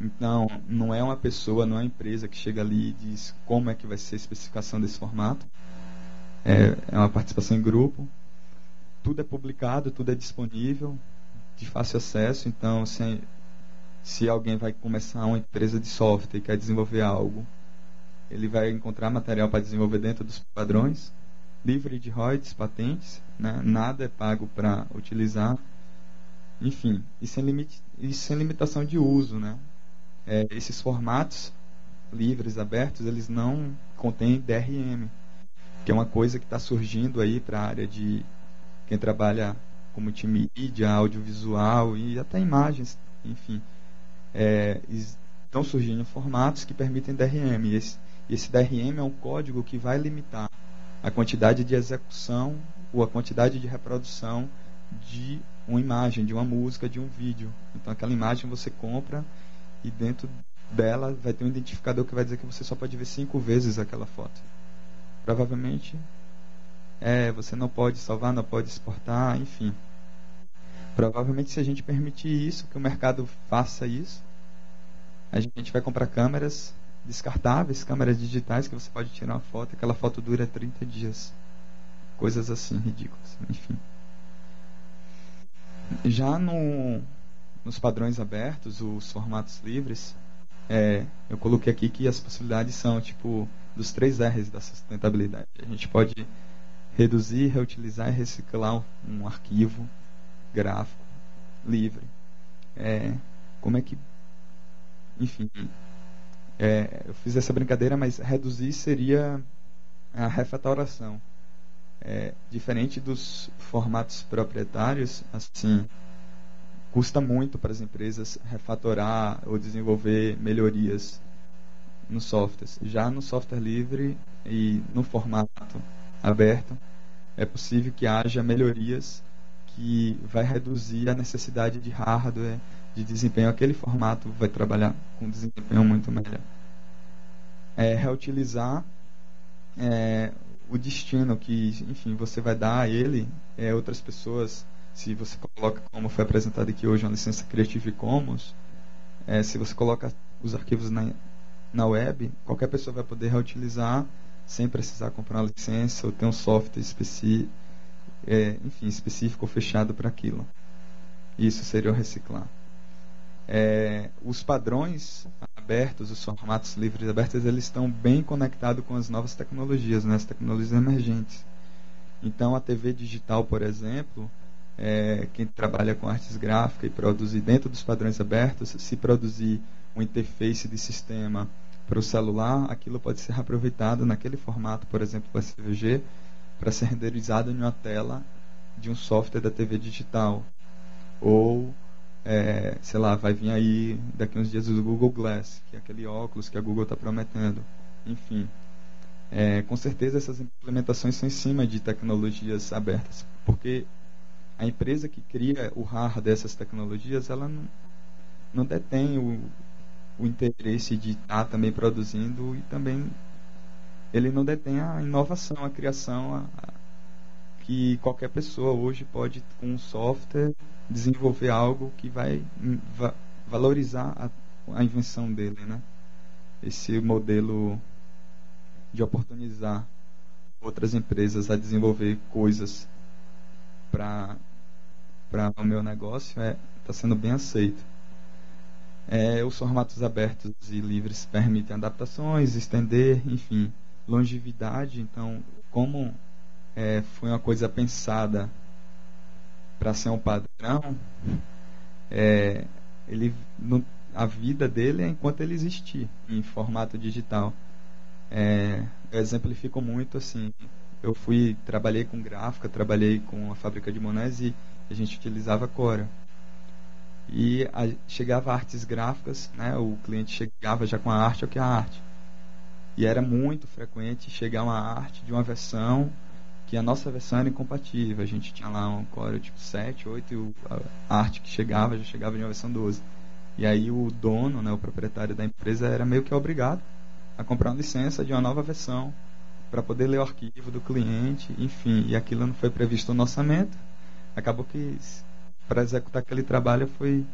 Então, não é uma pessoa, não é uma empresa que chega ali e diz como é que vai ser a especificação desse formato. É, é uma participação em grupo. Tudo é publicado, tudo é disponível, de fácil acesso. Então, se, se alguém vai começar uma empresa de software e quer desenvolver algo, ele vai encontrar material para desenvolver dentro dos padrões livre de royalties, patentes, né? nada é pago para utilizar, enfim, e sem, limite, e sem limitação de uso. Né? É, esses formatos livres, abertos, eles não contêm DRM, que é uma coisa que está surgindo aí para a área de quem trabalha com multimídia, audiovisual e até imagens, enfim. É, estão surgindo formatos que permitem DRM. E esse, esse DRM é um código que vai limitar a quantidade de execução ou a quantidade de reprodução de uma imagem, de uma música, de um vídeo. Então aquela imagem você compra e dentro dela vai ter um identificador que vai dizer que você só pode ver cinco vezes aquela foto. Provavelmente é, você não pode salvar, não pode exportar, enfim. Provavelmente se a gente permitir isso, que o mercado faça isso, a gente vai comprar câmeras descartáveis, câmeras digitais que você pode tirar uma foto e aquela foto dura 30 dias. Coisas assim ridículas, enfim. Já no, nos padrões abertos, os formatos livres, é, eu coloquei aqui que as possibilidades são tipo dos três R's da sustentabilidade. A gente pode reduzir, reutilizar e reciclar um arquivo gráfico livre. É, como é que. Enfim. É, eu fiz essa brincadeira, mas reduzir seria a refatoração. É, diferente dos formatos proprietários, assim, custa muito para as empresas refatorar ou desenvolver melhorias no software. Já no software livre e no formato aberto, é possível que haja melhorias que vai reduzir a necessidade de hardware, de desempenho. Aquele formato vai trabalhar com desempenho muito melhor. É, reutilizar é, o destino que, enfim, você vai dar a ele, é, outras pessoas, se você coloca, como foi apresentado aqui hoje, uma licença Creative Commons, é, se você coloca os arquivos na, na web, qualquer pessoa vai poder reutilizar sem precisar comprar uma licença ou ter um software específico, é, enfim, específico ou fechado para aquilo. Isso seria o reciclar. É, os padrões abertos, os formatos livres abertos, eles estão bem conectados com as novas tecnologias, né, as tecnologias emergentes. Então, a TV digital, por exemplo, é, quem trabalha com artes gráficas e produzir dentro dos padrões abertos, se produzir uma interface de sistema para o celular, aquilo pode ser aproveitado naquele formato, por exemplo, do SVG, para ser renderizado em uma tela de um software da TV digital. Ou, é, sei lá, vai vir aí daqui uns dias o Google Glass, que é aquele óculos que a Google está prometendo. Enfim, é, com certeza essas implementações são em cima de tecnologias abertas, porque a empresa que cria o hardware dessas tecnologias, ela não, não detém o, o interesse de estar tá também produzindo e também ele não detém a inovação, a criação, a, a, que qualquer pessoa hoje pode, com um software, desenvolver algo que vai va, valorizar a, a invenção dele, né? Esse modelo de oportunizar outras empresas a desenvolver coisas para o meu negócio está é, tá sendo bem aceito. É, os formatos abertos e livres permitem adaptações, estender, enfim, longevidade. Então, como é, foi uma coisa pensada para ser um padrão, é, ele, no, a vida dele é enquanto ele existir em formato digital. É, eu exemplifico muito assim. Eu fui, trabalhei com gráfica, trabalhei com a fábrica de Monés e a gente utilizava Cora e a, chegava artes gráficas, né? O cliente chegava já com a arte ou que a arte. E era muito frequente chegar uma arte de uma versão que a nossa versão era incompatível. A gente tinha lá um core tipo 7, 8 e a arte que chegava já chegava de uma versão 12. E aí o dono, né, o proprietário da empresa era meio que obrigado a comprar uma licença de uma nova versão para poder ler o arquivo do cliente, enfim, e aquilo não foi previsto no orçamento. Acabou que para executar aquele trabalho foi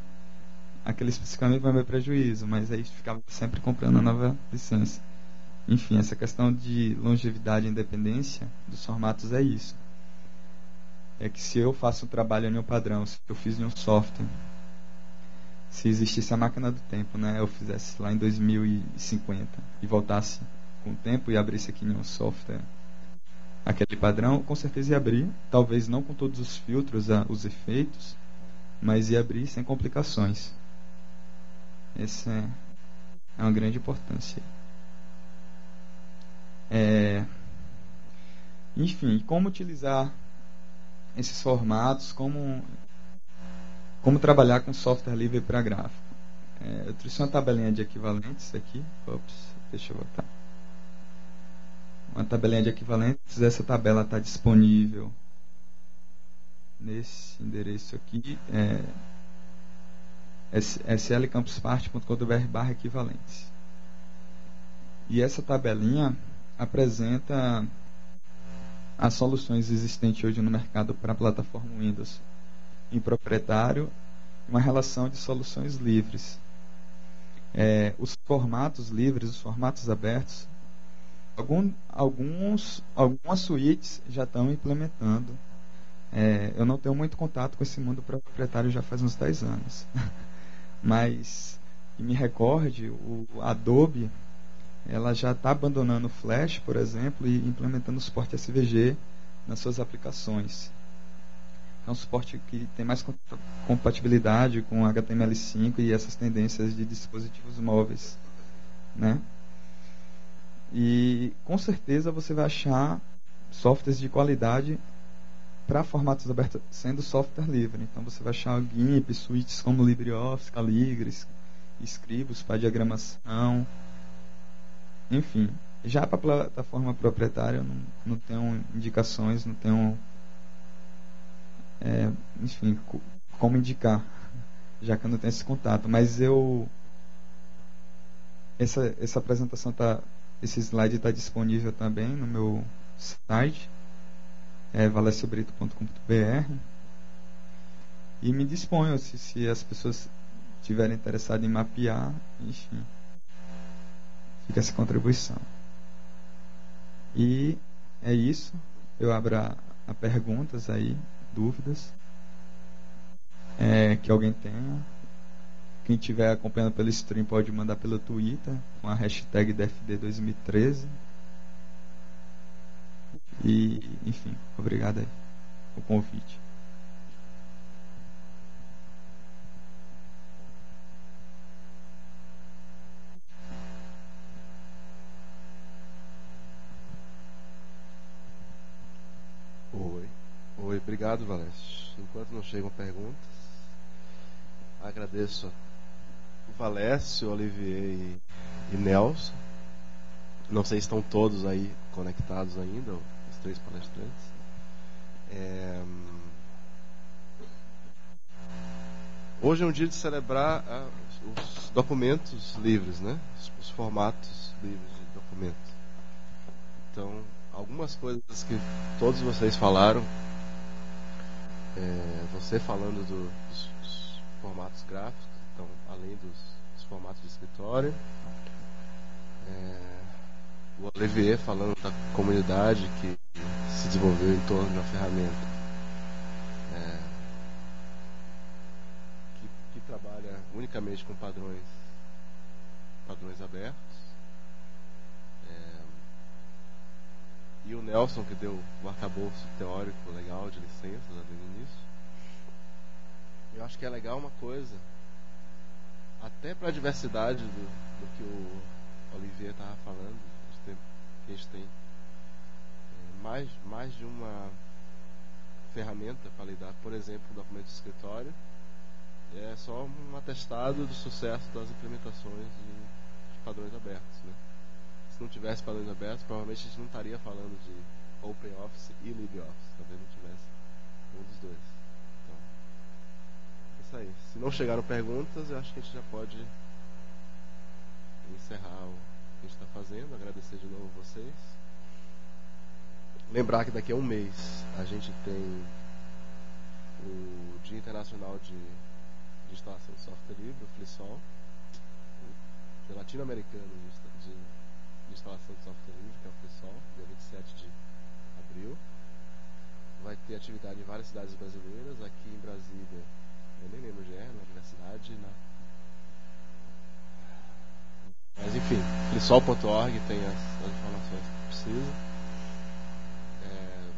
aquele especificamente para meu prejuízo, mas aí ficava sempre comprando a nova licença. Enfim, essa questão de longevidade e independência dos formatos é isso. É que se eu faço um trabalho em um padrão, se eu fiz em um software, se existisse a máquina do tempo, né, eu fizesse lá em 2050 e voltasse com o tempo e abrisse aqui em um software aquele padrão, com certeza ia abrir, talvez não com todos os filtros, os efeitos, mas ia abrir sem complicações. Essa é, é uma grande importância. É, enfim, como utilizar esses formatos, como, como trabalhar com software livre para gráfico. É, eu trouxe uma tabelinha de equivalentes aqui. Ops, deixa eu voltar. Uma tabelinha de equivalentes. Essa tabela está disponível nesse endereço aqui. É, slcampusparty.com.br barra equivalentes. E essa tabelinha apresenta as soluções existentes hoje no mercado para a plataforma Windows em proprietário uma relação de soluções livres. É, os formatos livres, os formatos abertos, algum, alguns, algumas suítes já estão implementando. É, eu não tenho muito contato com esse mundo proprietário já faz uns 10 anos. (laughs) Mas, me recorde, o Adobe ela já está abandonando o Flash, por exemplo, e implementando o suporte SVG nas suas aplicações. É um suporte que tem mais compatibilidade com HTML5 e essas tendências de dispositivos móveis, né? E com certeza você vai achar softwares de qualidade para formatos abertos sendo software livre. Então você vai achar GIMP, suítes como LibreOffice, Calligris, Scribus para diagramação, enfim, já para a plataforma proprietária, eu não, não tenho indicações, não tenho. É, enfim, como indicar, (laughs) já que eu não tenho esse contato. Mas eu. Essa, essa apresentação tá. Esse slide está disponível também no meu site, é valeciobrito.com.br. E me disponho se, se as pessoas estiverem interessadas em mapear, enfim fica essa contribuição. E é isso. Eu abro a, a perguntas aí, dúvidas é, que alguém tenha. Quem estiver acompanhando pelo stream pode mandar pelo Twitter com a hashtag DFD2013. E, enfim, obrigado aí o convite. Oi. Oi, obrigado, Valécio. Enquanto não chegam perguntas, agradeço o Valécio, Olivier e, e Nelson. Não sei se estão todos aí conectados ainda, os três palestrantes. É... Hoje é um dia de celebrar ah, os documentos livres, né? Os, os formatos livres de documentos. Então, algumas coisas que todos vocês falaram. É, você falando do, dos, dos, formatos gráficos, então, além dos, dos formatos de escritório. É, o Olivier falando da comunidade que se desenvolveu em torno uma ferramenta é, que, que trabalha unicamente com padrões padrões abertos E o Nelson, que deu o arcabouço teórico legal de licenças ali no início. Eu acho que é legal uma coisa, até para a diversidade do, do, que o Olivier estava falando, que a gente tem é, mais, mais de uma ferramenta para lidar, por exemplo, o documento de escritório, é só um atestado do sucesso das implementações de, de padrões abertos. Né? Não tivesse padrões abertos, provavelmente a gente não estaria falando de OpenOffice e LibreOffice. Talvez não tivesse um dos dois. Então, é isso aí. Se não chegaram perguntas, eu acho que a gente já pode encerrar o que a gente está fazendo. Agradecer de novo vocês. Lembrar que daqui a um mês a gente tem o Dia Internacional de, Instalação de Software Livre, o FLISOL, latino-americano de, de de instalação de software livre, que é o FreeSol, dia 27 de abril. Vai ter atividade em várias cidades brasileiras, aqui em Brasília, eu nem lembro onde é, na universidade, na... Mas enfim, flisol.org tem as, as, informações que precisa. É,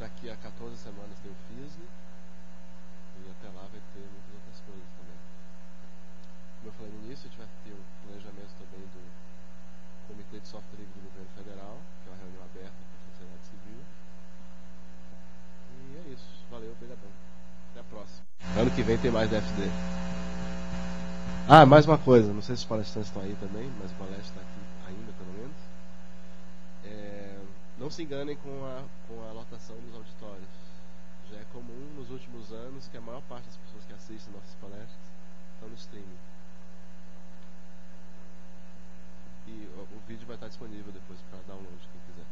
daqui a 14 semanas tem o FISM e até lá vai ter muitas outras coisas também. Como eu falei no início, a gente vai ter o planejamento também Comitê de Software Livre do Governo Federal, que é uma reunião aberta para a sociedade civil. E é isso. Valeu, obrigadão. Até a próxima. Ano que vem tem mais DFD. Ah, mais uma coisa. Não sei se os palestrantes estão aí também, mas o palestra está aqui ainda, pelo menos. É, não se enganem com a, com a lotação dos auditórios. Já é comum nos últimos anos que a maior parte das pessoas que assistem nossas palestras Está no streaming. E o, o vídeo vai estar disponível depois para download, quem quiser.